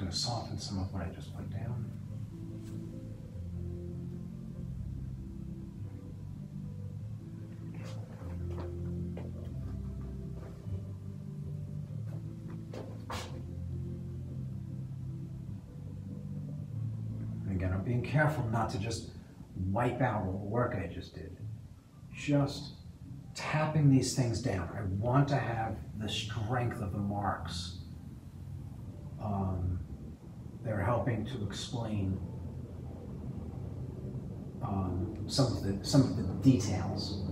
going to soften some of what I just put down. Again, I'm being careful not to just wipe out all the work I just did. Just tapping these things down. I want to have the strength of the marks. Um, they're to explain um, some of the some of the details.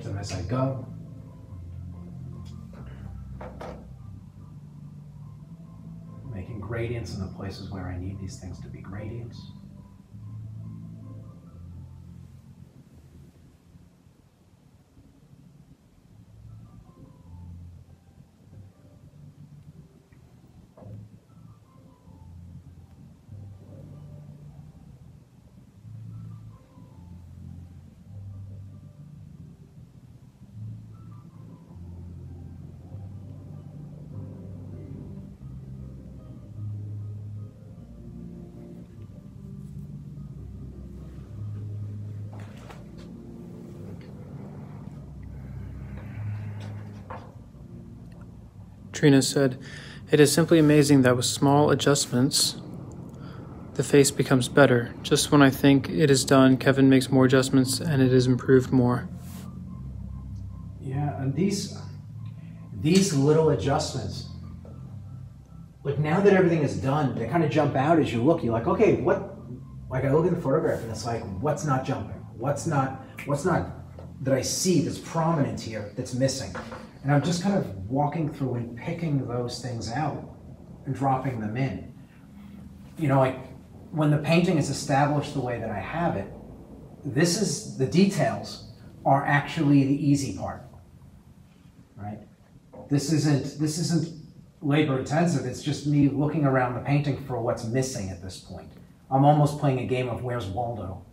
Reshape them as I go. Making gradients in the places where I need these things to be gradients.
Trina said, It is simply amazing that with small adjustments, the face becomes better. Just when I think it is done, Kevin makes more adjustments and it is improved more.
Yeah, and these these little adjustments, like now that everything is done, they kind of jump out as you look. You're like, okay, what? Like I look at the photograph and it's like, what's not jumping? What's not? What's not that I see that's prominent here that's missing? And I'm just kind of walking through and picking those things out and dropping them in. You know, like when the painting is established the way that I have it, this is the details are actually the easy part. Right? This isn't this isn't labor intensive, it's just me looking around the painting for what's missing at this point. I'm almost playing a game of where's Waldo.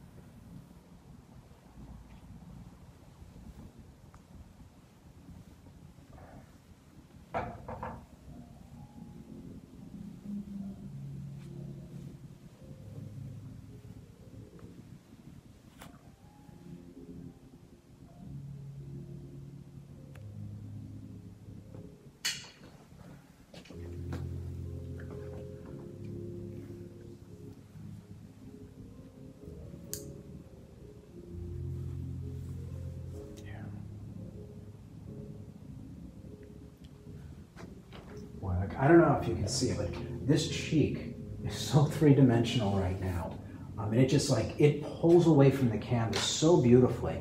You can see but this cheek is so three-dimensional right now. Um, I mean, it just like, it pulls away from the canvas so beautifully.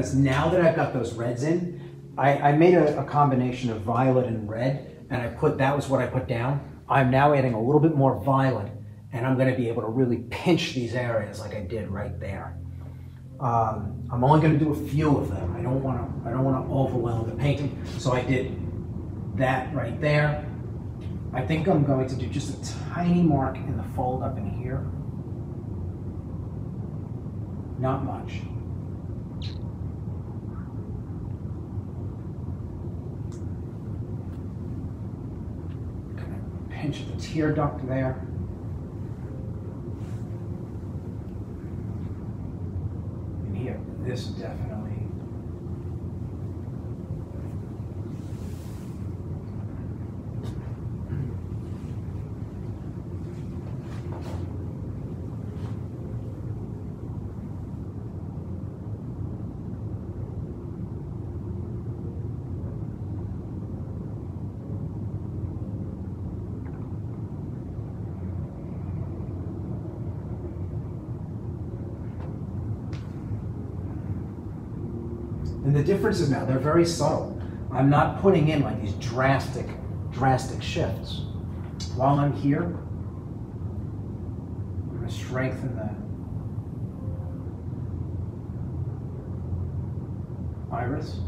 Is now that I've got those reds in, I, I made a, a, combination of violet and red, and I put, that was what I put down. I'm now adding a little bit more violet, and I'm gonna be able to really pinch these areas like I did right there. Um, I'm only gonna do a few of them. I don't wanna, I don't wanna overwhelm the painting. So I did that right there. I think I'm going to do just a tiny mark in the fold up in here. Not much. The tear duct there. And here, this definitely. And the differences now, they're very subtle. I'm not putting in like these drastic, drastic shifts. While I'm here, I'm going to strengthen the iris.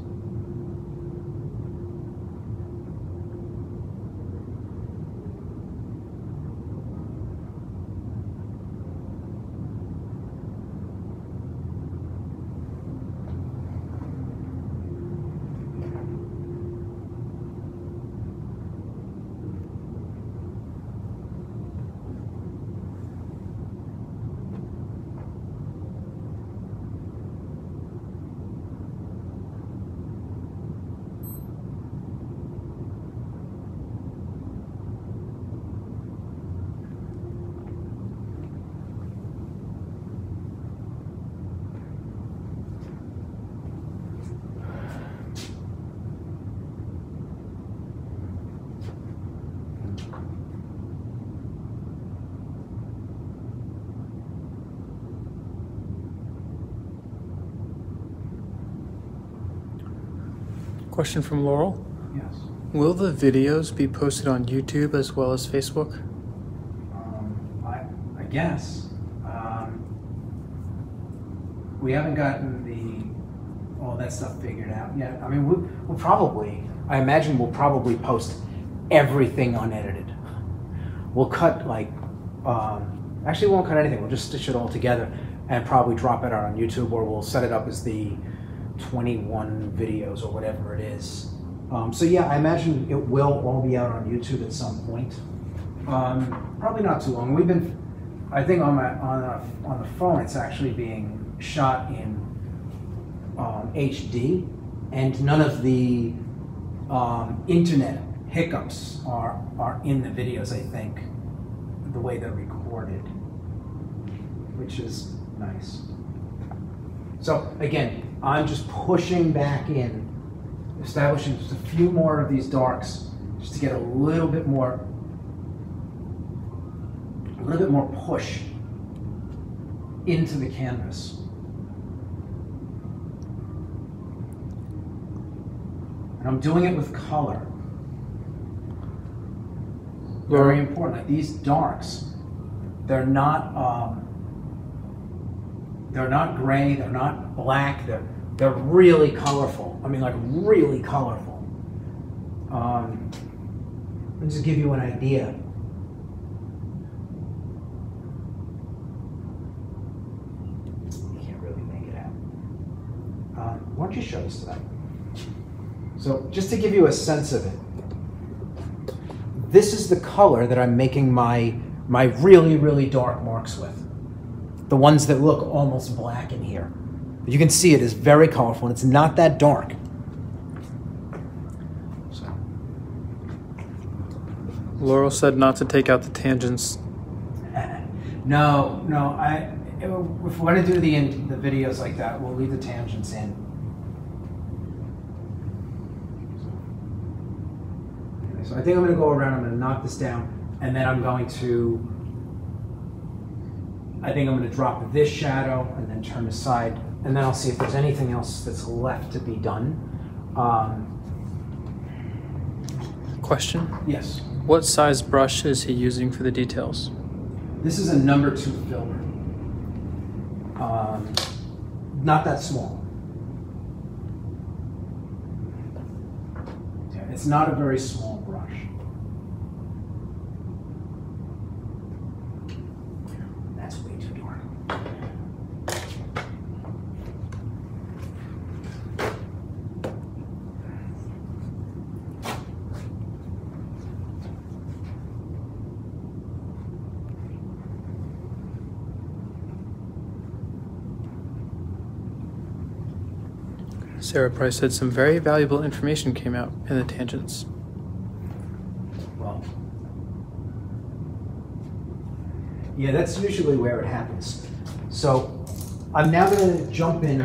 Question from Laurel.
Yes.
Will the videos be posted on YouTube as well as Facebook?
Um, I, I guess. Um, we haven't gotten the all that stuff figured out yet. I mean, we'll, we'll probably, I imagine we'll probably post everything unedited. We'll cut like, um, actually, we won't cut anything. We'll just stitch it all together and probably drop it out on YouTube, or we'll set it up as the 21 videos or whatever it is. Um, so yeah, I imagine it will all be out on YouTube at some point. Um, probably not too long. We've been, I think on my on a, on the phone, it's actually being shot in um, HD, and none of the um, internet hiccups are are in the videos. I think the way they're recorded, which is nice. So again, I'm just pushing back in, establishing just a few more of these darks, just to get a little bit more, a little bit more push into the canvas. And I'm doing it with color. Very important. Like these darks, they're not um, they're not gray, they're not black, they're they're really colorful. I mean like really colorful. Um, let me just give you an idea. You can't really make it out. Um, why don't you show this to them? So just to give you a sense of it, this is the color that I'm making my my really really dark marks with. The ones that look almost black in here. But you can see it is very colorful and it's not that dark. So
Laurel said not to take out the tangents.
no, no, I if we're gonna do the in, the videos like that, we'll leave the tangents in. Okay, So I think I'm gonna go around, I'm gonna knock this down, and then I'm going to I think I'm gonna drop this shadow and then turn aside, and then I'll see if there's anything else that's left to be done. Um,
Question
yes,
What size brush is he using for the details?
this is a number two filbert. Um, not that small. Yeah, it's not a very small brush. That's way too dark.
Sarah Price said some very valuable information came out in the tangents.
Well, yeah, that's usually where it happens. So I'm now going to jump in.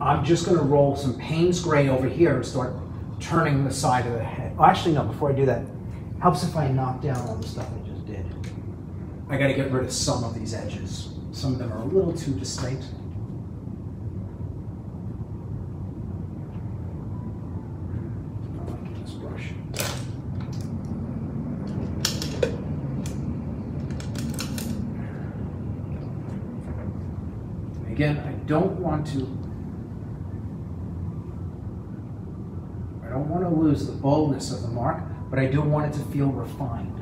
I'm just going to roll some Payne's Gray over here and start turning the side of the head. Oh, actually, no, before I do that, helps if I knock down all the stuff I just did. I got to get rid of some of these edges. Some of them are a little too distinct. again, I don't want to, I don't want to lose the boldness of the mark, but I do want it to feel refined.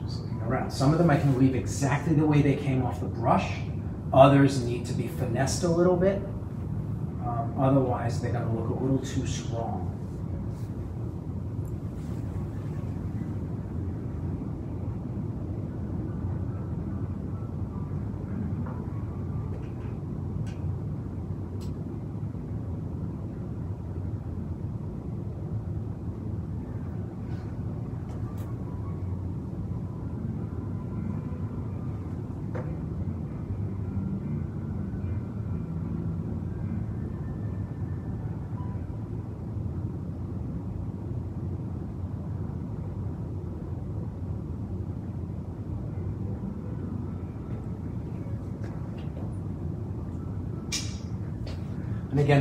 Just around. Some of them I can leave exactly the way they came off the brush. Others need to be finessed a little bit. Um, otherwise, they're going to look a little too strong.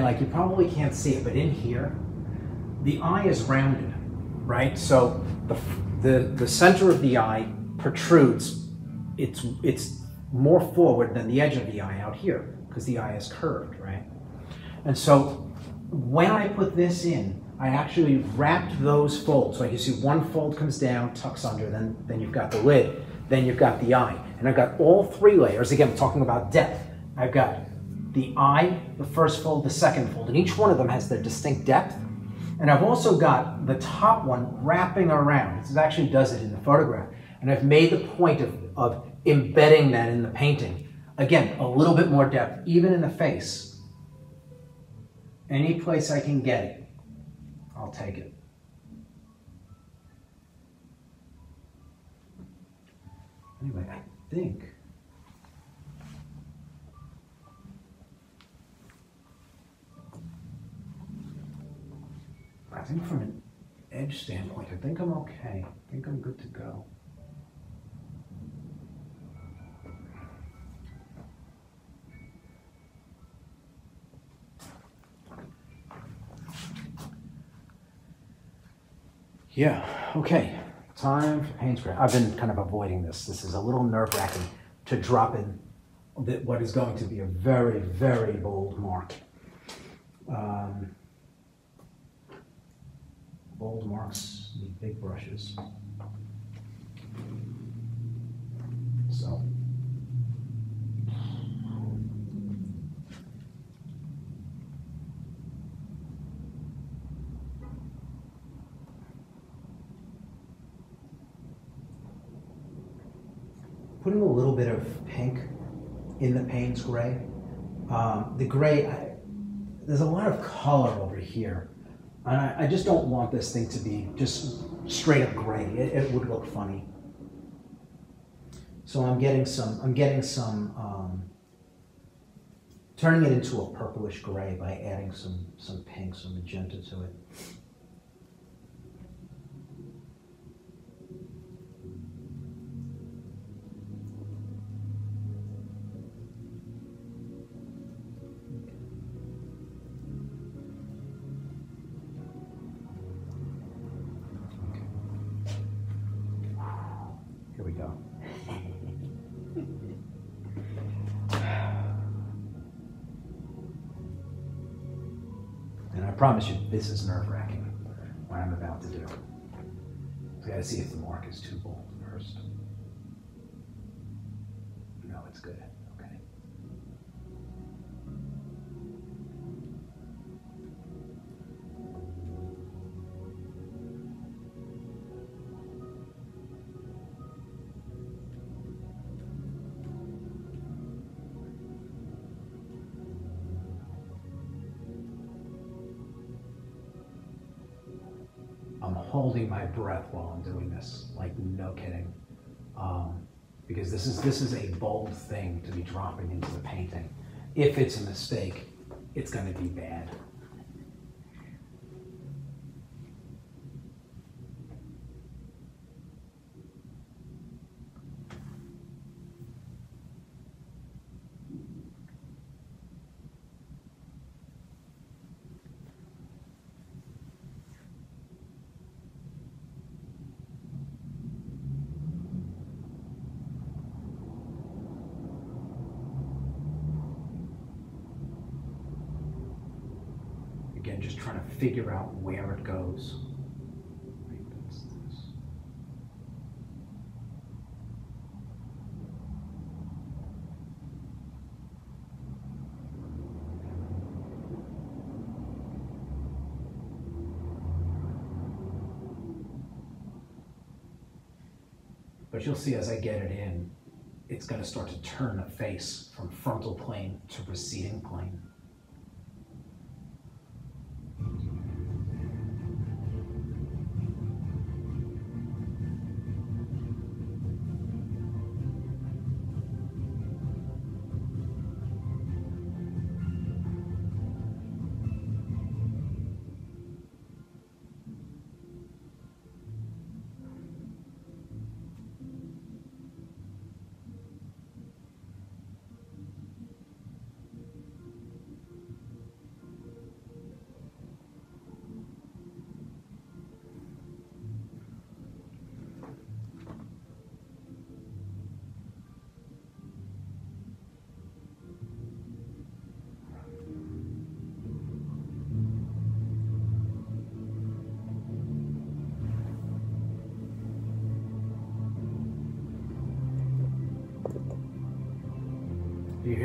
Like you probably can't see it, but in here, the eye is rounded, right? So the, the, the center of the eye protrudes. It's, it's more forward than the edge of the eye out here because the eye is curved, right? And so when I put this in, I actually wrapped those folds. Like you see one fold comes down, tucks under, then, then you've got the lid, then you've got the eye. And I've got all three layers. Again, I'm talking about depth. I've got the eye, the first fold, the second fold, and each one of them has their distinct depth. And I've also got the top one wrapping around. This actually does it in the photograph. And I've made the point of, of embedding that in the painting. Again, a little bit more depth, even in the face. Any place I can get it, I'll take it. Anyway, I think I think from an edge standpoint, I think I'm okay. I think I'm good to go. Yeah, okay. Time for spray. I've been kind of avoiding this. This is a little nerve wracking to drop in what is going to be a very, very bold mark. Um, bold marks need big brushes. So. Putting a little bit of pink in the Payne's gray. Um, the gray, I, there's a lot of color over here. And I, I, just don't want this thing to be just straight up gray. It, it would look funny. So I'm getting some, I'm getting some, um, turning it into a purplish gray by adding some, some pink, some magenta to it. Promise you, this is nerve wracking what I'm about to do. I gotta see if the mark is too bold first. Holding my breath while I'm doing this, like no kidding, um, because this is this is a bold thing to be dropping into the painting. If it's a mistake, it's going to be bad. You'll see as I get it in, it's going to start to turn the face from frontal plane to receding plane.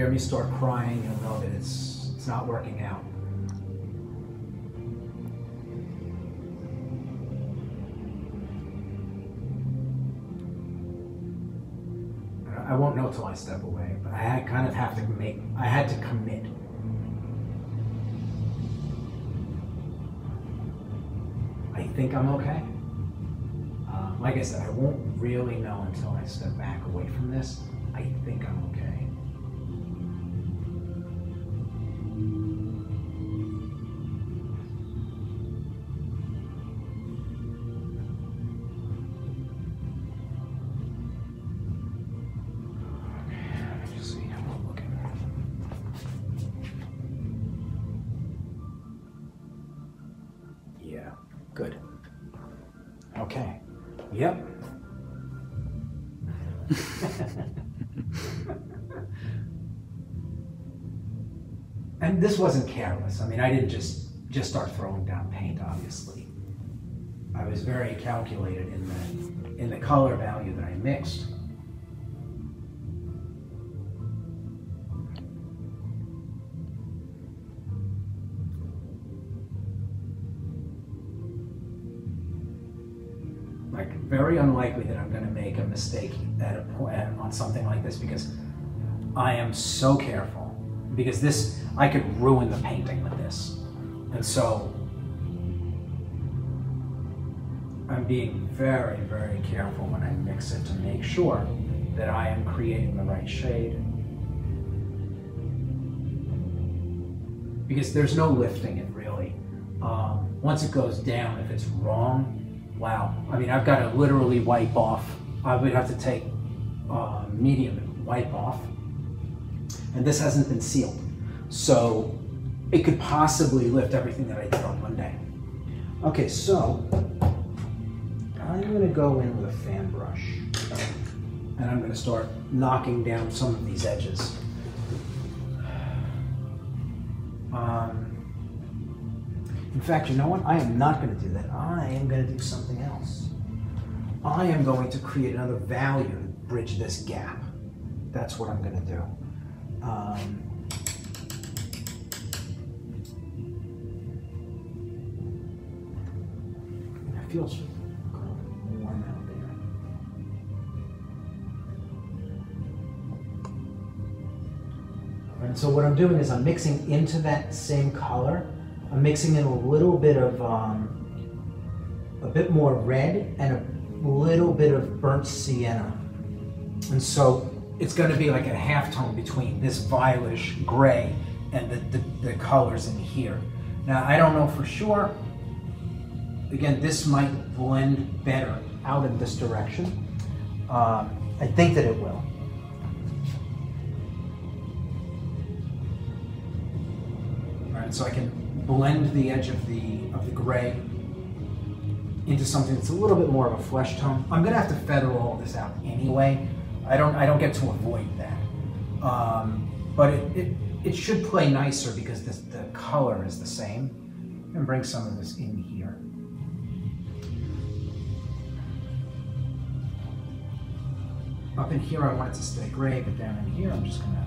Hear me start crying, you'll know that it's it's not working out. I won't know till I step away, but I kind of have to make, I had to commit. I think I'm okay. Uh, like I said, I won't really know until I step back away from this. I think I'm okay. This wasn't careless. I mean, I didn't just just start throwing down paint. Obviously, I was very calculated in the in the color value that I mixed. like very unlikely that I'm going to make a mistake at a point on something like this because I am so careful because this I could ruin the painting with this, and so I'm being very very careful when I mix it to make sure that I am creating the right shade. Because there's no lifting it really. Um, once it goes down, if it's wrong, Wow. I mean, I've got to literally wipe off. I would have to take uh, medium and wipe off. And this hasn't been sealed. So it could possibly lift everything that I did on Monday. Okay, so I'm going to go in with a fan brush. And I'm going to start knocking down some of these edges. Um, in fact, you know what? I am not going to do that. I am going to do something else. I am going to create another value to bridge this gap. That's what I'm going to do. Um, feels warm out there. And so what I'm doing is I'm mixing into that same color I'm mixing in a little bit of um, a bit more red and a little bit of burnt sienna. And so it's going to be like a halftone between this violetish gray and the, the, the colors in here. Now, I don't know for sure. Again, this might blend better out in this direction. Um, I think that it will. All right, so I can blend the edge of the of the gray into something that's a little bit more of a flesh tone. I'm gonna have to feather all this out anyway. I don't I don't get to avoid that. Um, but it, it, it should play nicer because this, the color is the same. And bring some of this in here. Up in here, I want it to stay gray, but down in here, I'm just gonna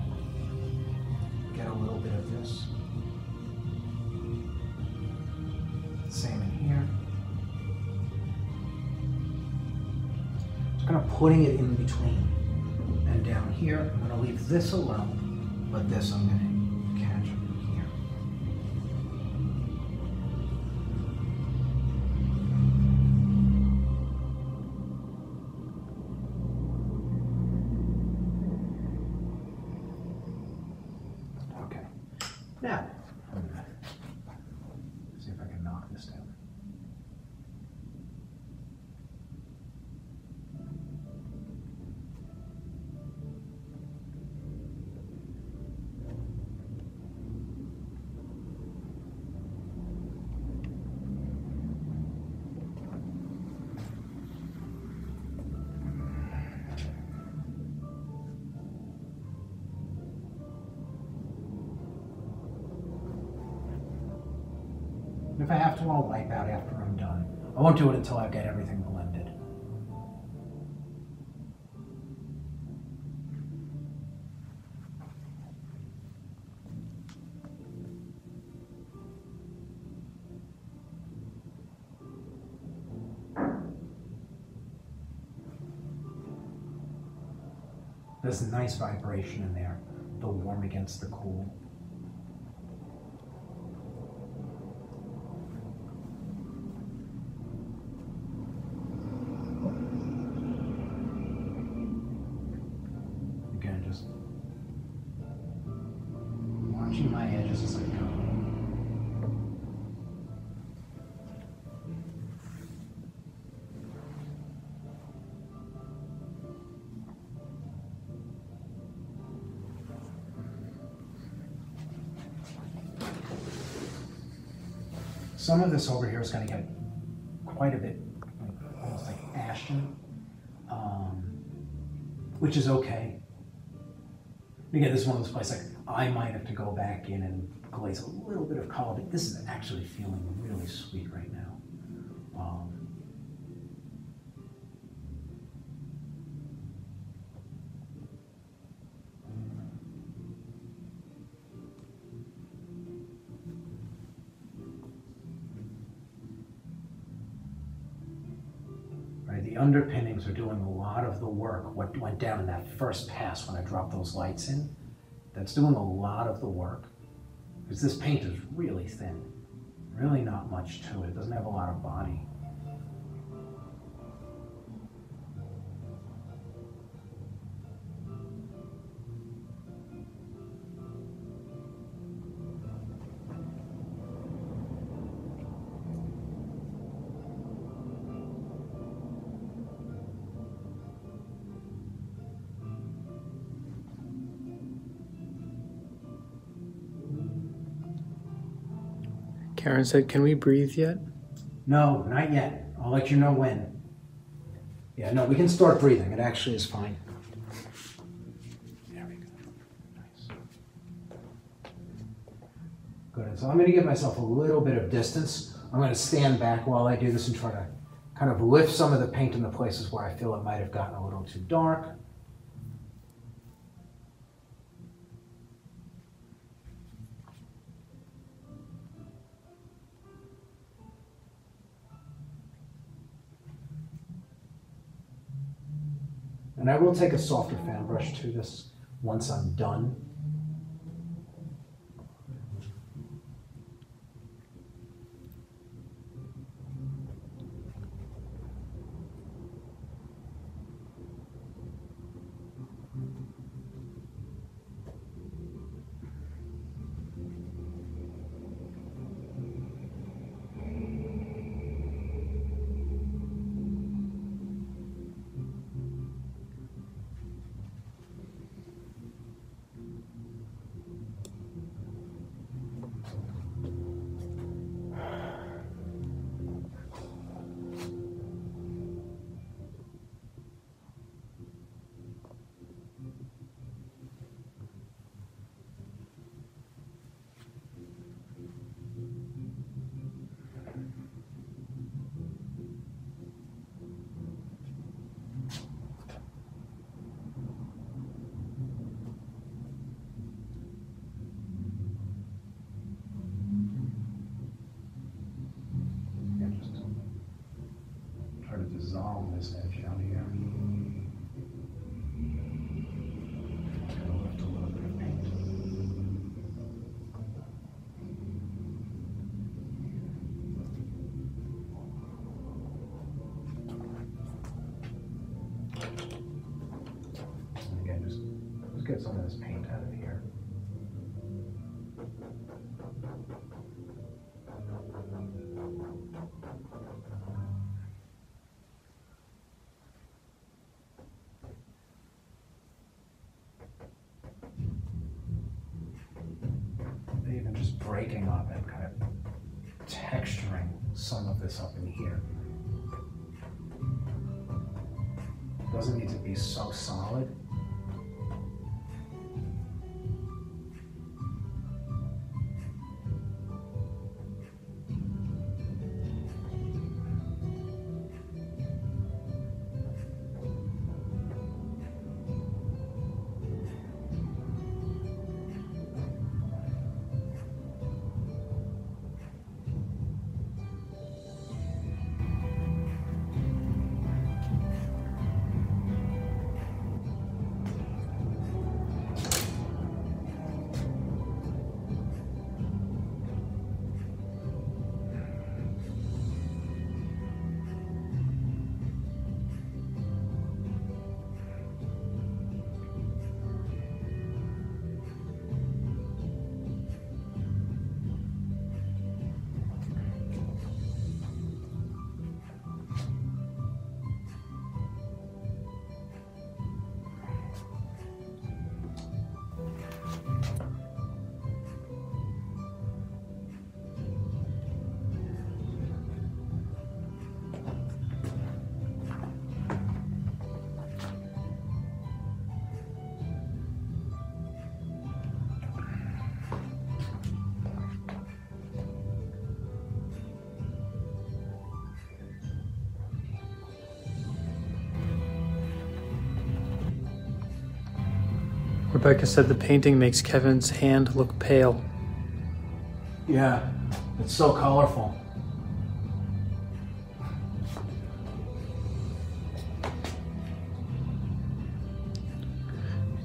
get a little bit of this. Same in here. Just kind of putting it in between. And down here, I'm gonna leave this alone, but this I'm gonna knock this down. Won't do it until I get everything blended. There's a nice vibration in there, the warm against the cool. Some of this over here is going to get quite a bit, like, almost like ashen, um, which is okay. Again, this is one of those places like I might have to go back in and glaze a little bit of color, but this is actually feeling really sweet right now. Are doing a lot of the work. What went down in that first pass when I dropped those lights in, that's doing a lot of the work. Because this paint is really thin. Really not much to it. It doesn't have a lot of body.
Karen said, Can we breathe yet?
No, not yet. I'll let you know when. Yeah, no, we can start breathing. It actually is fine. There we go. Nice. Good. So I'm going to give myself a little bit of distance. I'm going to stand back while I do this and try to kind of lift some of the paint in the places where I feel it might have gotten a little too dark. And I will take a softer fan brush to this once I'm done. Some of this paint out of here. Even just breaking up and kind of texturing some of this up in here. Doesn't need to be so solid.
Rebecca said the painting makes Kevin's hand look pale.
Yeah, it's so colorful.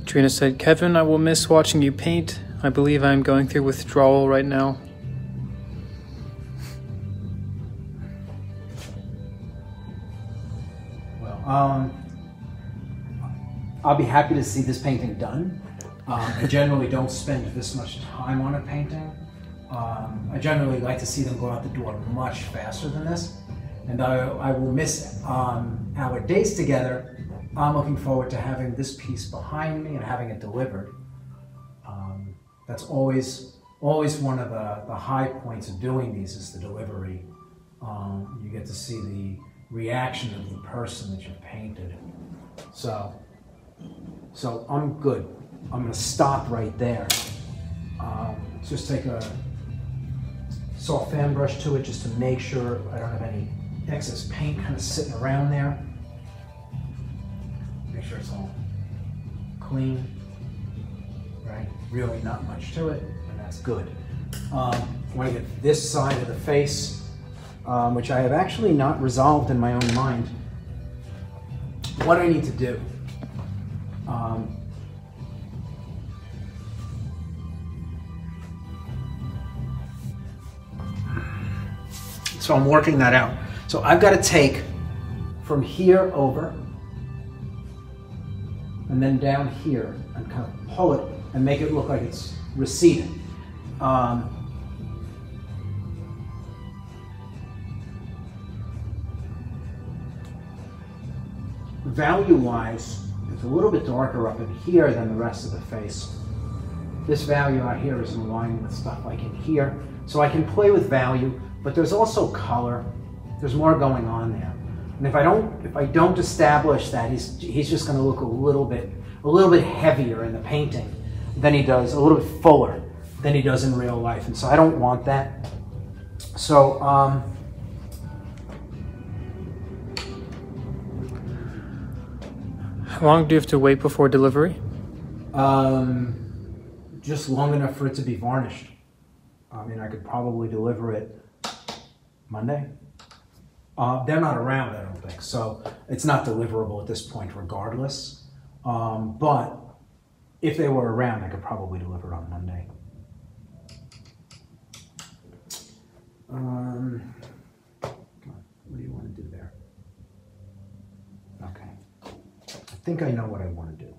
Trina said, Kevin, I will miss watching you paint. I believe I am going through withdrawal right now.
Well, um, I'll be happy to see this painting done. Um, I generally don't spend this much time on a painting. Um, I generally like to see them go out the door much faster than this. And I, I will miss um, our days together. I'm looking forward to having this piece behind me and having it delivered. Um, that's always always one of the, the high points of doing these is the delivery. Um, you get to see the reaction of the person that you've painted. So, so I'm good. I'm gonna stop right there. Um, just take a soft fan brush to it just to make sure I don't have any excess paint kind of sitting around there. Make sure it's all clean, right? Really not much to it, and that's good. Um, I get this side of the face, um, which I have actually not resolved in my own mind. What do I need to do? Um, so I'm working that out. So I've got to take from here over and then down here and kind of pull it and make it look like it's receding. Um, value wise, it's a little bit darker up in here than the rest of the face. This value out here is in line with stuff like in here. So I can play with value, but there's also color. There's more going on there. And if I don't, if I don't establish that, he's, he's just gonna look a little bit, a little bit heavier in the painting than he does, a little bit fuller than he does in real life. And so I don't want that. So, um,
How long do you have to wait before delivery?
Um, just long enough for it to be varnished. I mean, I could probably deliver it Monday. Uh, they're not around, I don't think. So it's not deliverable at this point, regardless. Um, but if they were around, I could probably deliver it on Monday. Um, what do you want to do there? Okay. I think I know what I want to do.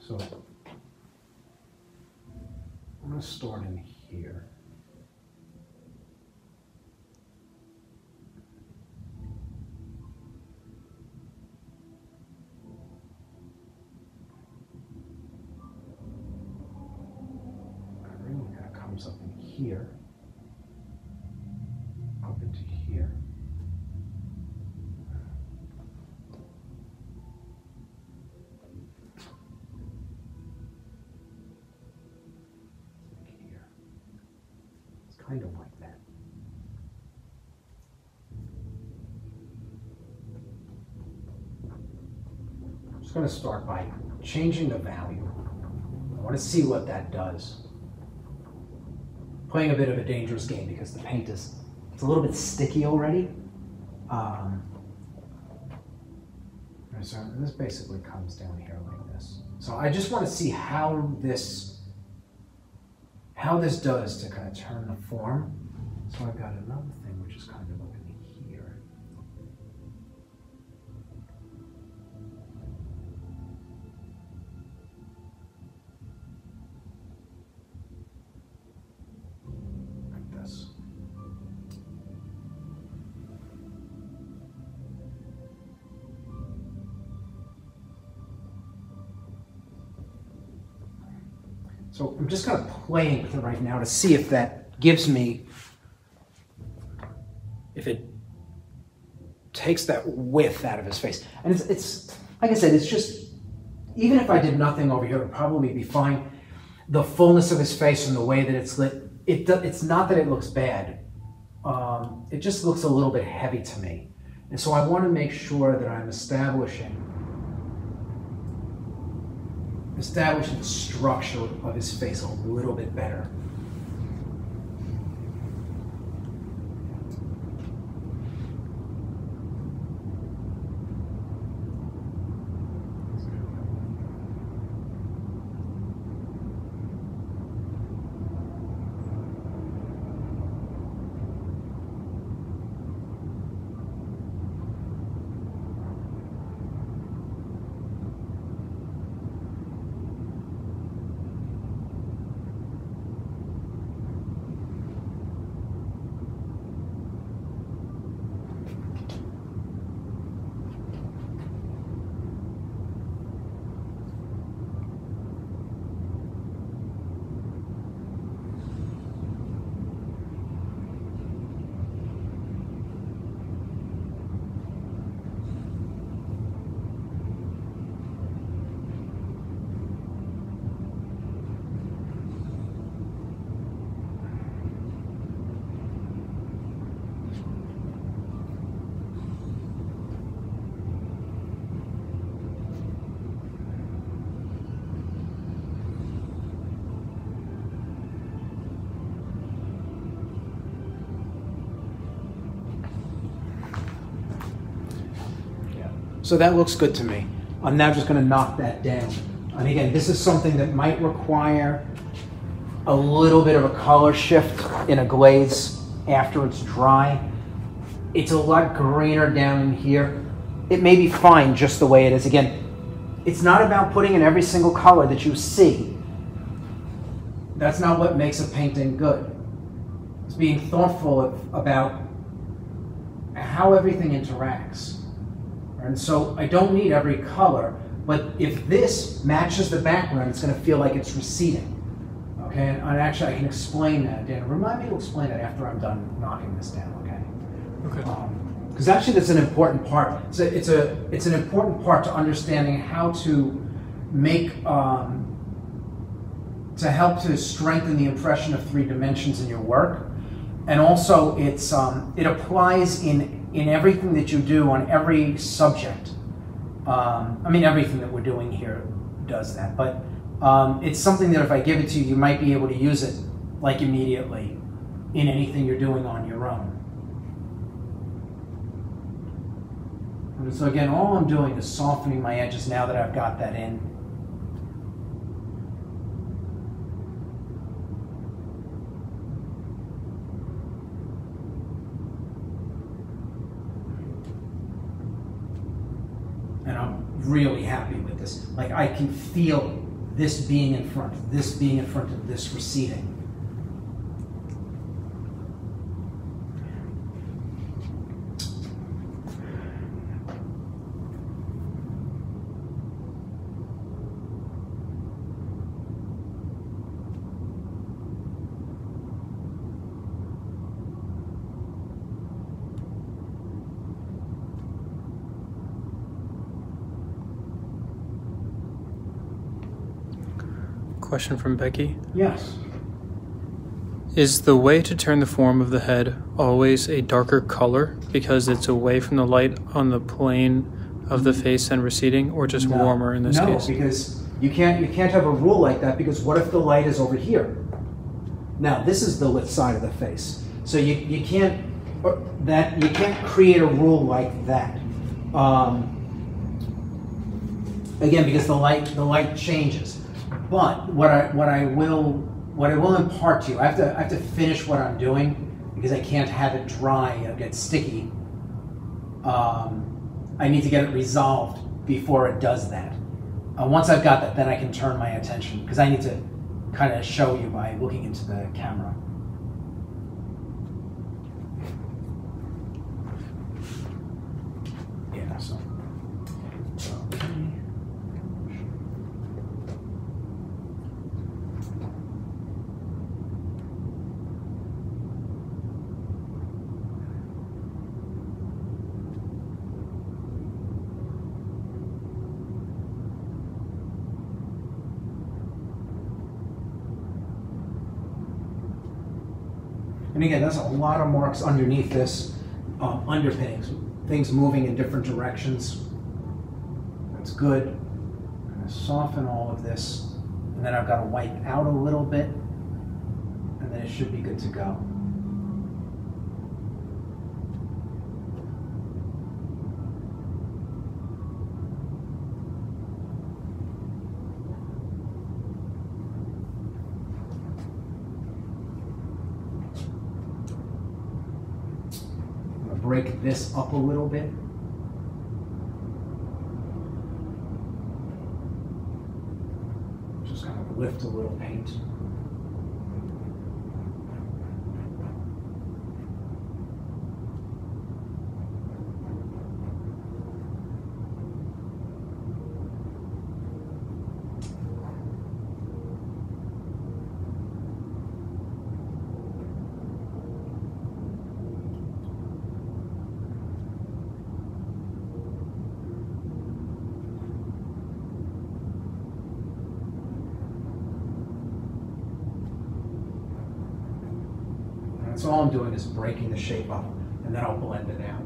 So I'm going to start in here. Everything kind of comes up in here, up into here. here. It's kind of like that. I'm going to start by changing the value. I want to see what that does. Playing a bit of a dangerous game because the paint is it's a little bit sticky already. Um, so this basically comes down here like this. So I just want to see how this how this does to kind of turn the form. So I've got another thing which is kind of just kind of playing with it right now to see if that gives me, if it takes that width out of his face. And it's, it's like I said, it's just, even if I did nothing over here, it would probably be fine. The fullness of his face and the way that it's lit, it, it's not that it looks bad. Um, it just looks a little bit heavy to me. And so I want to make sure that I'm establishing establishing the structure of his face a little bit better. So that looks good to me. I'm now just going to knock that down. And again, this is something that might require a little bit of a color shift in a glaze after it's dry. It's a lot greener down in here. It may be fine just the way it is. Again, it's not about putting in every single color that you see. That's not what makes a painting good. It's being thoughtful of, about how everything interacts. And so I don't need every color, but if this matches the background, it's going to feel like it's receding. Okay, and, and actually I can explain that, Dan. Remind me to explain that after I'm done knocking this down, okay?
Okay.
Because actually that's an important part. It's a, it's a it's an important part to understanding how to make um, to help to strengthen the impression of three dimensions in your work, and also it's um, it applies in in everything that you do on every subject. Um, I mean everything that we're doing here does that, but um, it's something that if I give it to you, you might be able to use it like immediately in anything you're doing on your own. And so again, all I'm doing is softening my edges now that I've got that in. And I'm really happy with this. Like I can feel this being in front, this being in front of this receding.
Question from Becky.
Yes.
Is the way to turn the form of the head always a darker color because it's away from the light on the plane of the face and receding, or just
No.
warmer in this
no,
case?
No, because you can't you can't have a rule like that because what if the light is over here? Now this is the lit side of the face, so you, you can't uh, that you can't create a rule like that. Um, again, because the light the light changes. But what I what I will what I will impart to you, I have to I have to finish what I'm doing because I can't have it dry and get sticky. Um, I need to get it resolved before it does that. Uh, once I've got that, then I can turn my attention because I need to kind of show you by looking into the camera. Again, that's a lot of marks underneath this um, underpinnings, things moving in different directions. That's good. I'm gonna soften all of this, and then I've got to wipe out a little bit, and then it should be good to go. I'm gonna break this up a little bit. Just kind of lift a little paint. And that's all I'm doing is breaking the shape up, and then I'll blend it out.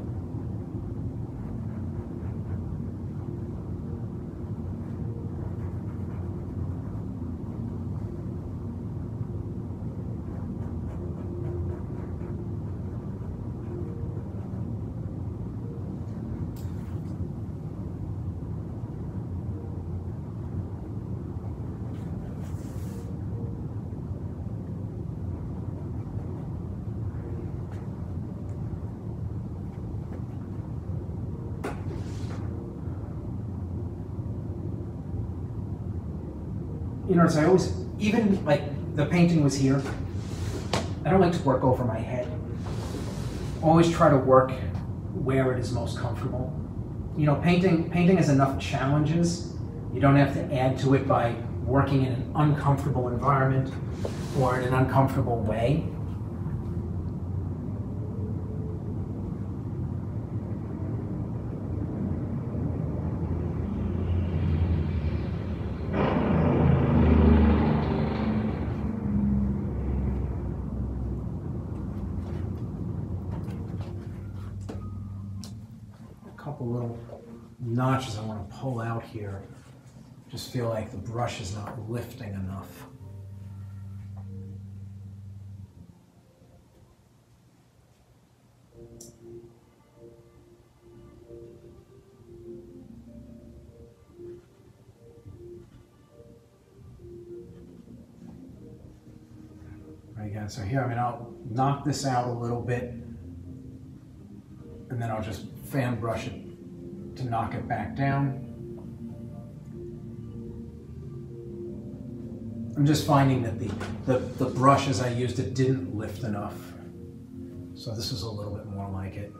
I always, even like the painting was here, I don't like to work over my head. Always try to work where it is most comfortable. You know, painting painting has enough challenges. You don't have to add to it by working in an uncomfortable environment or in an uncomfortable way. a couple little notches I want to pull out here. Just feel like the brush is not lifting enough. Right, again, so here, I mean, I'll knock this out a little bit and then I'll just fan brush it to knock it back down. I'm just finding that the, the, the brush as I used it didn't lift enough. So this is a little bit more like it.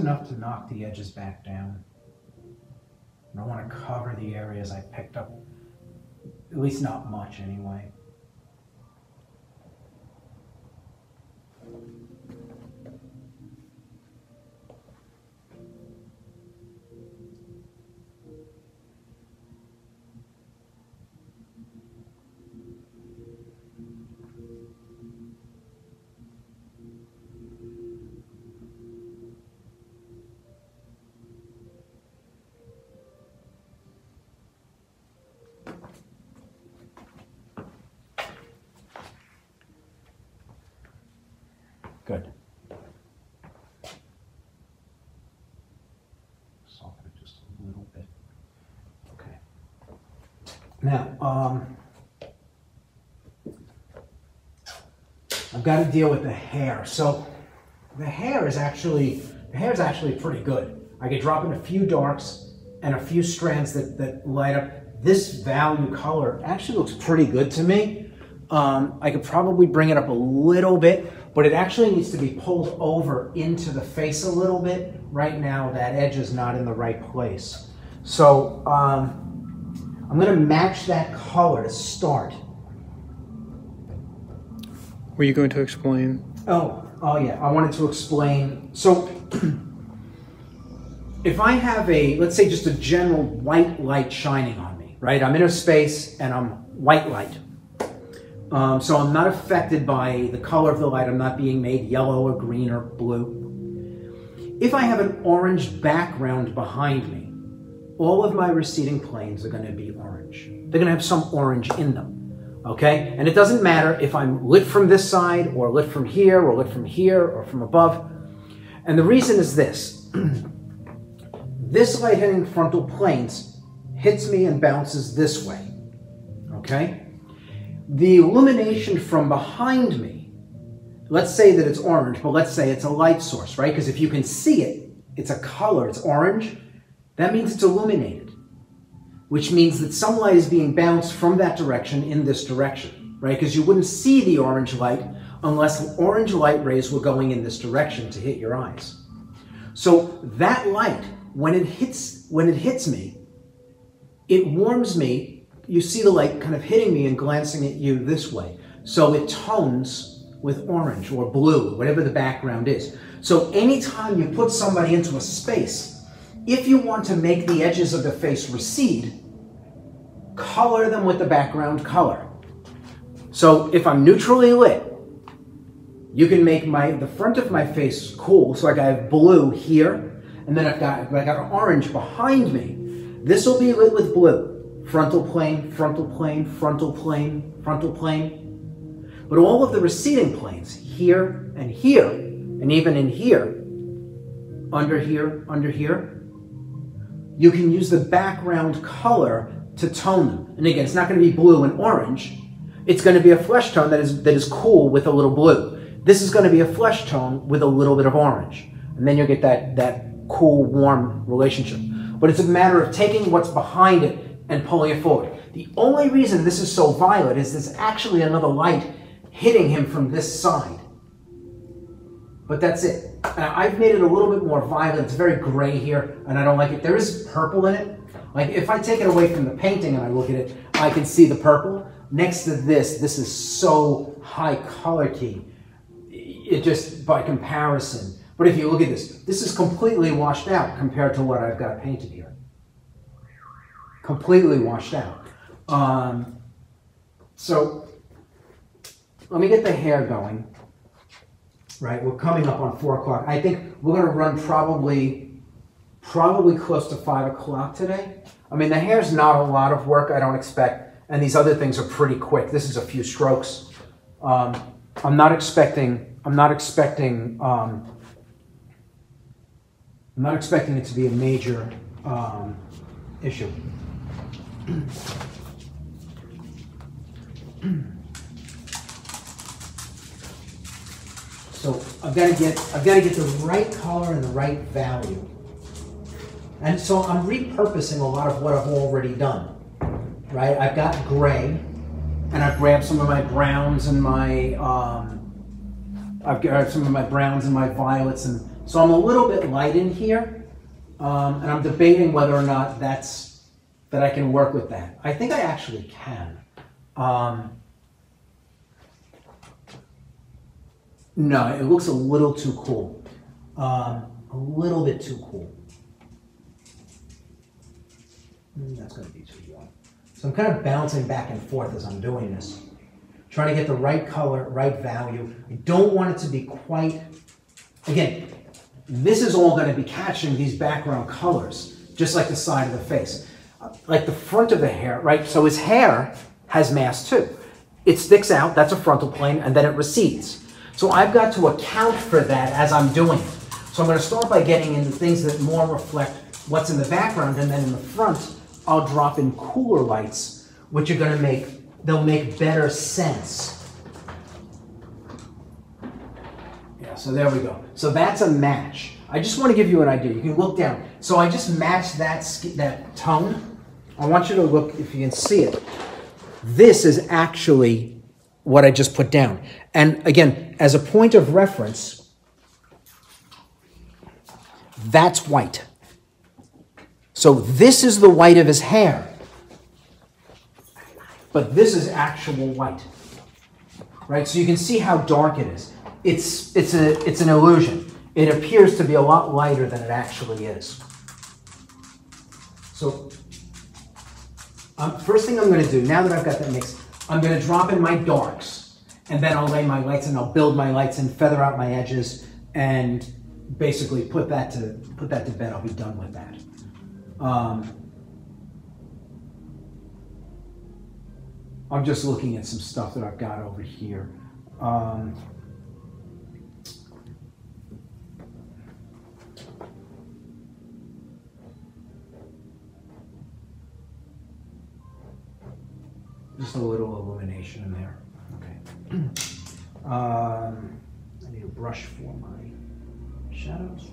Enough to knock the edges back down. I don't want to cover the areas I picked up, at least not much anyway. Good. Soften it just a little bit. Okay. Now, um, I've got to deal with the hair. So the hair is actually the hair is actually pretty good. I could drop in a few darks and a few strands that, that light up. This value color actually looks pretty good to me. Um, I could probably bring it up a little bit, but it actually needs to be pulled over into the face a little bit. Right now, that edge is not in the right place. So um, I'm going to match that color to start.
Were you going to explain?
Oh, oh yeah. I wanted to explain. So, if I have a, let's say, just a general white light shining on me, right? I'm in a space and I'm white light. Um, so I'm not affected by the color of the light. I'm not being made yellow or green or blue. If I have an orange background behind me, all of my receding planes are going to be orange. They're going to have some orange in them. Okay? And it doesn't matter if I'm lit from this side or lit from here or lit from here or from above. And the reason is this. this light hitting frontal planes hits me and bounces this way. Okay? the illumination from behind me, let's say that it's orange, but let's say it's a light source, right? Because if you can see it, it's a color, it's orange, that means it's illuminated, which means that some light is being bounced from that direction in this direction, right? Because you wouldn't see the orange light unless orange light rays were going in this direction to hit your eyes. So that light, when it hits, when it hits me, it warms me you see the light kind of hitting me and glancing at you this way. So it tones with orange or blue, whatever the background is. So anytime you put somebody into a space, if you want to make the edges of the face recede, color them with the background color. So if I'm neutrally lit, you can make my the front of my face cool. So like I have blue here, and then I've got I got orange behind me. This will be lit with blue frontal plane, frontal plane, frontal plane, frontal plane. But all of the receding planes, here and here, and even in here, under here, under here, you can use the background color to tone them. And again, it's not going to be blue and orange. It's going to be a flesh tone that is, that is cool with a little blue. This is going to be a flesh tone with a little bit of orange. And then you'll get that, that cool, warm relationship. But it's a matter of taking what's behind it and pulling it forward. The only reason this is so violet is there's actually another light hitting him from this side. But that's it. and I've made it a little bit more violent. It's very gray here, and I don't like it. There is purple in it. Like if I take it away from the painting and I look at it, I can see the purple. Next to this, this is so high color key. It just, by comparison. But if you look at this, this is completely washed out compared to what I've got painted here. Completely washed out. Um, so let me get the hair going. Right, we're coming up on four o'clock. I think we're going to run probably, probably close to five o'clock today. I mean, the hair's not a lot of work. I don't expect, and these other things are pretty quick. This is a few strokes. Um, I'm not expecting. I'm not expecting. Um, I'm not expecting it to be a major um, issue. So I've got to get I've got to get the right color and the right value. And so I'm repurposing a lot of what I've already done. Right? I've got gray, and I've grabbed some of my browns and my um, I've got some of my browns and my violets, and so I'm a little bit light in here, um, and I'm debating whether or not that's that I can work with that. I think I actually can. Um, No, it looks a little too cool. Um, a little bit too cool. Mm, that's going to be too warm. So I'm kind of bouncing back and forth as I'm doing this. Trying to get the right color, right value. I don't want it to be quite, again, this is all going to be catching these background colors, just like the side of the face. Like the front of the hair, right? So his hair has mass too. It sticks out, that's a frontal plane, and then it recedes. So I've got to account for that as I'm doing it. So I'm going to start by getting into things that more reflect what's in the background, and then in the front, I'll drop in cooler lights, which are going to make, they'll make better sense. Yeah, so there we go. So that's a match. I just want to give you an idea. You can look down. So I just matched that, that tone. I want you to look, if you can see it. This is actually what I just put down. And again, as a point of reference, that's white. So this is the white of his hair. But this is actual white. Right? So you can see how dark it is. It's, it's, a, it's an illusion. It appears to be a lot lighter than it actually is. So um, first thing I'm going to do, now that I've got that mix, I'm going to drop in my darks, and then I'll lay my lights and I'll build my lights and feather out my edges, and basically put that to put that to bed. I'll be done with that. Um, I'm just looking at some stuff that I've got over here. Um, Just a little illumination in there. Um, I need a brush for my shadows.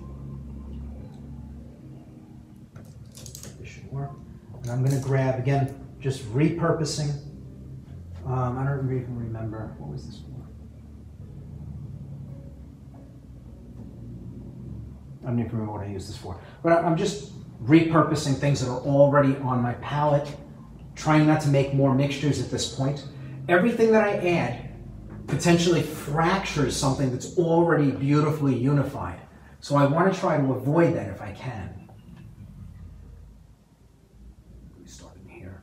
This should work. And I'm going to grab, again, just repurposing. Um, I don't even remember. What was this for? I don't even remember what I used this for. But I'm just repurposing things that are already on my palette trying not to make more mixtures at this point. Everything that I add potentially fractures something that's already beautifully unified. So I want to try to avoid that if I can. We start in here.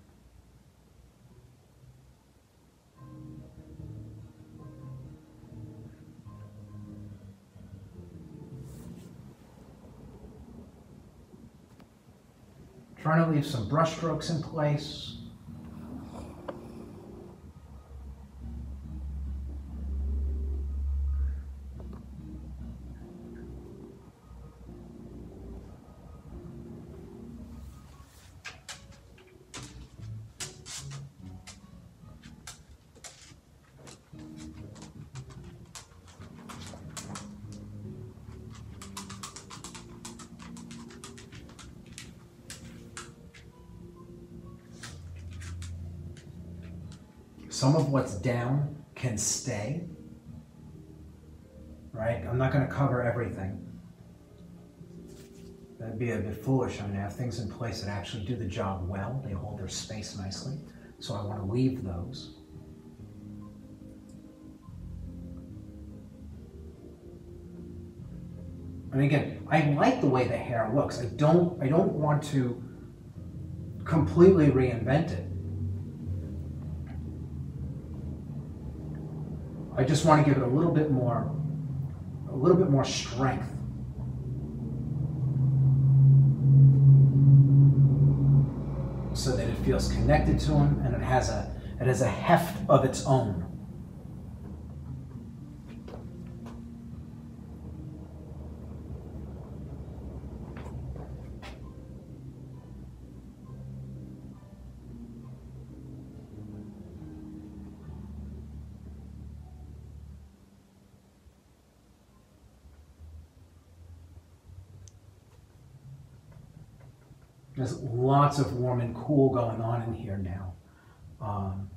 Trying to leave some brush strokes in place. Some of what's down can stay. right? I'm not going to cover everything. That'd be a bit foolish. I'm going to have things in place that actually do the job well. They hold their space nicely. So I want to leave those. And again, I like the way the hair looks. I don't I don't want to completely reinvent it. I just want to give it a little bit more a little bit more strength. So that it feels connected to him and it has a it has a heft of its own. There's lots of warm and cool going on in here now. Um,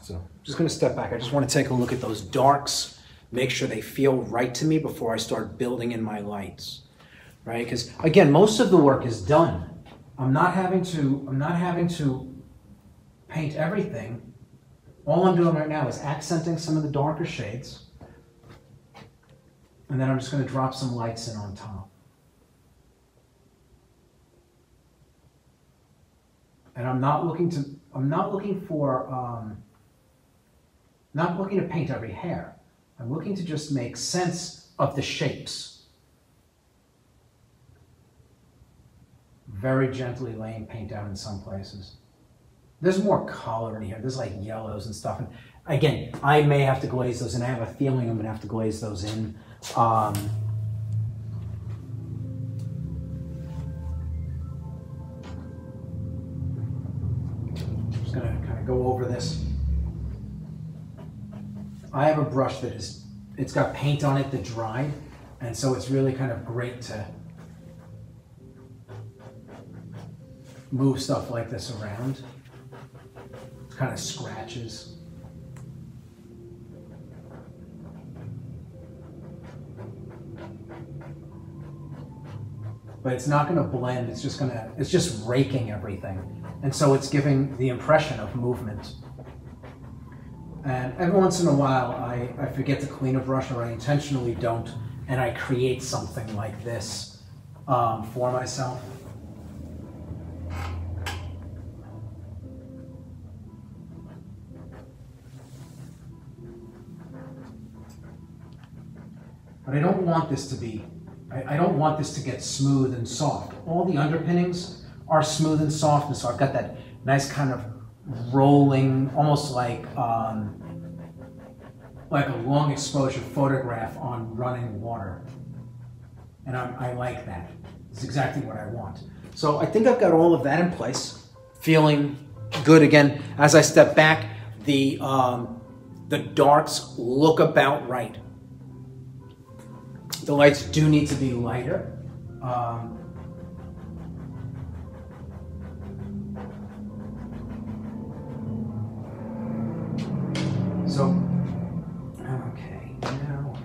so I'm just going to step back. I just want to take a look at those darks, make sure they feel right to me before I start building in my lights, right? Because again, most of the work is done. I'm not having to. I'm not having to paint everything. All I'm doing right now is accenting some of the darker shades and then I'm just going to drop some lights in on top. And I'm not looking to, I'm not looking for, um, not looking to paint every hair. I'm looking to just make sense of the shapes. Very gently laying paint down in some places. There's more color in here. There's like yellows and stuff. And again, I may have to glaze those in. I have a feeling I'm going to have to glaze those in. Um, just gonna kind of go over this. I have a brush that is, it's got paint on it that dried, and so it's really kind of great to move stuff like this around. Kind of scratches. But it's not going to blend. It's just going to, it's just raking everything. And so it's giving the impression of movement. And every once in a while, I, I forget to clean a brush or I intentionally don't, and I create something like this um, for myself. But I don't want this to be I, I don't want this to get smooth and soft. All the underpinnings are smooth and soft, and so I've got that nice kind of rolling, almost like um, like a long exposure photograph on running water. And I, I like that. It's exactly what I want. So I think I've got all of that in place, feeling good again. As I step back, the um, the darks look about right. The lights do need to be lighter. Um, so, okay, now.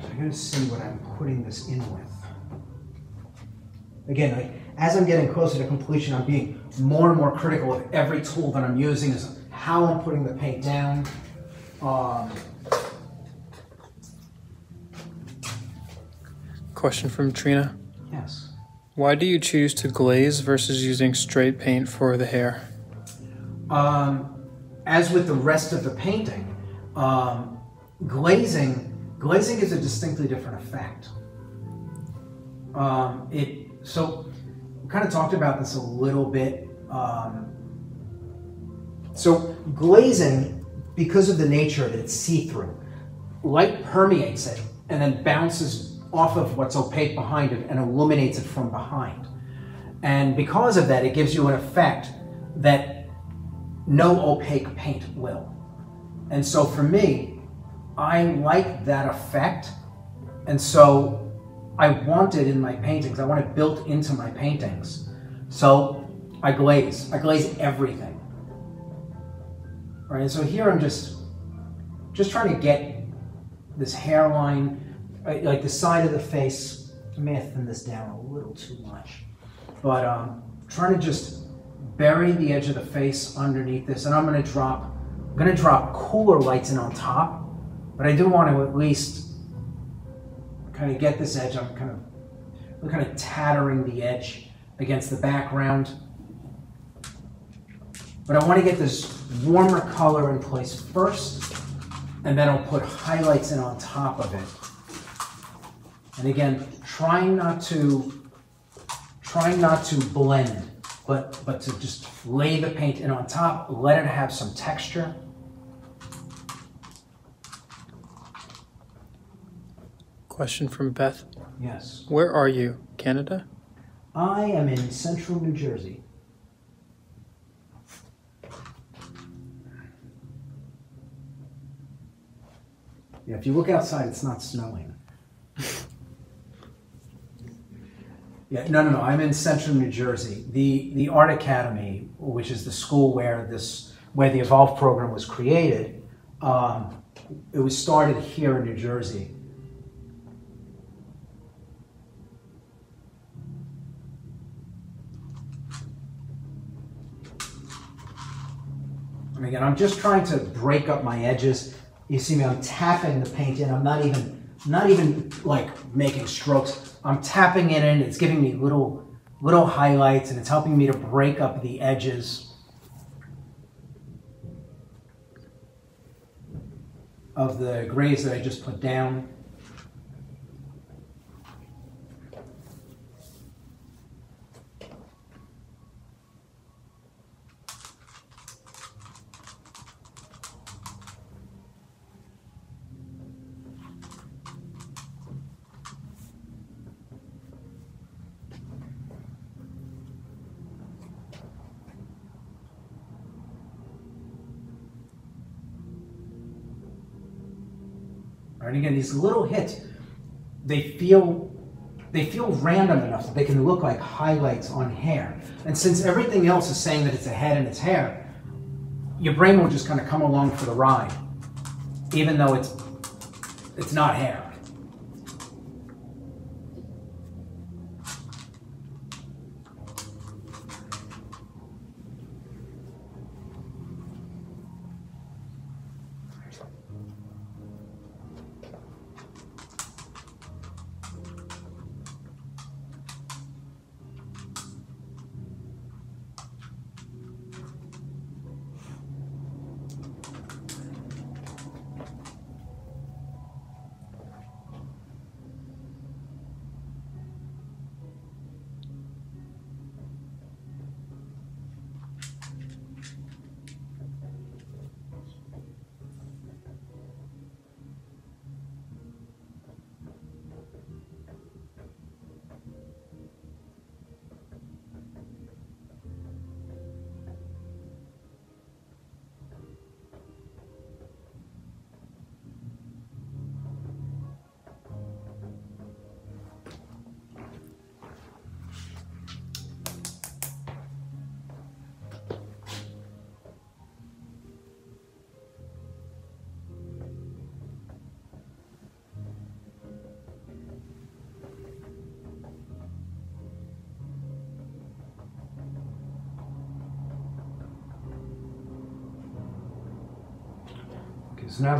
So I gotta see what I'm putting this in with. Again, I, as I'm getting closer to completion, I'm being more and more critical of every tool that I'm using is how I'm putting the paint down. Um,
Question from Trina.
yes.
Why do you choose to glaze versus using straight paint for the hair?
Um, as with the rest of the painting, um, glazing glazing is a distinctly different effect. Um, it so kind of talked about this a little bit. Um, so glazing, because of the nature of it, it's see-through. Light permeates it and then bounces off of what's opaque behind it and illuminates it from behind. And because of that, it gives you an effect that no opaque paint will. And so for me, I like that effect. And so I want it in my paintings. I want it built into my paintings. So I glaze. I glaze everything. Right, and so here I'm just just trying to get this hairline, like the side of the face. I may have thinned this down a little too much, but um, trying to just bury the edge of the face underneath this, and I'm going to drop. I'm going to drop cooler lights in on top, but I do want to at least kind of get this edge. I'm kind of we're kind of tattering the edge against the background. But I want to get this warmer color in place first, and then I'll put highlights in on top of it. And again, trying not to trying not to blend, but but to just lay the paint in on top, let it have some texture.
Question from Beth.
Yes.
Where are you? Canada?
I am in central New Jersey. Yeah, if you look outside, it's not snowing. yeah, no, no, no. I'm in central New Jersey. The the Art Academy, which is the school where this where the Evolve program was created, um, it was started here in New Jersey. And again, I'm just trying to break up my edges. You see me, I'm tapping the paint in. I'm not even, not even like making strokes. I'm tapping it in. It's giving me little, little highlights and it's helping me to break up the edges of the grays that I just put down. And again, these little hits, they feel they feel random enough that they can look like highlights on hair. And since everything else is saying that it's a head and it's hair, your brain will just kind of come along for the ride, even though it's it's not hair.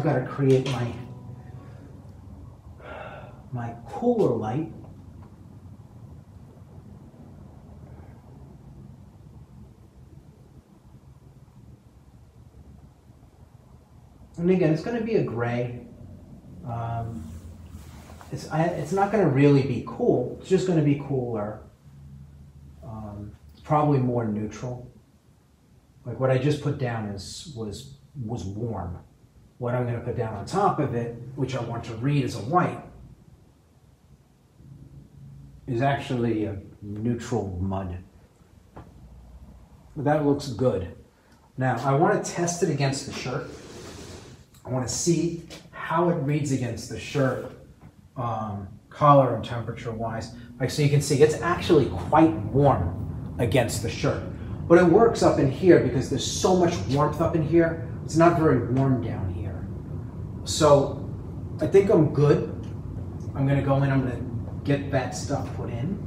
I've got to create my, my cooler light. And again, it's going to be a gray. Um, it's, I, it's not going to really be cool. It's just going to be cooler. Um, probably more neutral. Like what I just put down is was was warm what I'm going to put down on top of it, which I want to read as a white, is actually a neutral mud. That looks good. Now, I want to test it against the shirt. I want to see how it reads against the shirt. um, color and temperature wise. Like so you can see it's actually quite warm against the shirt. But it works up in here because there's so much warmth up in here. It's not very warm down. So I think I'm good. I'm gonna go in, I'm gonna get that stuff put in.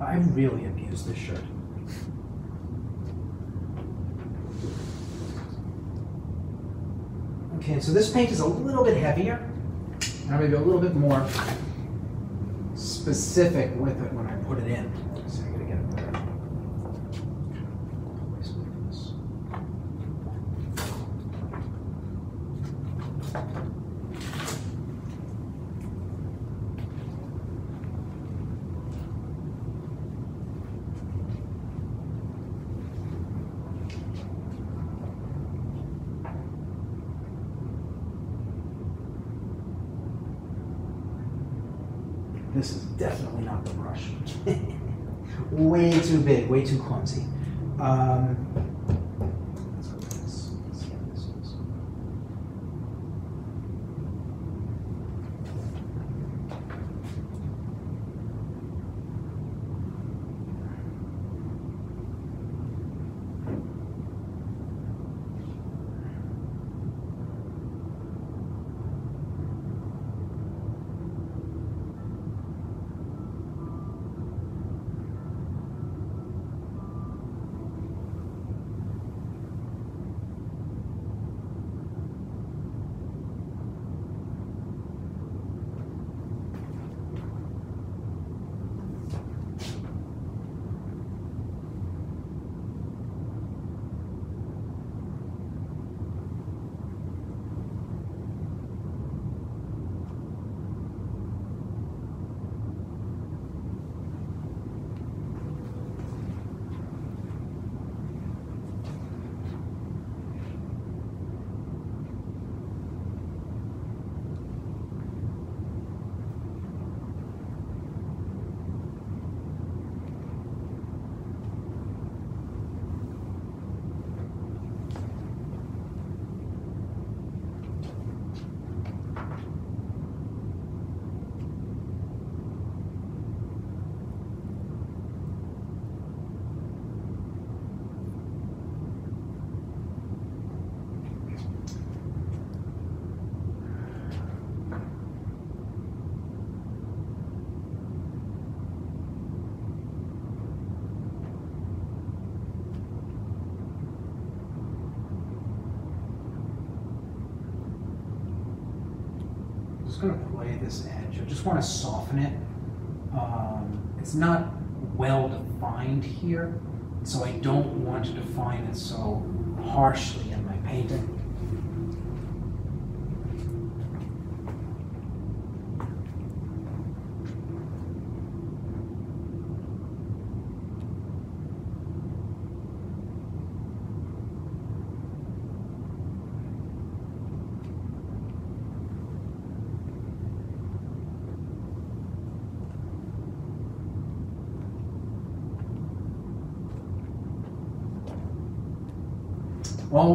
I really abuse this shirt. Okay, so this paint is a little bit heavier. And I'm gonna be a little bit more specific with it when I put it in. So I'm gonna get it better. placement for this. This is definitely not the brush. way too big, way too clumsy. Um, let's look at this. Let's see how this is. Just going to play this edge. I just want to soften it. Um, it's not well defined here, so I don't want to define it so harshly in my painting.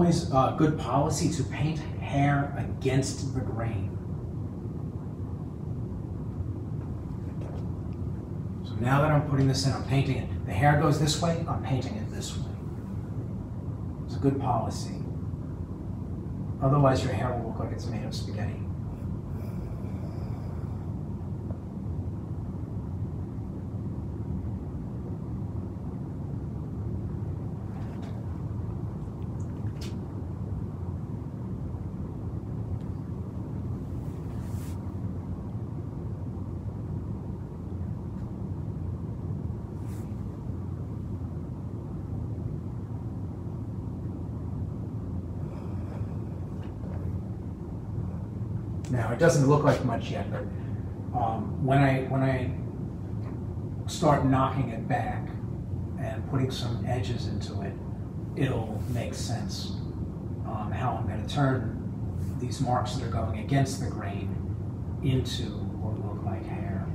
Always good policy to paint hair against the grain. So now that I'm putting this in, I'm painting it. The hair goes this way, I'm painting it this way. It's a good policy. Otherwise, your hair will look like it's made of spaghetti. Now, it doesn't look like much yet, but um, when I when I start knocking it back and putting some edges into it, it'll make sense um, how I'm going to turn these marks that are going against the grain into what look like hair.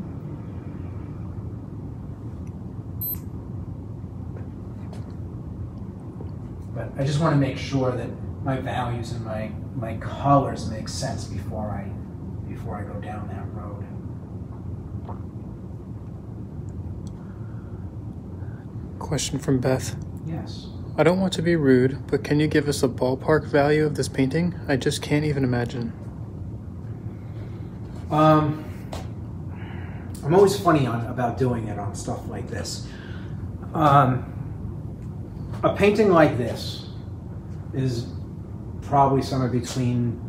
But I just want to make sure that my values and my my colors make sense before I before I go down that road.
Question from Beth.
Yes.
I don't want to be rude, but can you give us a ballpark value of this painting? I just can't even imagine.
Um, I'm always funny on about doing it on stuff like this. Um, a painting like this is probably somewhere between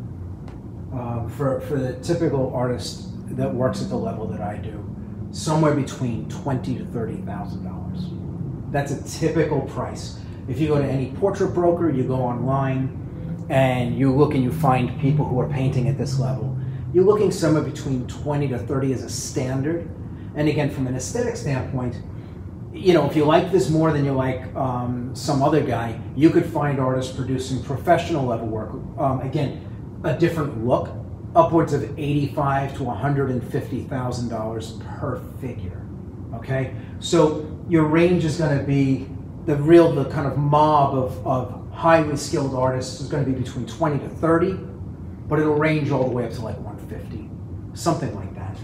for for the typical artist that works at the level that I do, somewhere between twenty to thirty thousand dollars. That's a typical price. If you go to any portrait broker, you go online, and you look and you find people who are painting at this level. You're looking somewhere between twenty to thirty as a standard. And again, from an aesthetic standpoint, you know, if you like this more than you like um, some other guy, you could find artists producing professional level work. Um, again, a different look, upwards of eighty-five to one hundred and fifty thousand dollars per figure. Okay, so your range is going to be the real, the kind of mob of, of highly skilled artists is going to be between twenty to thirty, but it'll range all the way up to like one fifty, something like that.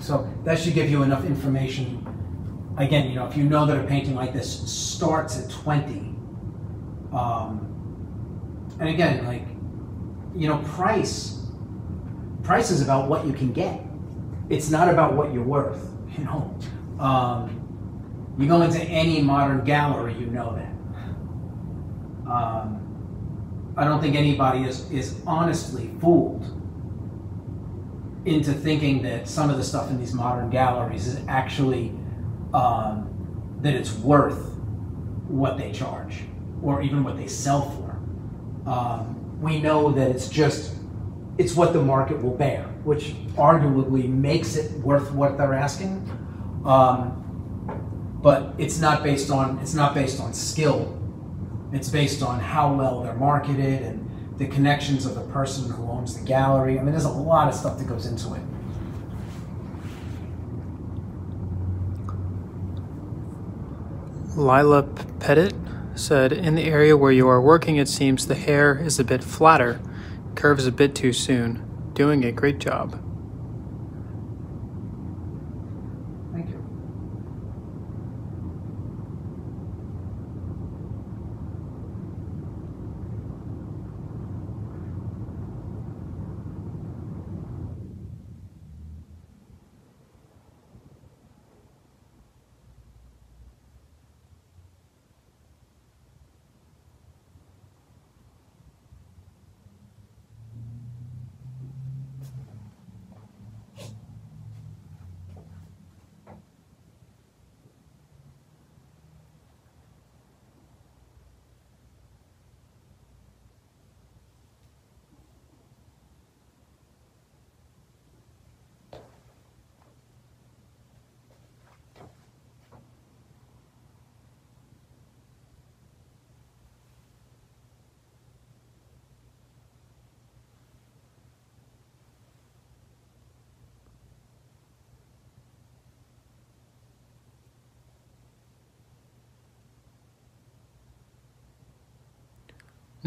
So that should give you enough information. Again, you know, if you know that a painting like this starts at 20, um, and again, like, you know, price, price is about what you can get. It's not about what you're worth, you know. Um, you go into any modern gallery, you know that. Um, I don't think anybody is, is honestly fooled into thinking that some of the stuff in these modern galleries is actually um, that it's worth what they charge or even what they sell for. Um, we know that it's just it's what the market will bear, which arguably makes it worth what they're asking. Um, but it's not based on it's not based on skill. It's based on how well they're marketed and the connections of the person who owns the gallery. I mean, there's a lot of stuff that goes into it.
Lila Pettit said, In the area where you are working, it seems the hair is a bit flatter, curves a bit too soon. Doing a great job.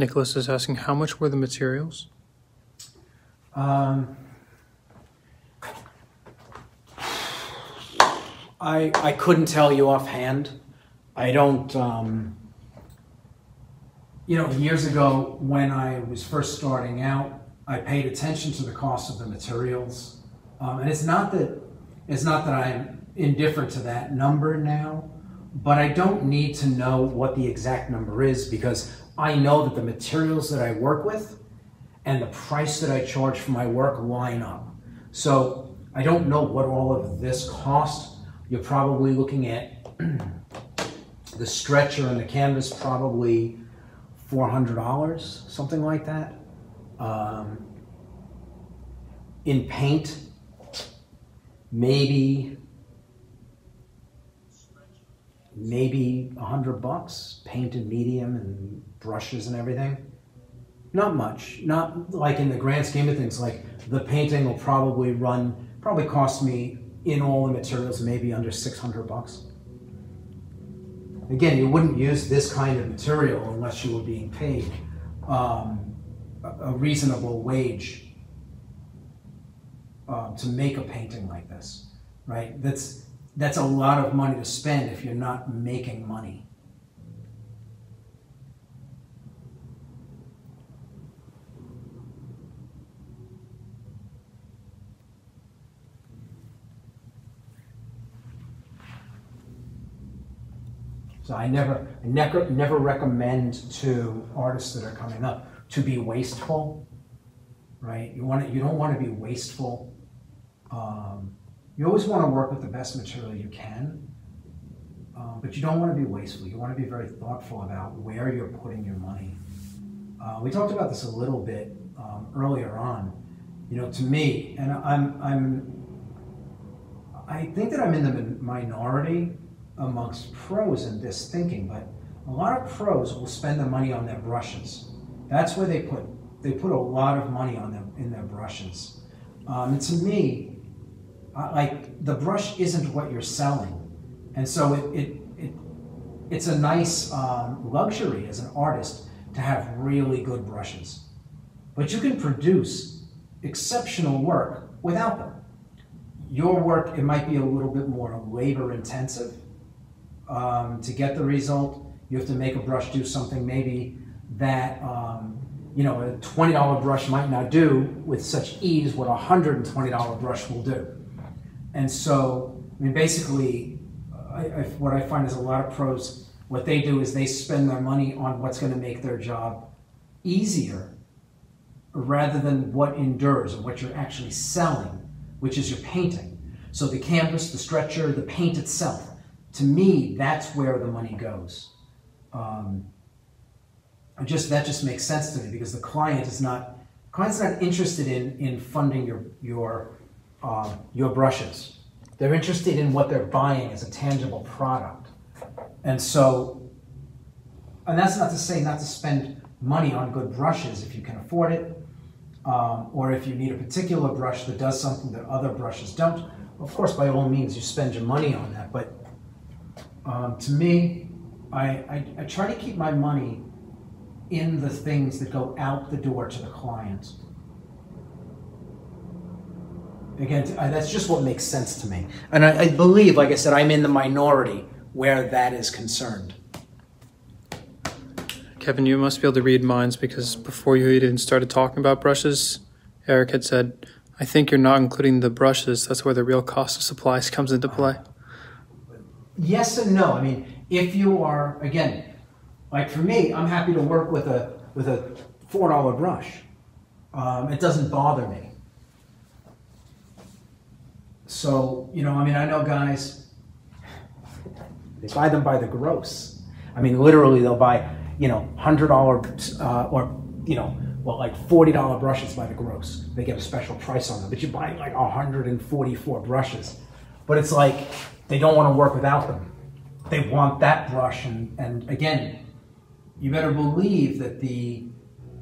Nicholas is asking, how much were the materials?
Um, I I couldn't tell you offhand. I don't. Um, you know, years ago when I was first starting out, I paid attention to the cost of the materials, um, and it's not that it's not that I'm indifferent to that number now, but I don't need to know what the exact number is because I know that the materials that I work with and the price that I charge for my work line up. So I don't know what all of this cost. You're probably looking at the stretcher and the canvas probably $400, something like that. Um, in paint, maybe maybe a hundred bucks, painted medium and brushes and everything. Not much. Not like in the grand scheme of things. Like the painting will probably run, probably cost me in all the materials maybe under six hundred bucks. Again, you wouldn't use this kind of material unless you were being paid. Um, a, reasonable wage um, to make a painting like this, right? That's that's a lot of money to spend if you're not making money. So I never, I never, never recommend to artists that are coming up to be wasteful, right? You want to, you don't want to be wasteful. Um, you always want to work with the best material you can, uh, but you don't want to be wasteful. You want to be very thoughtful about where you're putting your money. Uh, we talked about this a little bit um, earlier on. You know, to me, and I'm, I'm, I think that I'm in the minority amongst pros in this thinking, but a lot of pros will spend the money on their brushes. That's where they put they put a lot of money on them in their brushes. Um, and to me, like the brush isn't what you're selling, and so it it, it it's a nice um, luxury as an artist to have really good brushes, but you can produce exceptional work without them. Your work it might be a little bit more labor intensive um, to get the result, you have to make a brush do something maybe that um, you know a $20 brush might not do with such ease what a $120 brush will do. And so, I mean, basically, I, I, what I find is a lot of pros, what they do is they spend their money on what's going to make their job easier rather than what endures or what you're actually selling, which is your painting. So the canvas, the stretcher, the paint itself to me, that's where the money goes. Um, just that just makes sense to me because the client is not client's not interested in in funding your your uh, your brushes. They're interested in what they're buying as a tangible product, and so, and that's not to say not to spend money on good brushes if you can afford it, um, or if you need a particular brush that does something that other brushes don't. Of course, by all means, you spend your money on that, but um, to me, I, I, I try to keep my money in the things that go out the door to the client. Again, that's just what makes sense to me. And I, I, believe, like I said, I'm in the minority where that is concerned.
Kevin, you must be able to read minds because before you even started talking about brushes, Eric had said, I think you're not including the brushes. That's where the real cost of supplies comes into play
yes and no. I mean, if you are again, like for me, I'm happy to work with a with a four dollar brush. Um, it doesn't bother me. So you know, I mean, I know guys. They buy them by the gross. I mean, literally, they'll buy you know hundred dollar uh, or you know well like forty dollar brushes by the gross. They get a special price on them, but you're buying like hundred and forty four brushes. But it's like they don't want to work without them. They want that brush. And, and again, you better believe that the,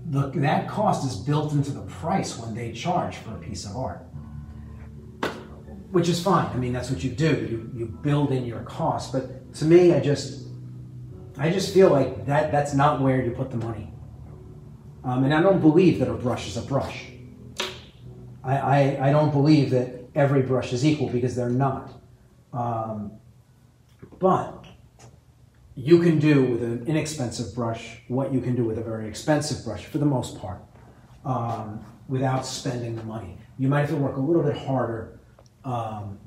the, that cost is built into the price when they charge for a piece of art. Which is fine. I mean, that's what you do. You, you build in your cost. But to me, I just, I just feel like that, that's not where you put the money. Um, and I don't believe that a brush is a brush. I, I, I don't believe that every brush is equal because they're not. Um, but you can do with an inexpensive brush what you can do with a very expensive brush for the most part um, without spending the money. You might have to work a little bit harder um,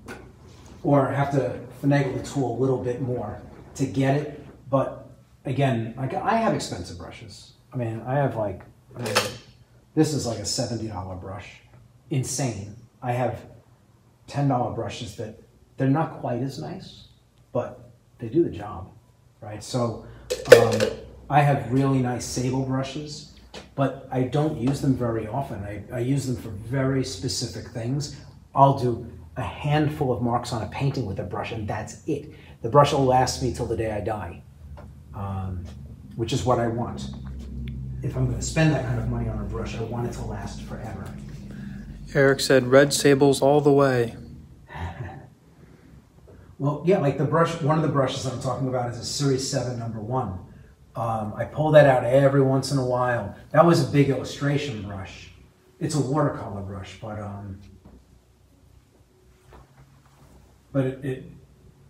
or have to finagle the tool a little bit more to get it. But again, like I have expensive brushes. I mean, I have like, this is like a $70 brush. Insane. I have $10 brushes that they're not quite as nice, but they do the job, right? So um, I have really nice sable brushes, but I don't use them very often. I, I use them for very specific things. I'll do a handful of marks on a painting with a brush, and that's it. The brush will last me till the day I die, um, which is what I want. If I'm going to spend that kind of money on a brush, I want it to last forever.
Eric said, red sables all the way.
Well, yeah, like the brush, one of the brushes that I'm talking about is a Series 7 number one. Um, I pull that out every once in a while. That was a big illustration brush. It's a watercolor brush, but um, but it, it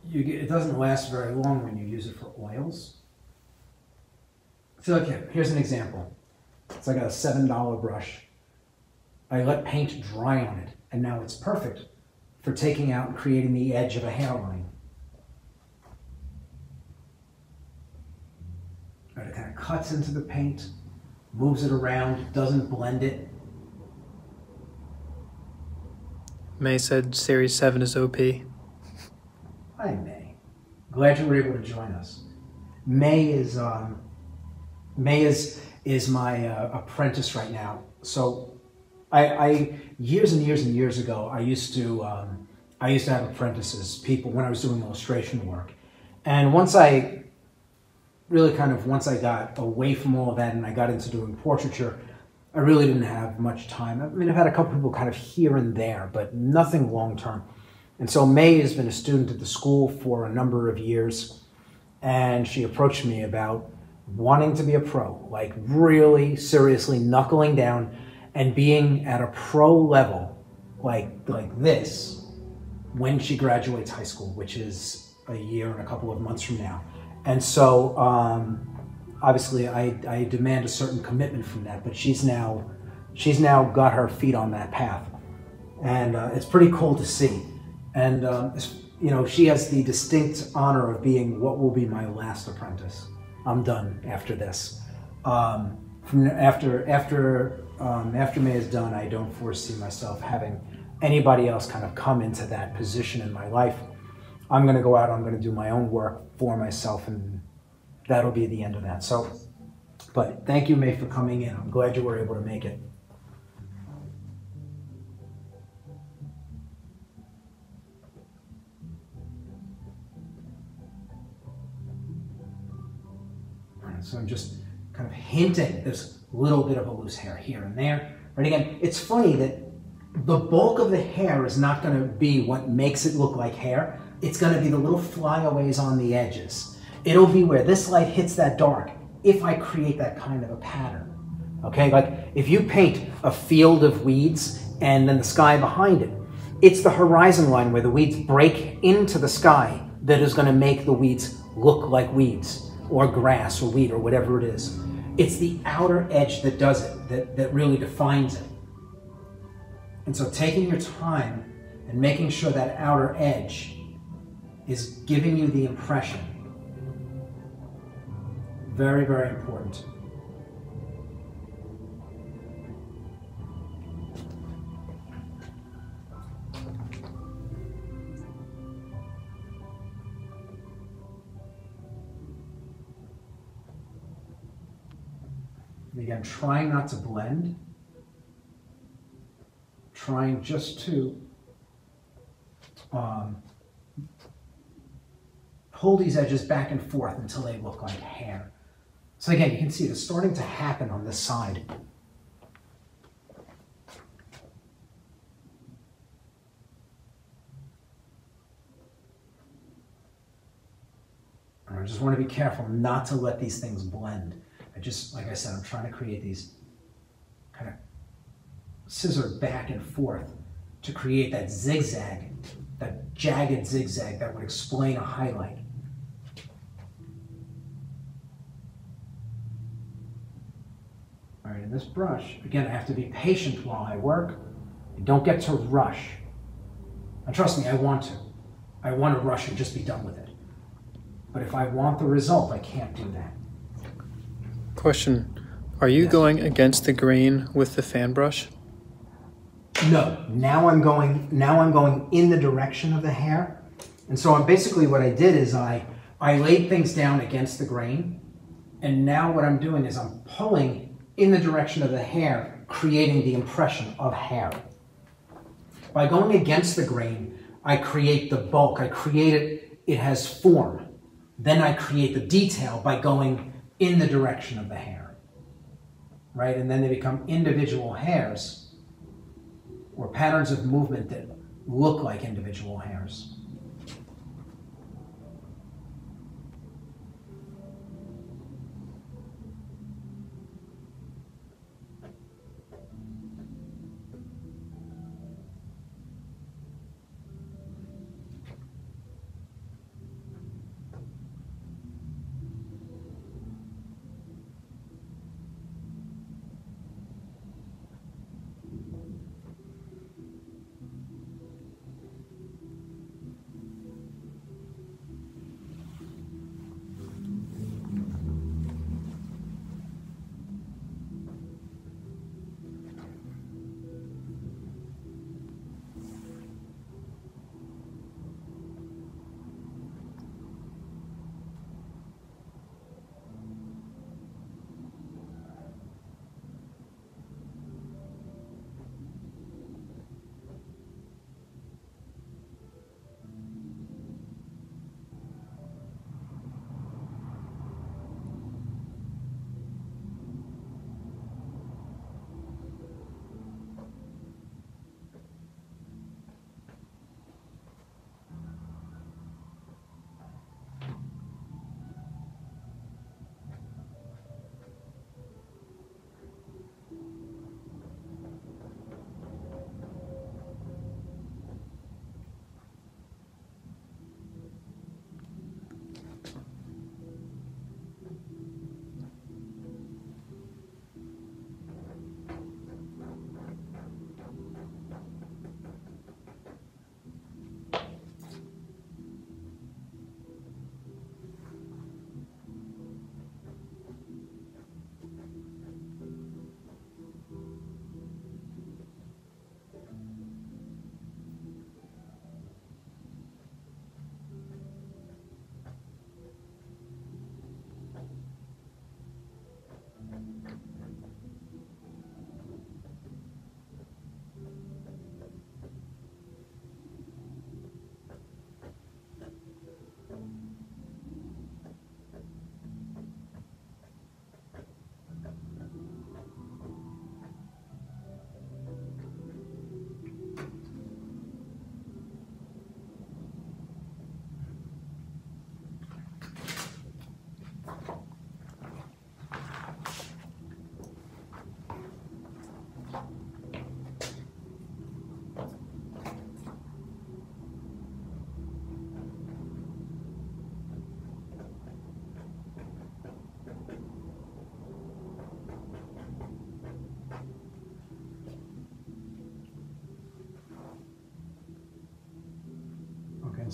you get, it doesn't last very long when you use it for oils. So okay, here's an example. It's like a seven dollar brush. I let paint dry on it, and now it's perfect for taking out and creating the edge of a hairline. Right, it kind of cuts into the paint, moves it around, doesn't blend it.
May said Series 7 is OP.
Hi, May. Glad you were able to join us. May is um, May is is my uh, apprentice right now. So, I, I years and years and years ago, I used to um, I used to have apprentices, people when I was doing illustration work, and once I really kind of once I got away from all of that and I got into doing portraiture, I really didn't have much time. I mean, I've had a couple people kind of here and there, but nothing long term. And so May has been a student at the school for a number of years, and she approached me about wanting to be a pro, like really seriously knuckling down and being at a pro level, like like this, when she graduates high school, which is a year and a couple of months from now. And so, um, obviously, I, I demand a certain commitment from that. But she's now she's now got her feet on that path, and uh, it's pretty cool to see. And um, you know, she has the distinct honor of being what will be my last apprentice. I'm done after this. Um, from after after um, after May is done, I don't foresee myself having anybody else kind of come into that position in my life. I'm going to go out. I'm going to do my own work for myself, and that'll be the end of that. So, but thank you, May, for coming in. I'm glad you were able to make it. So I'm just kind of hinting there's a little bit of a loose hair here and there. Right again, it's funny that the bulk of the hair is not going to be what makes it look like hair. It's going to be the little flyaways on the edges. It'll be where this light hits that dark if I create that kind of a pattern. Okay, like if you paint a field of weeds and then the sky behind it, it's the horizon line where the weeds break into the sky that is going to make the weeds look like weeds or grass or wheat or whatever it is. It's the outer edge that does it, that, that really defines it. And so taking your time and making sure that outer edge is giving you the impression. Very, very important. And again, trying not to blend, trying just to um, pull these edges back and forth until they look like hair. So again, you can see it's starting to happen on this side. I just want to be careful not to let these things blend. Just, like I said, I'm trying to create these kind of scissor back and forth to create that zigzag, that jagged zigzag that would explain a highlight. All right, in this brush, again, I have to be patient while I work. I don't get to rush. And trust me, I want to. I want to rush and just be done with it. But if I want the result, I can't do that.
Question Are you yes. going against the grain with the fan brush?
No. Now I'm going now I'm going in the direction of the hair. And so I'm basically what I did is I I laid things down against the grain. And now what I'm doing is I'm pulling in the direction of the hair, creating the impression of hair. By going against the grain, I create the bulk. I create it, it has form. Then I create the detail by going in the direction of the hair. Right? And then they become individual hairs or patterns of movement that look like individual hairs.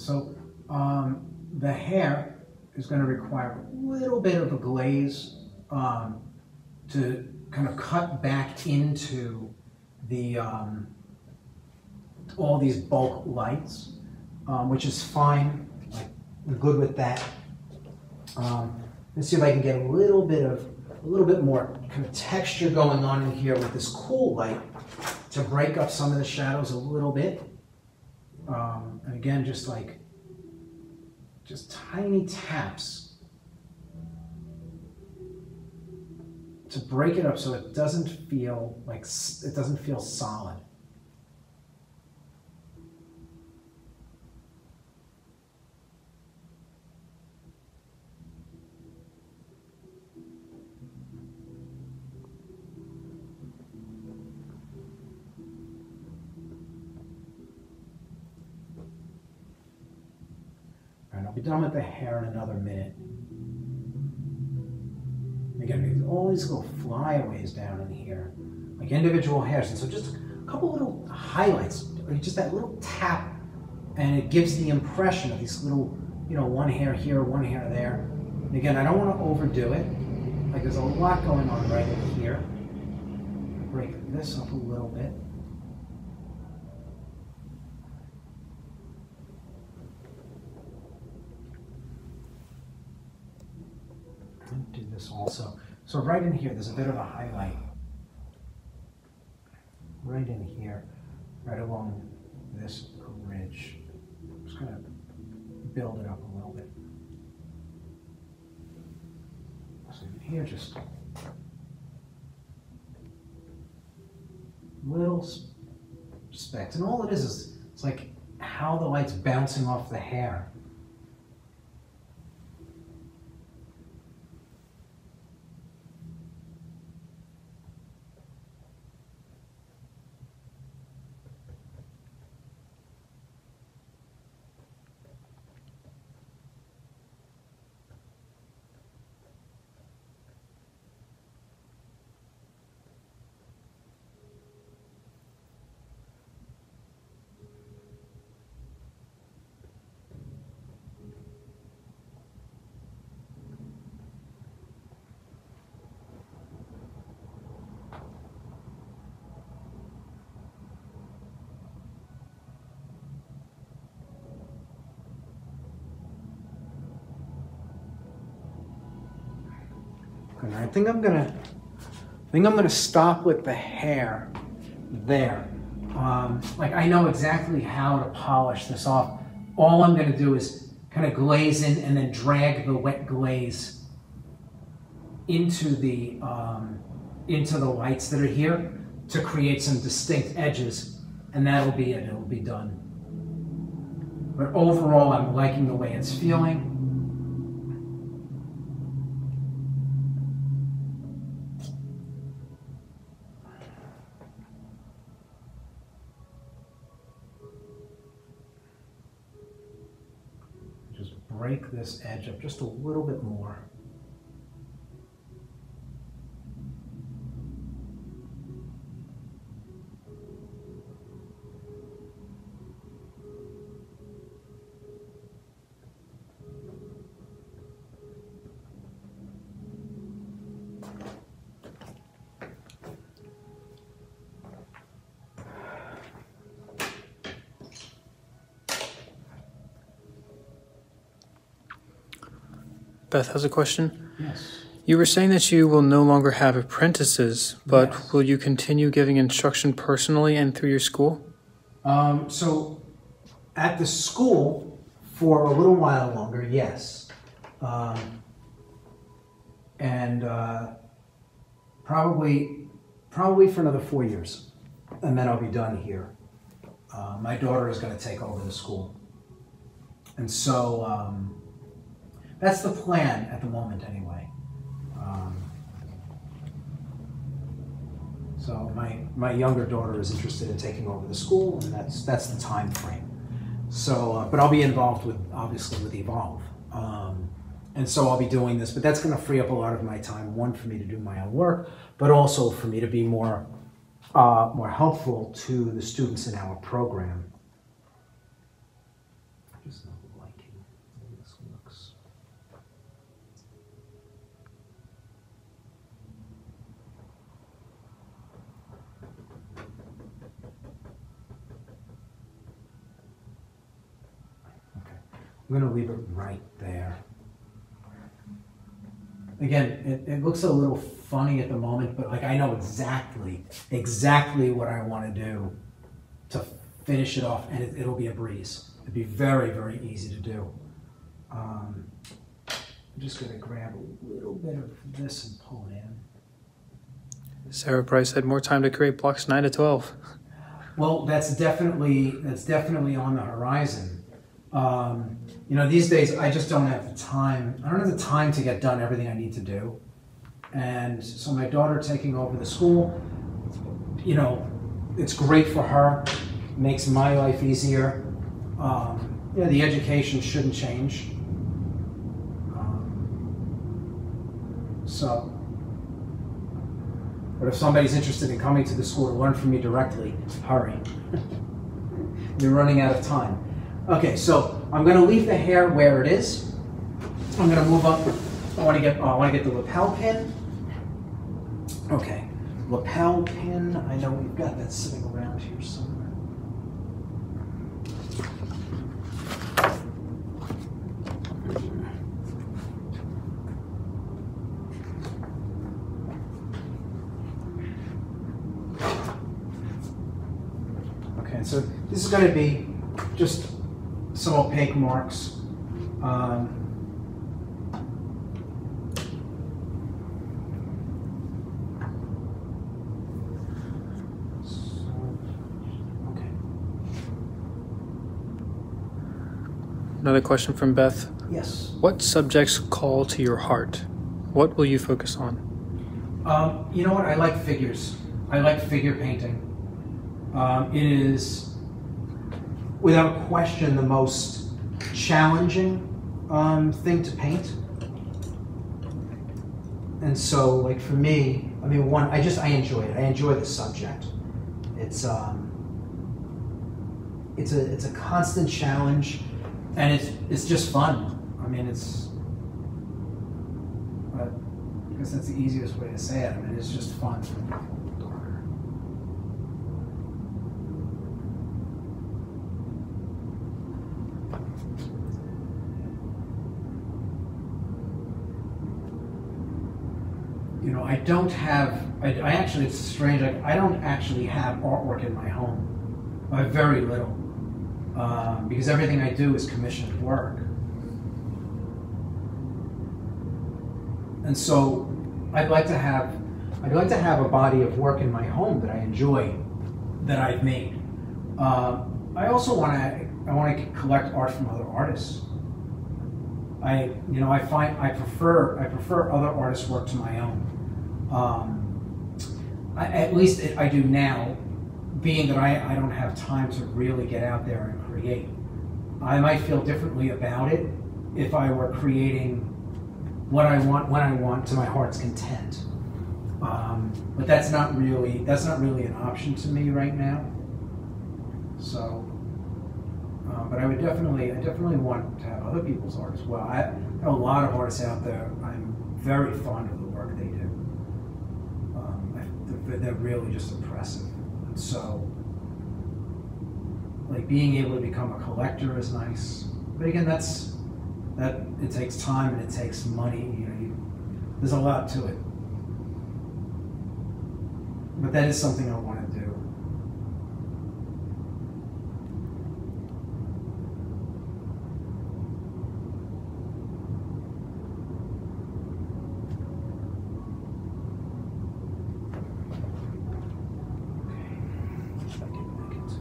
So um, the hair is going to require a little bit of a glaze um, to kind of cut back into the um, all these bulk lights, um, which is fine. I'm good with that. Um, let's see if I can get a little bit of a little bit more kind of texture going on in here with this cool light to break up some of the shadows a little bit. Um, and again, just like just tiny taps to break it up so it doesn't feel like it doesn't feel solid. Be done with the hair in another minute. Again, all these little flyaways down in here, like individual hairs. And so just a couple little highlights, just that little tap, and it gives the impression of these little, you know, one hair here, one hair there. And again, I don't want to overdo it. Like there's a lot going on right in here. Break this up a little bit. do this also. So right in here, there's a bit of a highlight. Right in here, right along this ridge. I'm just gonna build it up a little bit. So here, just little specks. And all it is is it's like how the light's bouncing off the hair. Think I'm gonna, I think I'm gonna stop with the hair there. Um, like I know exactly how to polish this off. All I'm gonna do is kind of glaze in and then drag the wet glaze into the um, into the lights that are here to create some distinct edges, and that'll be it. It'll be done. But overall, I'm liking the way it's feeling. break this edge up just a little bit more.
Beth has a question.
Yes.
You were saying that you will no longer have apprentices, but
Yes.
will you continue giving instruction personally and through your school?
Um, so at the school, for a little while longer, yes. Um, and uh, probably, probably for another four years, and then I'll be done here. Uh, my daughter is going to take over the school, and so um, that's the plan at the moment, anyway. Um, so my my younger daughter is interested in taking over the school, and that's that's the time frame. So, uh, but I'll be involved with obviously with Evolve, um, and so I'll be doing this. But that's going to free up a lot of my time. One for me to do my own work, but also for me to be more uh, more helpful to the students in our program. There's no liking. This looks. Okay, I'm gonna leave it right there. Again, it, it looks a little funny at the moment, but like I know exactly, exactly what I want to do to finish it off, and it, it'll be a breeze. It'd be very, very easy to do. Um, I'm just gonna grab a little bit of this and pull it in.
Sarah Price had more time to create blocks 9 to 12.
Well, that's definitely that's definitely on the horizon. Um, you know, these days I just don't have the time. I don't have the time to get done everything I need to do, and so my daughter taking over the school, you know, it's great for her. Makes my life easier. Um, yeah, the education shouldn't change. Um, so, but if somebody's interested in coming to the school to learn from me directly, hurry. You're running out of time. Okay, so I'm going to leave the hair where it is. I'm going to move up. I want to get. Oh, I want to get the lapel pin. Okay, lapel pin. I know we've got that sitting around here somewhere. Okay, so this is going to be just some opaque marks. Um.
Another question from Beth.
Yes.
What subjects call to your heart? What will you focus on?
Um, you know what? I like figures. I like figure painting. Um, it is, without question, the most challenging um, thing to paint. And so, like for me, I mean, one, I just I enjoy it. I enjoy the subject. It's um, it's a it's a constant challenge, and it's it's just fun. I mean, it's. But I guess that's the easiest way to say it. I mean, it's just fun. Don't have. I, I actually, it's strange. I, I don't actually have artwork in my home. I have very little um, because everything I do is commissioned work. And so I'd like to have I'd like to have a body of work in my home that I enjoy that I've made. Uh, I also want to I want to collect art from other artists. I you know I find I prefer I prefer other artists' work to my own. Um, I, at least I do now, being that I, I don't have time to really get out there and create. I might feel differently about it if I were creating what I want when I want to my heart's content. Um, but that's not really that's not really an option to me right now. So, uh, but I would definitely I definitely want to have other people's art as well. I have a lot of artists out there. I'm very fond of the work they do. Um, They're really just impressive, and so like being able to become a collector is nice. But again, that's that it takes time and it takes money. You know, you, there's a lot to it. But that is something I want to do. Okay. If I can make it.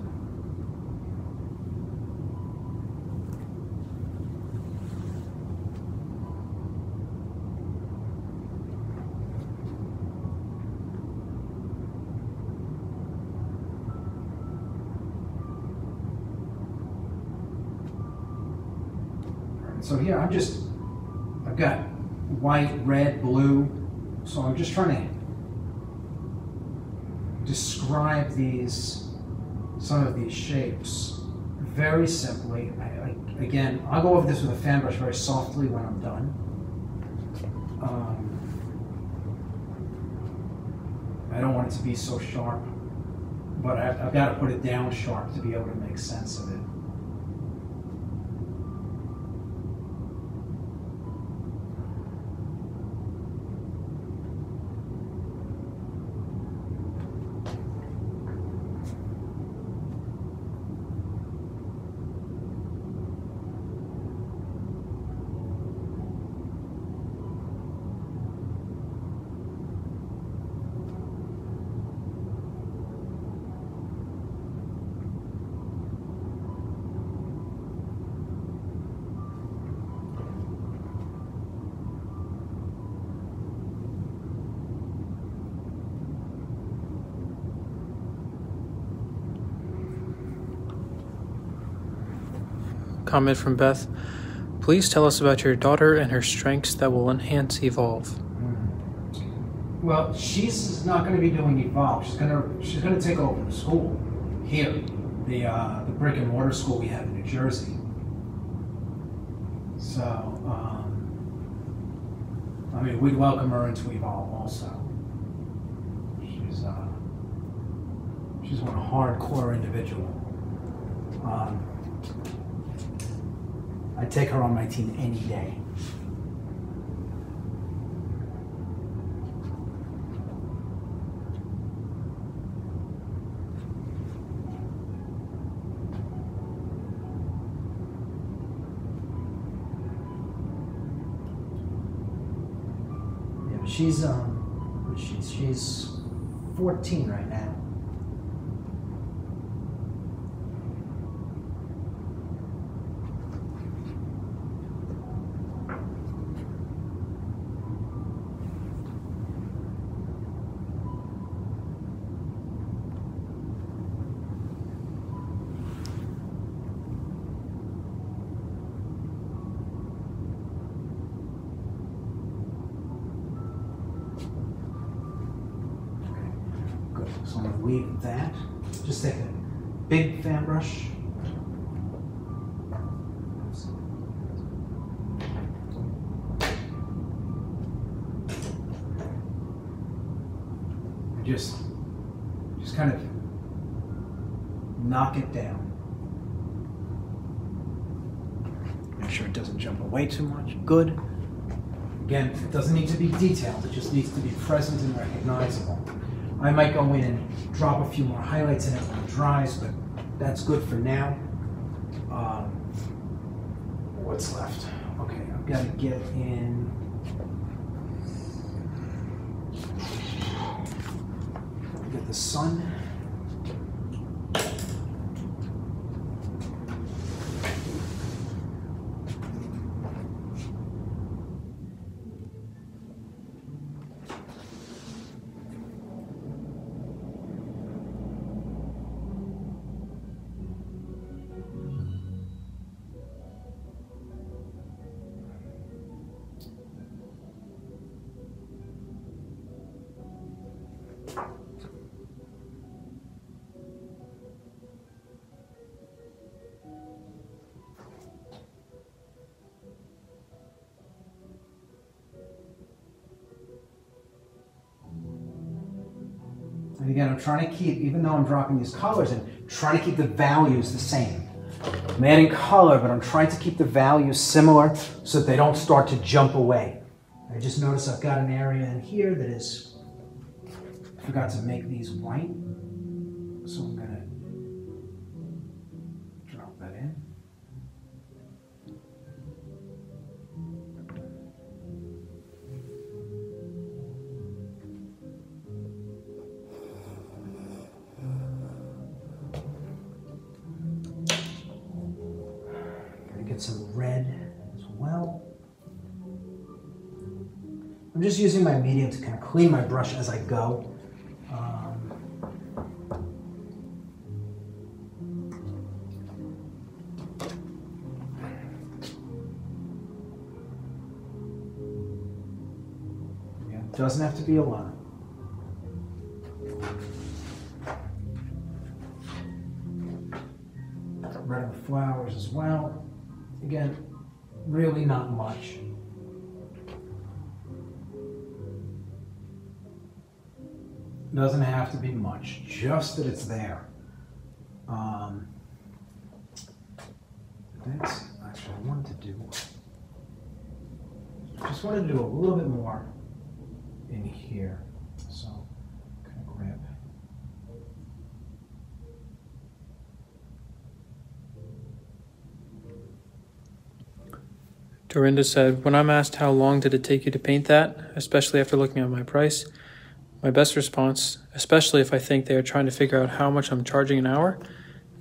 So here I'm just, I've got white, red, blue. So I'm just trying to describe these, some of these shapes very simply, I, I, again, I'll go over this with a fan brush very softly when I'm done. Um, I don't want it to be so sharp, but I, I've got to put it down sharp to be able to make sense of it.
Comment from Beth. Please tell us about your daughter and her strengths that will enhance Evolve.
Well, she's not going to be doing Evolve. She's going to she's going to take over the school here, the uh, the brick and mortar school we have in New Jersey. So, um, I mean, we'd welcome her into Evolve also. She's uh, she's one hardcore individual. Um, I'd take her on my team any day. She's um, she's she's 14 right now. Good. So I'm gonna leave that. Just take a big fan brush. And just, just kind of knock it down. Make sure it doesn't jump away too much. Good. Again, it doesn't need to be detailed, it just needs to be present and recognizable. I might go in and drop a few more highlights in it when it dries, but that's good for now. Um, what's left? Okay, I've got to get in. Get the sun. Trying to keep, even though I'm dropping these colors in, trying to keep the values the same. I'm adding color, but I'm trying to keep the values similar so that they don't start to jump away. I just noticed I've got an area in here that is, I forgot to make these white. So I'm gonna just using my medium to kind of clean my brush as I go. Um, doesn't have to be a lot. Right on the flowers as well. Again, really not much. Doesn't have to be much, just that it's there. Um, that's actually I wanted to do. Just wanted to do a little bit more in here. So, kind of grab.
Dorinda said, When I'm asked how long did it take you to paint that, especially after looking at my price, my best response, especially if I think they are trying to figure out how much I'm charging an hour,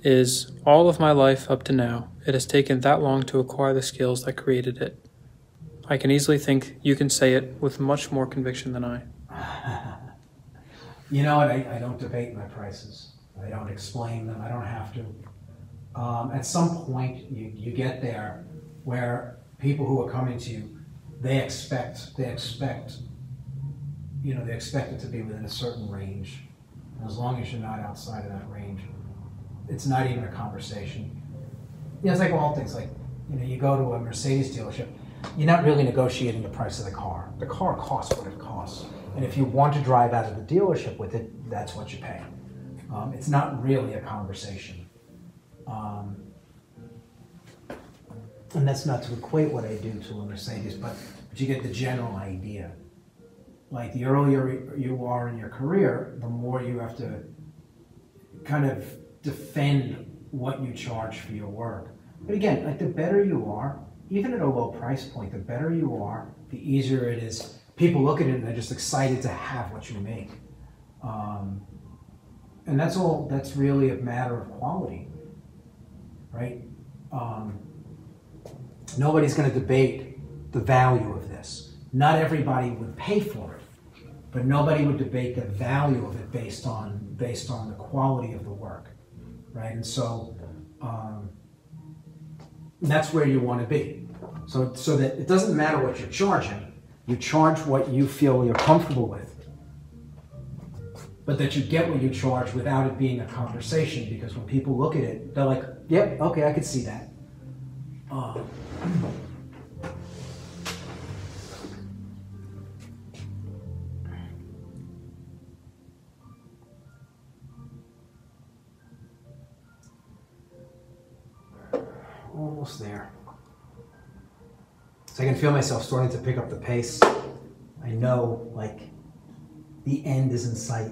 is all of my life up to now, it has taken that long to acquire the skills that created it. I can easily think you can say it with much more conviction than I.
you know? I, I, don't debate my prices. I don't explain them. I don't have to. Um, at some point, you, you get there where people who are coming to you, they expect, they expect, you know, they expect it to be within a certain range. And as long as you're not outside of that range, it's not even a conversation. Yeah, it's like all things like, you know, you go to a Mercedes dealership, you're not really negotiating the price of the car. The car costs what it costs. And if you want to drive out of the dealership with it, that's what you pay. Um, it's not really a conversation. Um, and that's not to equate what I do to a Mercedes, but, but you get the general idea. Like the earlier you are in your career, the more you have to kind of defend what you charge for your work. But again, like the better you are, even at a low price point, the better you are, the easier it is. People look at it and they're just excited to have what you make. Um, and that's all, that's really a matter of quality, right? Um, nobody's going to debate the value of this. Not everybody would pay for it, but nobody would debate the value of it based on, based on the quality of the work right? And so um, that's where you want to be. So, so that it doesn't matter what you're charging, you charge what you feel you're comfortable with, but that you get what you charge without it being a conversation. Because when people look at it, they're like, "Yep, okay, I could see that." Uh, almost there. So I can feel myself starting to pick up the pace. I know, like, the end is in sight.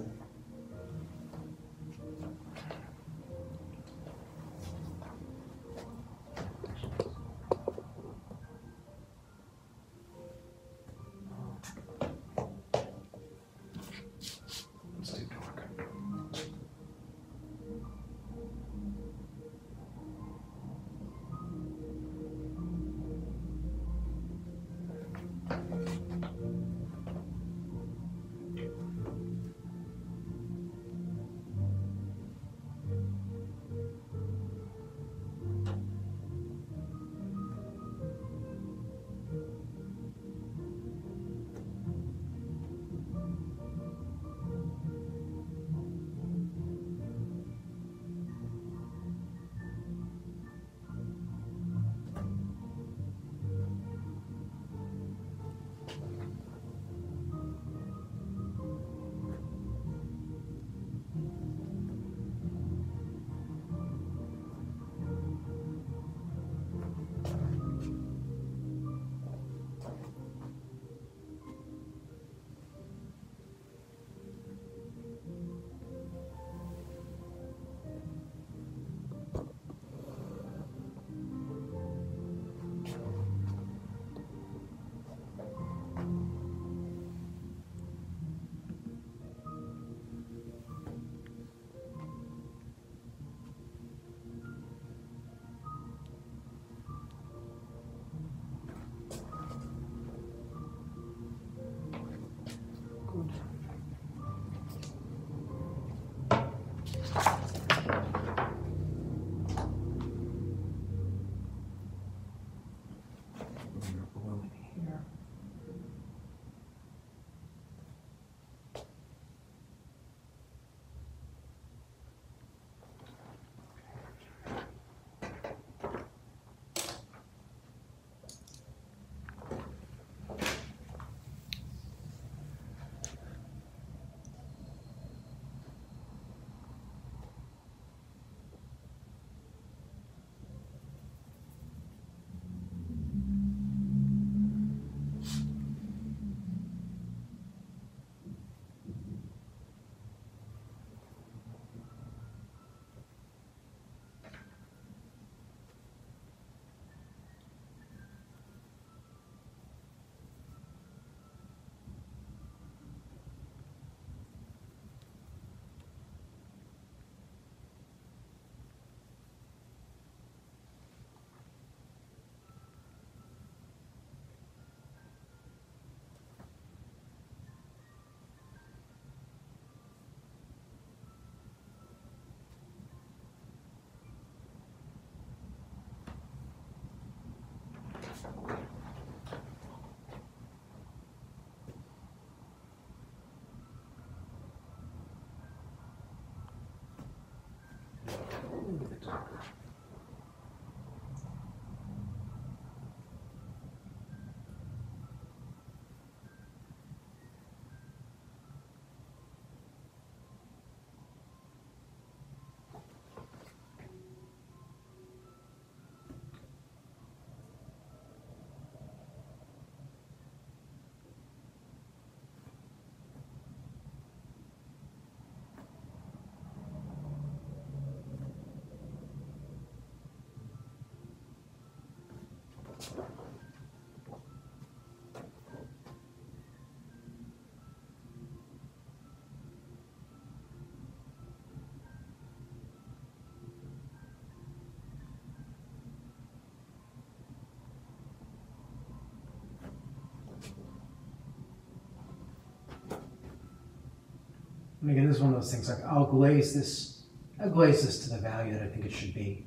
And again, this is one of those things like I'll glaze this, I'll glaze this to the value that I think it should be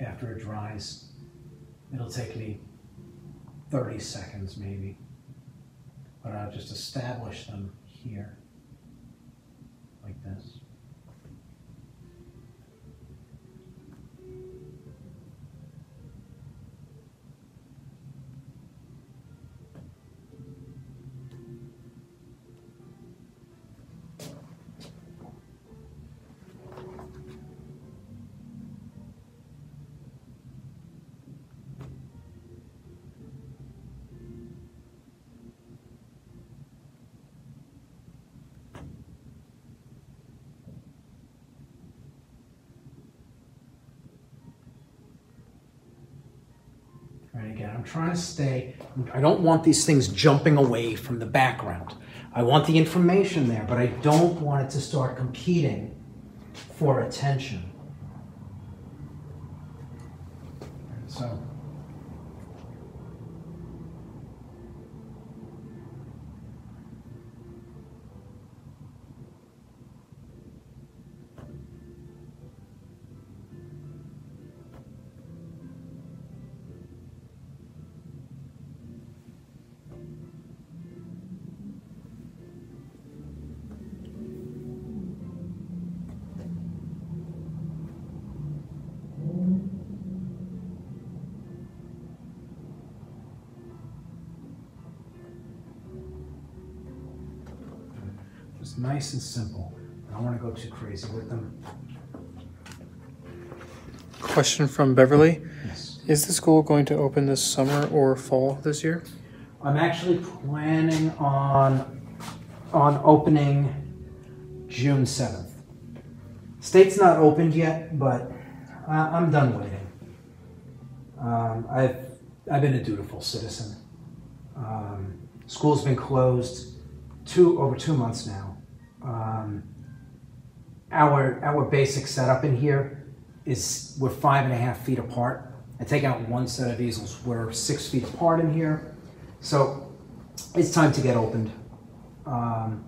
after it dries. It'll take me 30 seconds maybe. But I'll just establish them here, like this. Right, again, I'm trying to stay, I don't want these things jumping away from the background. I want the information there, but I don't want it to start competing for attention. Nice and simple. I don't want to go too crazy with them.
Question from Beverly
Yes.
Is the school going to open this summer or fall this year?
I'm actually planning on on opening June 7th. State's not opened yet, but I, I'm done waiting. Um, I've I've been a dutiful citizen. Um, school's been closed two over two months now. Um, our our basic setup in here is we're five and a half feet apart. I take out one set of easels. We're six feet apart in here. So it's time to get opened. Um,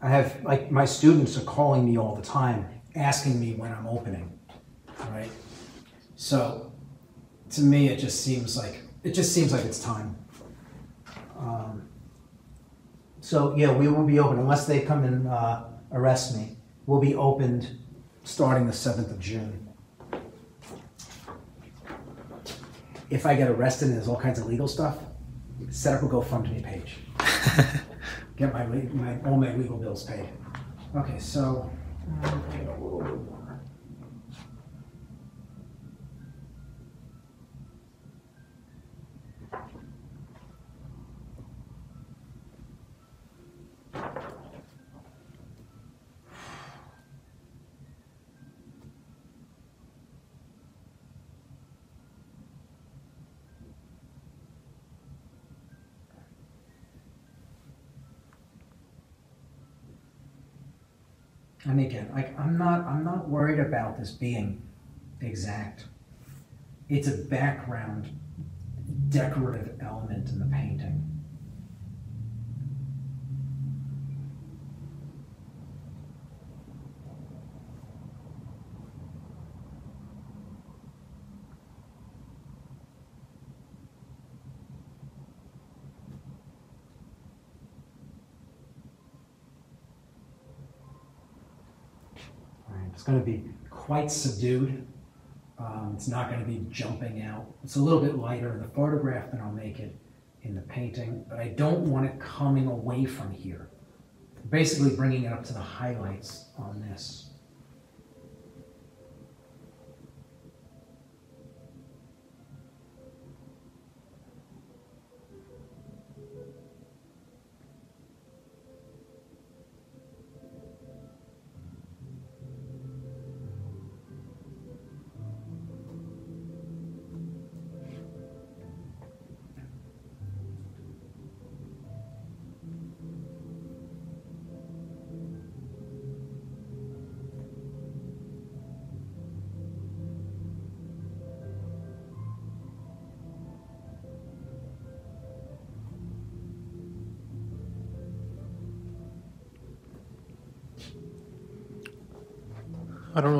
I have, like, my students are calling me all the time, asking me when I'm opening, right? So to me, it just seems like, it just seems like it's time. Um, so yeah, we will be open unless they come and uh, arrest me. We'll be opened starting the 7th of June. If I get arrested and there's all kinds of legal stuff, set up a GoFundMe page. Get my, my all my legal bills paid. Okay, so um, And again, like I'm not I'm not worried about this being exact. It's a background decorative element in the painting. Going to be quite subdued. Um, it's not going to be jumping out. It's a little bit lighter in the photograph than I'll make it in the painting, but I don't want it coming away from here. Basically bringing it up to the highlights on this.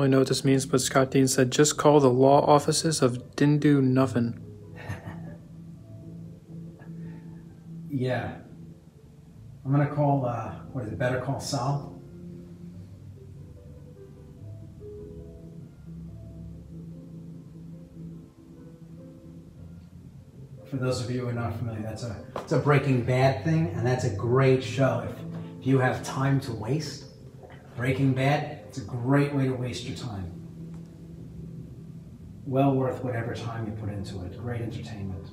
Really know what this means, but Scott Dean said, just call the law offices of Dindu Nuffin.
yeah. I'm gonna call, uh, what is it, Better Call Saul? For those of you who are not familiar, that's a, it's a Breaking Bad thing, and that's a great show. If, if you have time to waste, Breaking Bad, it's a great way to waste your time. Well worth whatever time you put into it. Great entertainment.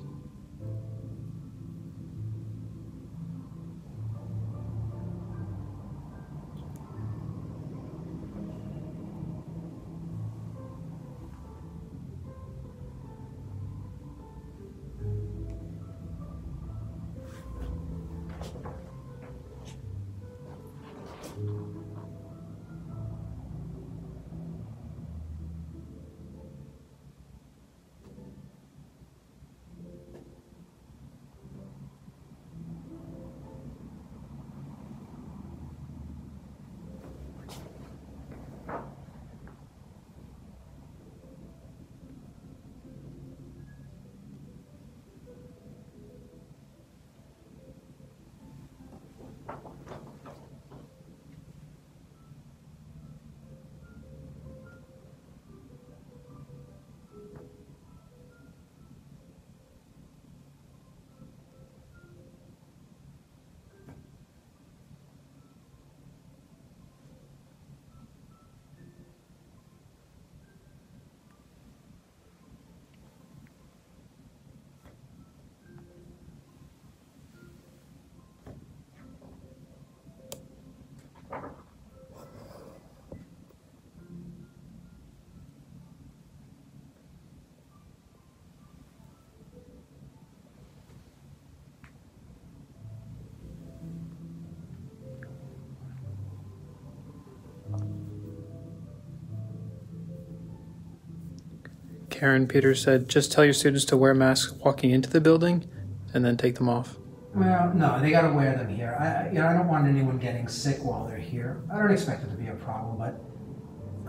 Karen Peters said, just tell your students to wear masks walking into the building and then take them off.
Well, no, they got to wear them here. I, you know, I don't want anyone getting sick while they're here. I don't expect it to be a problem, but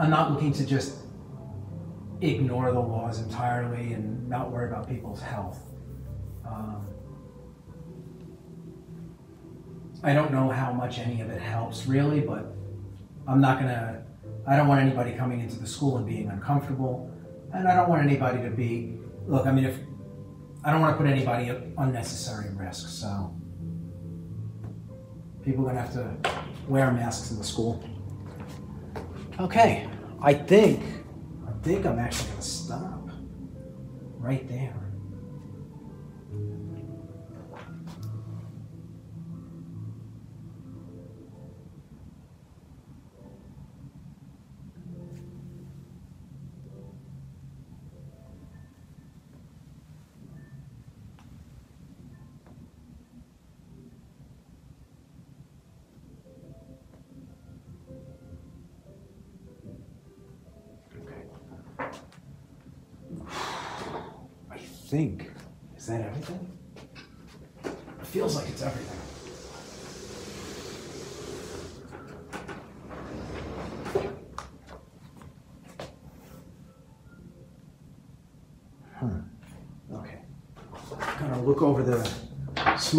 I'm not looking to just ignore the laws entirely and not worry about people's health. Um, I don't know how much any of it helps really, but I'm not gonna. I don't want anybody coming into the school and being uncomfortable, and I don't want anybody to be. Look, I mean, if I don't want to put anybody at unnecessary risk, so people are gonna have to wear masks in the school. Okay, I think, I think I'm actually gonna stop right there.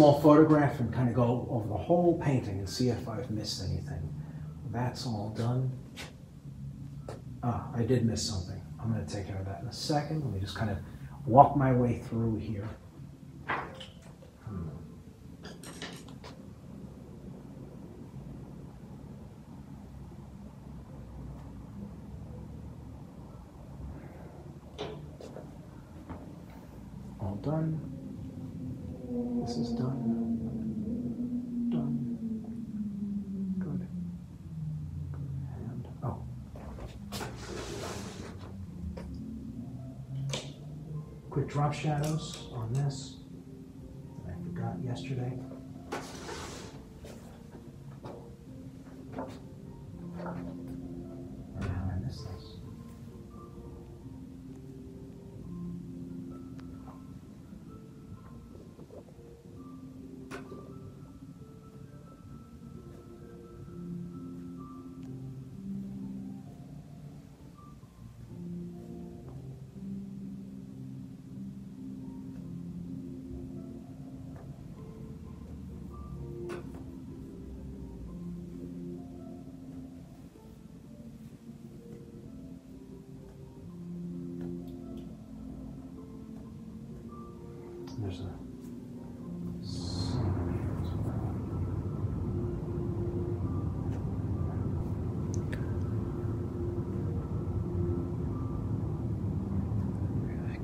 Small photograph and kind of go over the whole painting and see if I've missed anything. That's all done. Ah, I did miss something. I'm going to take care of that in a second. Let me just kind of walk my way through here.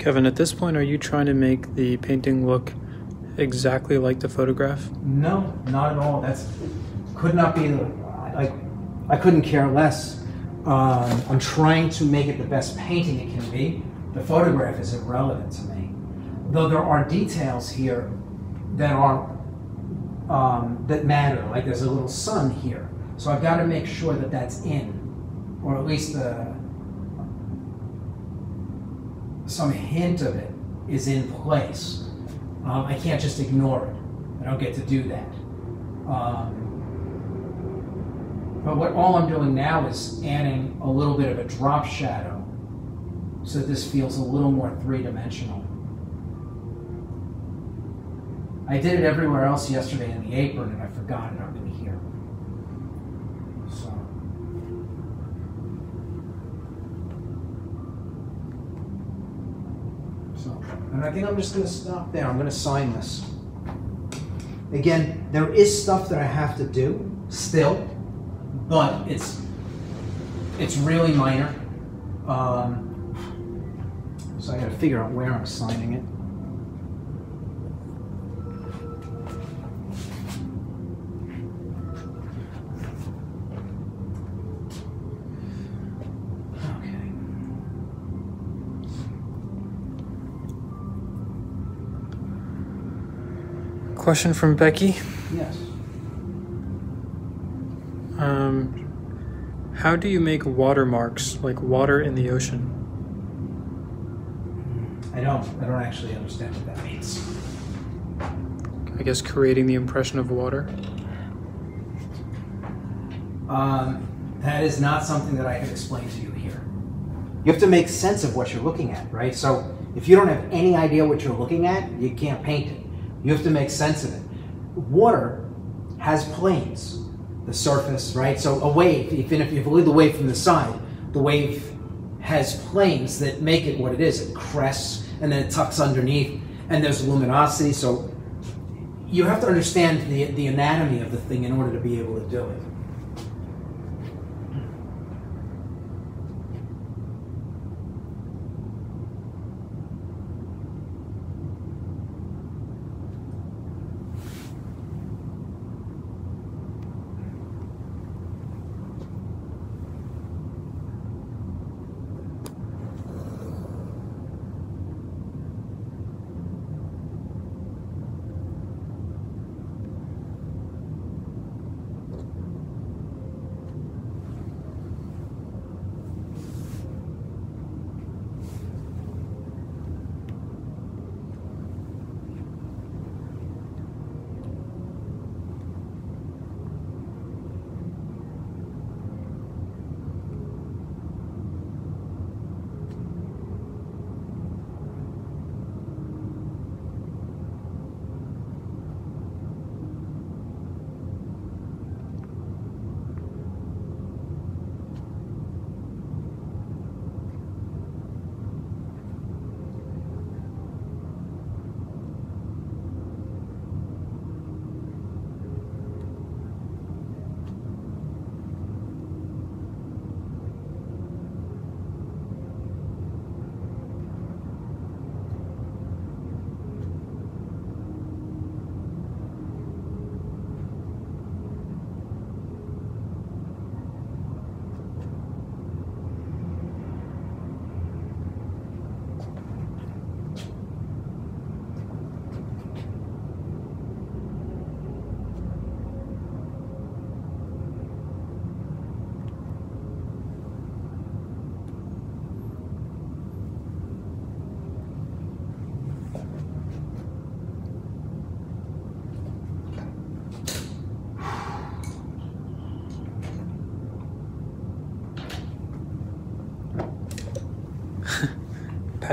Kevin, at this point, are you trying to make the painting look exactly like the photograph?
No, not at all. That's could not be like. I couldn't care less. Um, I'm trying to make it the best painting it can be. The photograph is irrelevant to me, though there are details here that are um, that matter. Like there's a little sun here, so I've got to make sure that that's in, or at least the some hint of it is in place. Um, I can't just ignore it. I don't get to do that. Um, but what all I'm doing now is adding a little bit of a drop shadow so this feels a little more three-dimensional. I did it everywhere else yesterday in the apron and I forgot it up in here. So. So, and I think I'm just gonna stop there. I'm gonna sign this. Again, there is stuff that I have to do still, but it's it's really minor. Um, so I got to figure out where I'm signing it. Okay.
Question from Becky.
Yes.
Um, how do you make watermarks like water in the ocean?
I don't. I don't actually understand what that means.
I guess creating the impression of water.
Um, that is not something that I can explain to you here. You have to make sense of what you're looking at, right? So if you don't have any idea what you're looking at, you can't paint it. You have to make sense of it. Water has planes, the surface, right? So a wave, even if you at the wave from the side, the wave has planes that make it what it is. It crests and then it tucks underneath, and there's luminosity. So you have to understand the, the anatomy of the thing in order to be able to do it.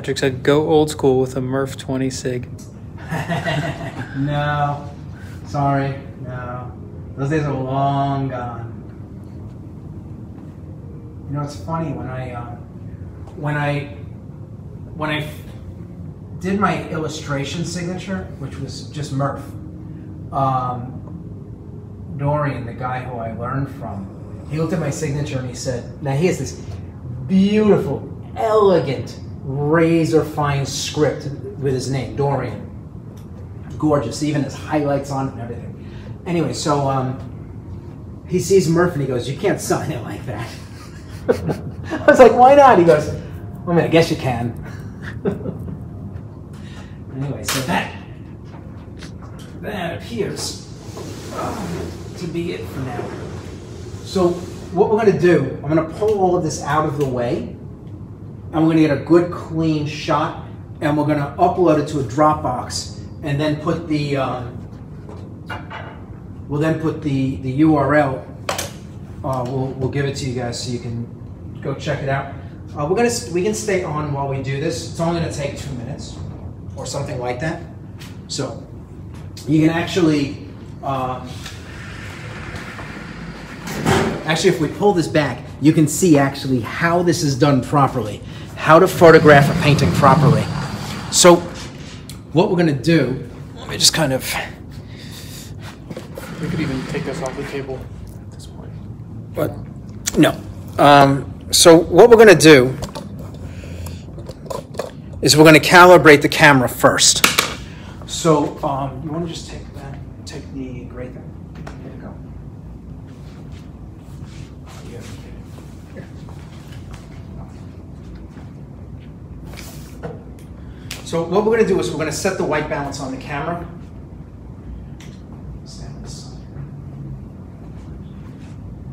Patrick said, "Go old school with a Murph 20 sig."
no, sorry, no. Those days are long gone. You know, it's funny when I, um, when I, when I did my illustration signature, which was just Murph. Um, Dorian, the guy who I learned from, he looked at my signature and he said, now he has this beautiful, elegant, razor fine script with his name, Dorian. Gorgeous, even his highlights on it and everything. Anyway, so um, he sees Murph and he goes, you can't sign it like that. I was like, why not? He goes, I mean, I guess you can. anyway, so that that appears um, to be it for now. So what we're going to do, I'm going to pull all of this out of the way, and we're going to get a good clean shot, and we're going to upload it to a Dropbox, and then put the um, we'll then put the the URL. Uh, we'll we'll give it to you guys so you can go check it out. Uh, we're gonna we can stay on while we do this. It's only gonna take two minutes or something like that. So you can actually um, actually if we pull this back, you can see actually how this is done properly, how to photograph a painting properly. So what we're gonna do, let me just kind of
We could even take this off the table at this point.
But no. Um, so what we're going to do is we're going to calibrate the camera first. So um, you want to just take the gray thing. Here you go. Yeah. Here. So what we're going to do is we're going to set the white balance on the camera.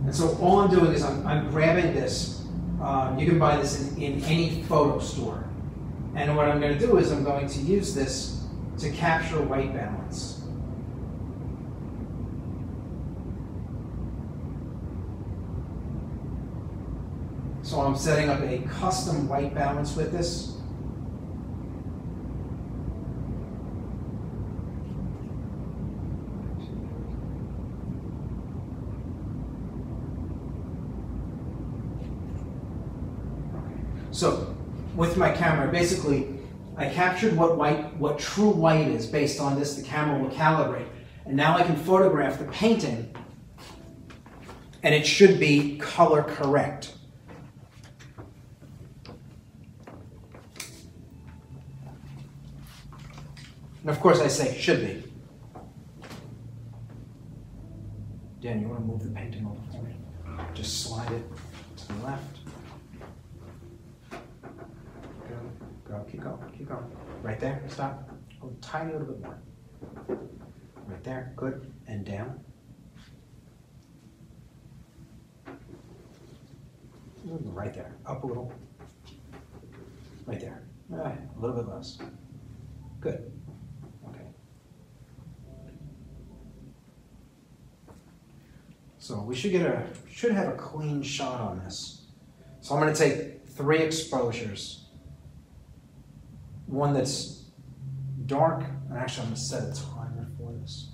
And so all I'm doing is I'm, I'm grabbing this. Um, you can buy this in, in any photo store. And what I'm going to do is I'm going to use this to capture white balance. So I'm setting up a custom white balance with this. So with my camera, basically, I captured what white, what true white is based on this. The camera will calibrate, and now I can photograph the painting, and it should be color correct. And of course, I say should be. Dan, you want to move the painting over for me? Just slide it to the left. Go, go, keep going, keep going. Right there, stop. A tiny little bit more. Right there, good. And down. Right there, up a little. Right there. Ah, a little bit less. Good. Okay. So we should get a should have a clean shot on this. So I'm going to take three exposures. One that's dark, and actually I'm going to set a timer for this.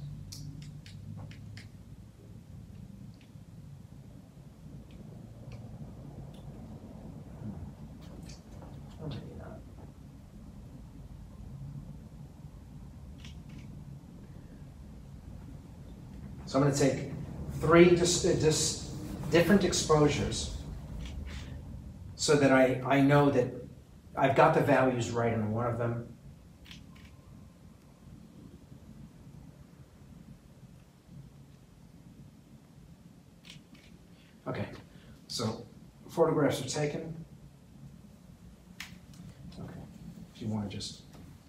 So I'm going to take three just, just different exposures so that I, I know that I've got the values right on one of them. Okay, so photographs are taken. Okay, if you want to just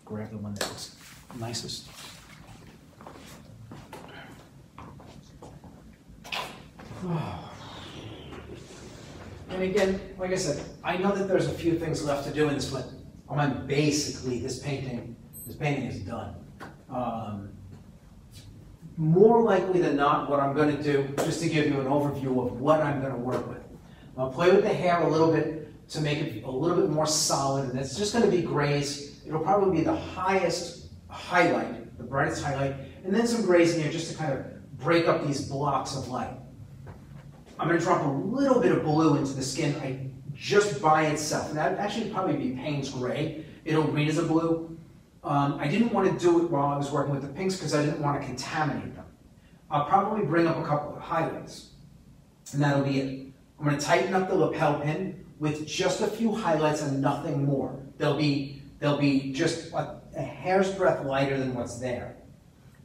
grab the one that looks nicest. Oh. And again, like I said, I know that there's a few things left to do in this, but I'm basically this painting. This painting is done. Um, more likely than not, what I'm going to do, just to give you an overview of what I'm going to work with. I'll play with the hair a little bit to make it a little bit more solid, and it's just going to be grays. It'll probably be the highest highlight, the brightest highlight, and then some grays in here just to kind of break up these blocks of light. I'm going to drop a little bit of blue into the skin I, just by itself. And that actually probably be Payne's gray. It'll read as a blue. Um, I didn't want to do it while I was working with the pinks because I didn't want to contaminate them. I'll probably bring up a couple of highlights, and that'll be it. I'm going to tighten up the lapel pin with just a few highlights and nothing more. They'll be, they'll be just a, a hair's breadth lighter than what's there.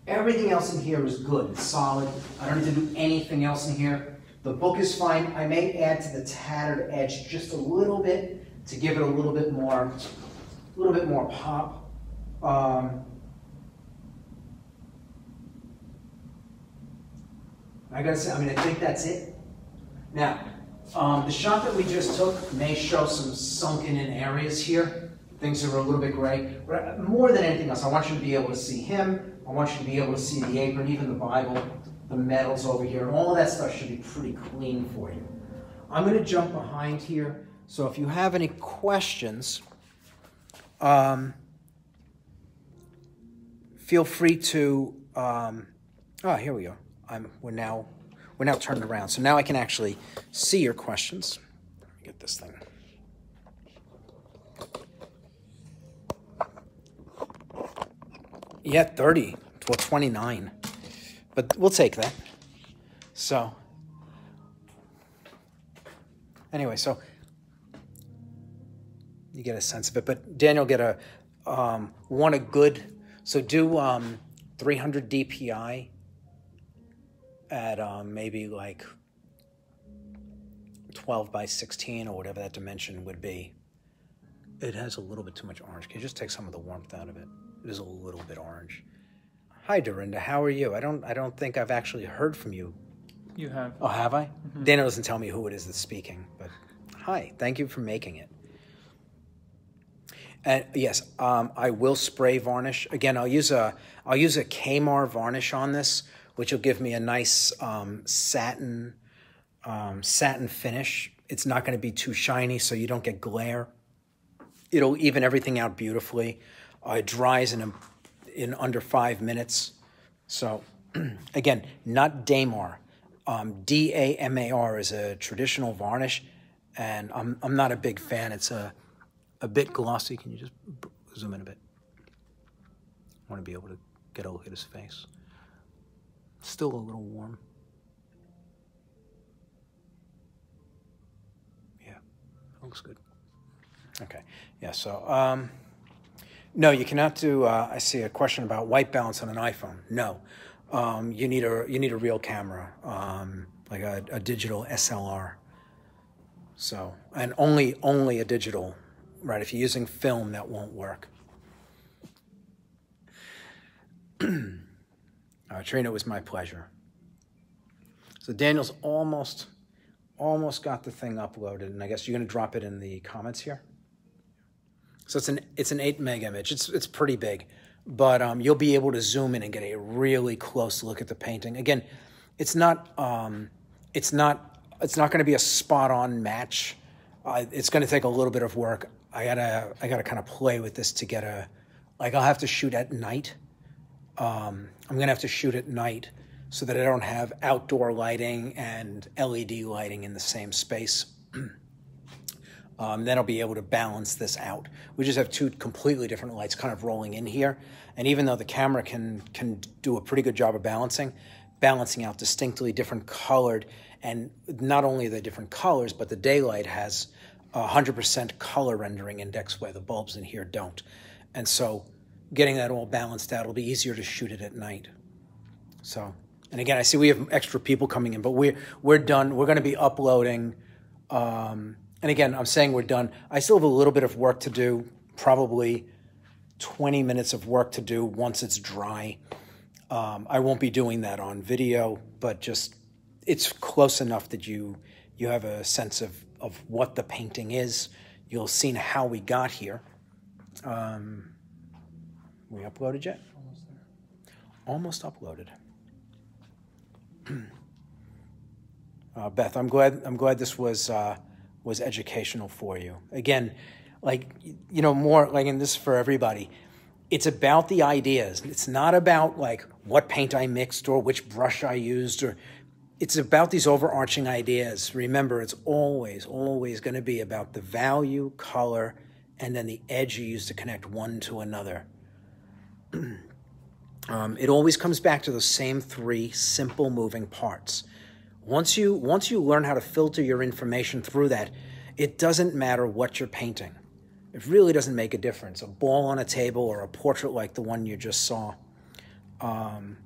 Everything else in here is good, solid. I don't need to do anything else in here. The book is fine. I may add to the tattered edge just a little bit to give it a little bit more, a little bit more pop. Um, I gotta say, I mean, I think that's it. Now, um, the shot that we just took may show some sunken in areas here. Things are a little bit gray. But more than anything else, I want you to be able to see him. I want you to be able to see the apron, even the Bible, the medals over here. And all that stuff should be pretty clean for you. I'm going to jump behind here. So if you have any questions, um, feel free to. Um, oh, here we go. I'm. We're now. We're now turned around. So now I can actually see your questions. Get this thing. Yeah, 30. Well, 29. But we'll take that. So, anyway, so you get a sense of it. But Daniel, get a um, want a good. So do um, 300 DPI at um, maybe like 12 by 16 or whatever that dimension would be. It has a little bit too much orange. Can you just take some of the warmth out of it? It is a little bit orange. Hi, Dorinda. How are you? I don't. I don't think I've actually heard from you.
You have.
Oh, have I? Dana doesn't tell me who it is that's speaking, but hi. Thank you for making it. And yes, um, I will spray varnish again. I'll use a I'll use a Kamar varnish on this, which will give me a nice um, satin um, satin finish. It's not going to be too shiny, so you don't get glare. It'll even everything out beautifully. Uh, it dries in a, in under five minutes. So again, not Damar. Um, D A M A R is a traditional varnish, and I'm I'm not a big fan. It's a a bit glossy. Can you just zoom in a bit? I want to be able to get a look at his face. Still a little warm. Yeah, looks good. Okay. Yeah. So, um, no, you cannot do. Uh, I see a question about white balance on an iPhone. No, um, you need a you need a real camera, um, like a, a digital SLR. So, and only only a digital, right? If you're using film, that won't work. uh, Trina, it was my pleasure. So Daniel's almost almost got the thing uploaded, and I guess you're going to drop it in the comments here. So it's an it's an eight meg image. It's it's pretty big, but um, you'll be able to zoom in and get a really close look at the painting. Again, it's not um, it's not it's not going to be a spot on match. Uh, it's going to take a little bit of work. I gotta I gotta kind of play with this to get a like I'll have to shoot at night. Um, I'm gonna have to shoot at night so that I don't have outdoor lighting and LED lighting in the same space. um, then I'll be able to balance this out. We just have two completely different lights kind of rolling in here. And even though the camera can, can do a pretty good job of balancing, balancing out distinctly different colored, and not only the different colors, but the daylight has a 100% color rendering index where the bulbs in here don't. And so getting that all balanced out will be easier to shoot it at night. So, and again, I see we have extra people coming in, but we're, we're done. We're going to be uploading. Um, and again, I'm saying we're done. I still have a little bit of work to do, probably 20 minutes of work to do once it's dry. Um, I won't be doing that on video, but just it's close enough that you you have a sense of, of what the painting is. You'll see how we got here. Um, we uploaded yet? Almost uploaded. uh, Beth, I'm glad. I'm glad this was uh, was educational for you. Again, like you know, more like, and this is for everybody. It's about the ideas. It's not about like what paint I mixed or which brush I used, or it's about these overarching ideas. Remember, it's always, always going to be about the value, color, and then the edge you use to connect one to another. um, it always comes back to those same three simple moving parts. Once you once you learn how to filter your information through that, it doesn't matter what you're painting. It really doesn't make a difference. A ball on a table or a portrait like the one you just saw. Um,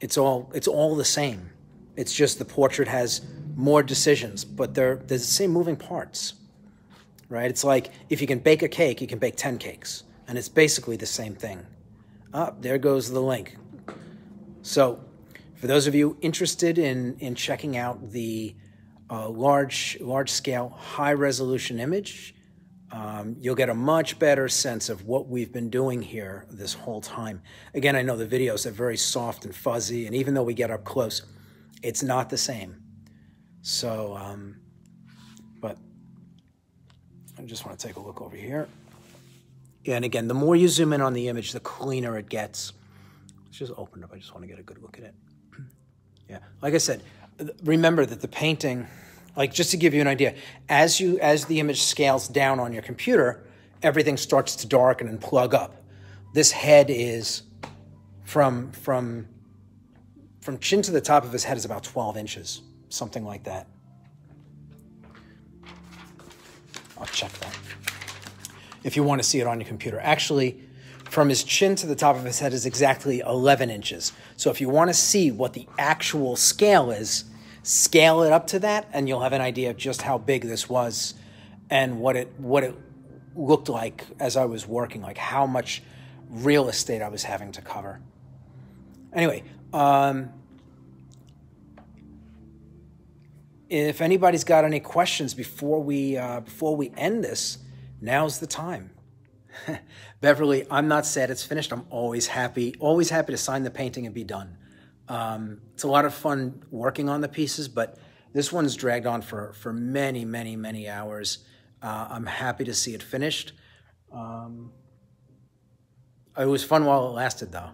it's all it's all the same. It's just the portrait has more decisions, but they're, they're the same moving parts, right? It's like if you can bake a cake, you can bake 10 cakes, and it's basically the same thing. Ah, there goes the link. So, for those of you interested in, in checking out the uh, large, large scale, high resolution image, um, you'll get a much better sense of what we've been doing here this whole time. Again, I know the videos are very soft and fuzzy, and even though we get up close, it's not the same. So, um, but I just want to take a look over here. And again, the more you zoom in on the image, the cleaner it gets. Let's just open it up. I just want to get a good look at it. Yeah, like I said, remember that the painting, like just to give you an idea, as you as the image scales down on your computer, everything starts to darken and plug up. This head is from from from chin to the top of his head is about 12 inches something like that. I'll check that. If you want to see it on your computer. Actually, from his chin to the top of his head is exactly 11 inches. So if you want to see what the actual scale is, scale it up to that and you'll have an idea of just how big this was and what it what it looked like as I was working, like how much real estate I was having to cover. Anyway, um, if anybody's got any questions before we uh, before we end this, now's the time. Beverly, I'm not sad it's finished. I'm always happy, always happy to sign the painting and be done. Um, it's a lot of fun working on the pieces, but this one's dragged on for for many, many, many hours. Uh, I'm happy to see it finished. Um, it was fun while it lasted, though.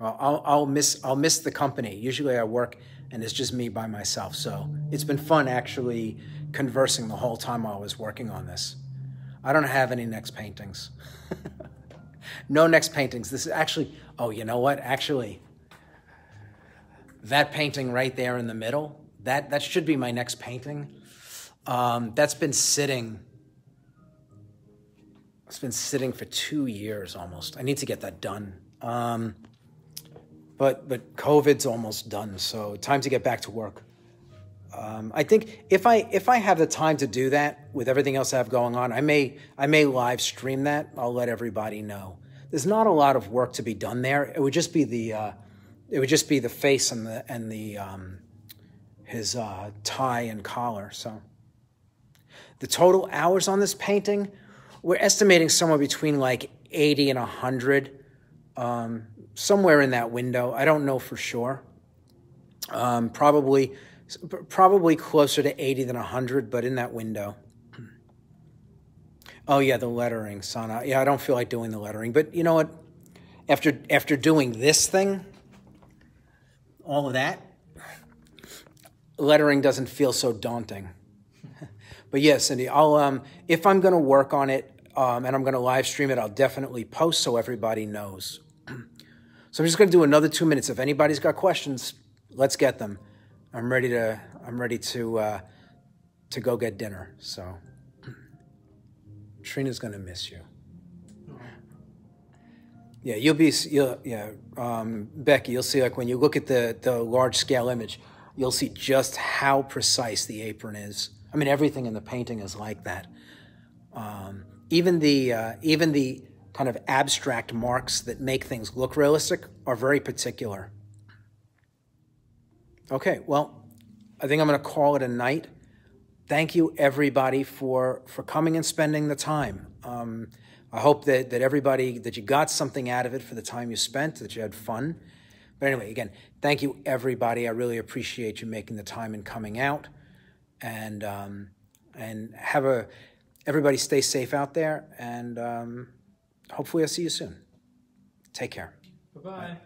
I'll, I'll miss I'll miss the company. Usually, I work and it's just me by myself. So it's been fun actually conversing the whole time I was working on this. I don't have any next paintings. no next paintings. This is actually, oh, you know what? Actually, that painting right there in the middle, that, that should be my next painting. Um, that's been sitting. It's been sitting for two years almost. I need to get that done. Um, but but COVID's almost done, so time to get back to work. Um, I think if I if I have the time to do that with everything else I have going on, I may I may live stream that. I'll let everybody know. There's not a lot of work to be done there. It would just be the uh, it would just be the face and the and the um, his uh, tie and collar. So the total hours on this painting, we're estimating somewhere between like 80 and 100. Um, somewhere in that window. I don't know for sure. Um, probably, probably closer to 80 than 100, but in that window. Oh yeah, the lettering, Sana. Yeah, I don't feel like doing the lettering, but you know what? After after doing this thing, all of that, lettering doesn't feel so daunting. but yes, yeah, Cindy, I'll um, if I'm going to work on it um, and I'm going to live stream it, I'll definitely post so everybody knows. So I'm just going to do another two minutes. If anybody's got questions, let's get them. I'm ready to. I'm ready to uh, to go get dinner. So Trina's going to miss you. Yeah, you'll be. You'll, yeah, um, Becky, you'll see. Like when you look at the the large scale image, you'll see just how precise the apron is. I mean, everything in the painting is like that. Um, even the uh, even the kind of abstract marks that make things look realistic are very particular. Okay, well, I think I'm going to call it a night. Thank you, everybody, for, for coming and spending the time. Um, I hope that, that everybody, that you got something out of it for the time you spent, that you had fun. But anyway, again, thank you, everybody. I really appreciate you making the time and coming out. And, um, and have a, everybody stay safe out there. And, um, hopefully I'll see you soon. Take care.
Bye-bye. bye bye